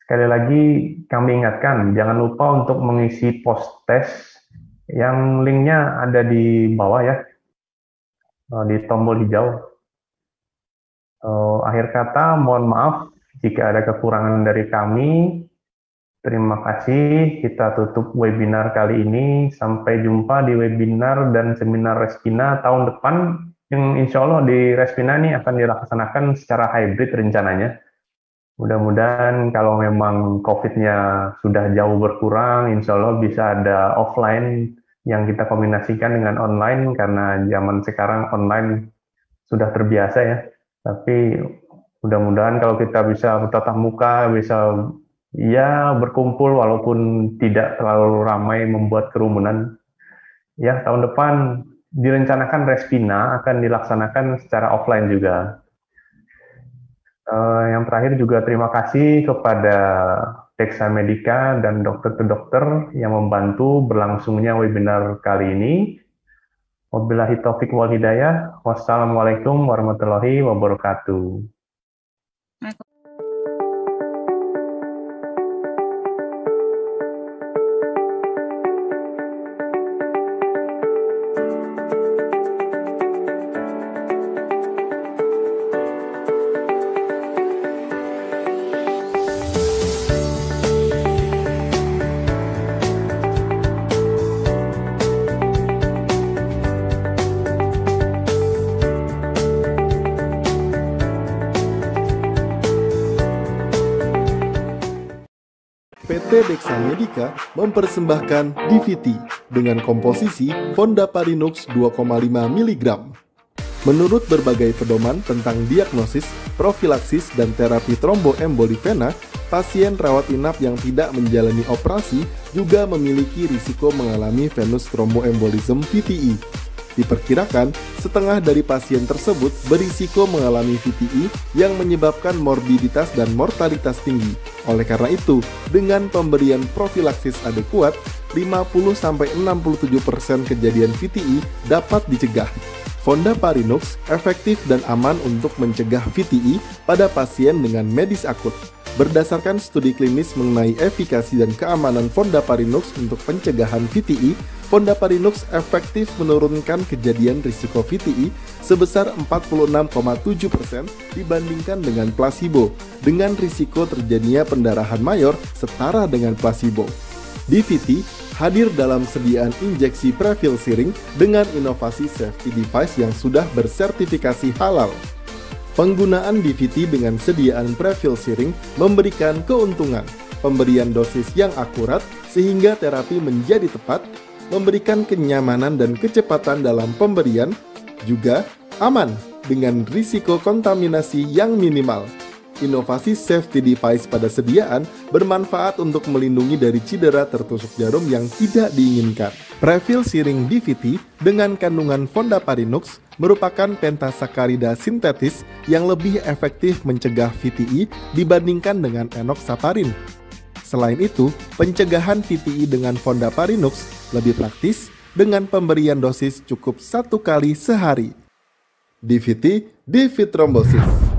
Sekali lagi kami ingatkan, jangan lupa untuk mengisi post test yang linknya ada di bawah ya, eh, di tombol hijau. Eh, akhir kata, mohon maaf jika ada kekurangan dari kami, terima kasih. Kita tutup webinar kali ini. Sampai jumpa di webinar dan seminar Respina tahun depan yang insya Allah di Respina ini akan dilaksanakan secara hybrid rencananya. Mudah-mudahan kalau memang COVID-nya sudah jauh berkurang, insya Allah bisa ada offline yang kita kombinasikan dengan online karena zaman sekarang online sudah terbiasa ya. Tapi mudah-mudahan kalau kita bisa bertatap muka, bisa ya berkumpul walaupun tidak terlalu ramai membuat kerumunan. Ya, tahun depan direncanakan Respina akan dilaksanakan secara offline juga. Uh, yang terakhir juga terima kasih kepada Dexa Medica dan dokter-dokter yang membantu berlangsungnya webinar kali ini. Wabillahi taufik wal hidayah. Wassalamualaikum warahmatullahi wabarakatuh. Dexa Medica mempersembahkan DVT dengan komposisi Fondaparinux 2,5 mg. Menurut berbagai pedoman tentang diagnosis, profilaksis, dan terapi tromboemboli vena, pasien rawat inap yang tidak menjalani operasi juga memiliki risiko mengalami venous thromboembolism VTE Diperkirakan, setengah dari pasien tersebut berisiko mengalami VTE yang menyebabkan morbiditas dan mortalitas tinggi. Oleh karena itu, dengan pemberian profilaksis adekuat, 50-67% kejadian VTE dapat dicegah. Fondaparinux efektif dan aman untuk mencegah VTI pada pasien dengan medis akut. Berdasarkan studi klinis mengenai efikasi dan keamanan Fondaparinux untuk pencegahan VTI, Fondaparinux efektif menurunkan kejadian risiko VTI sebesar 46,7% dibandingkan dengan placebo, dengan risiko terjadinya pendarahan mayor setara dengan placebo. DVT hadir dalam sediaan injeksi prefil siring dengan inovasi safety device yang sudah bersertifikasi halal. Penggunaan DVT dengan sediaan prefil siring memberikan keuntungan, pemberian dosis yang akurat sehingga terapi menjadi tepat, memberikan kenyamanan dan kecepatan dalam pemberian, juga aman dengan risiko kontaminasi yang minimal inovasi safety device pada sediaan bermanfaat untuk melindungi dari cedera tertusuk jarum yang tidak diinginkan. Previl siring DVT dengan kandungan Fondaparinux merupakan pentasakarida sintetis yang lebih efektif mencegah VTI dibandingkan dengan enoxaparin. Selain itu, pencegahan VTI dengan Fondaparinux lebih praktis dengan pemberian dosis cukup satu kali sehari. DVT, DV thrombosis.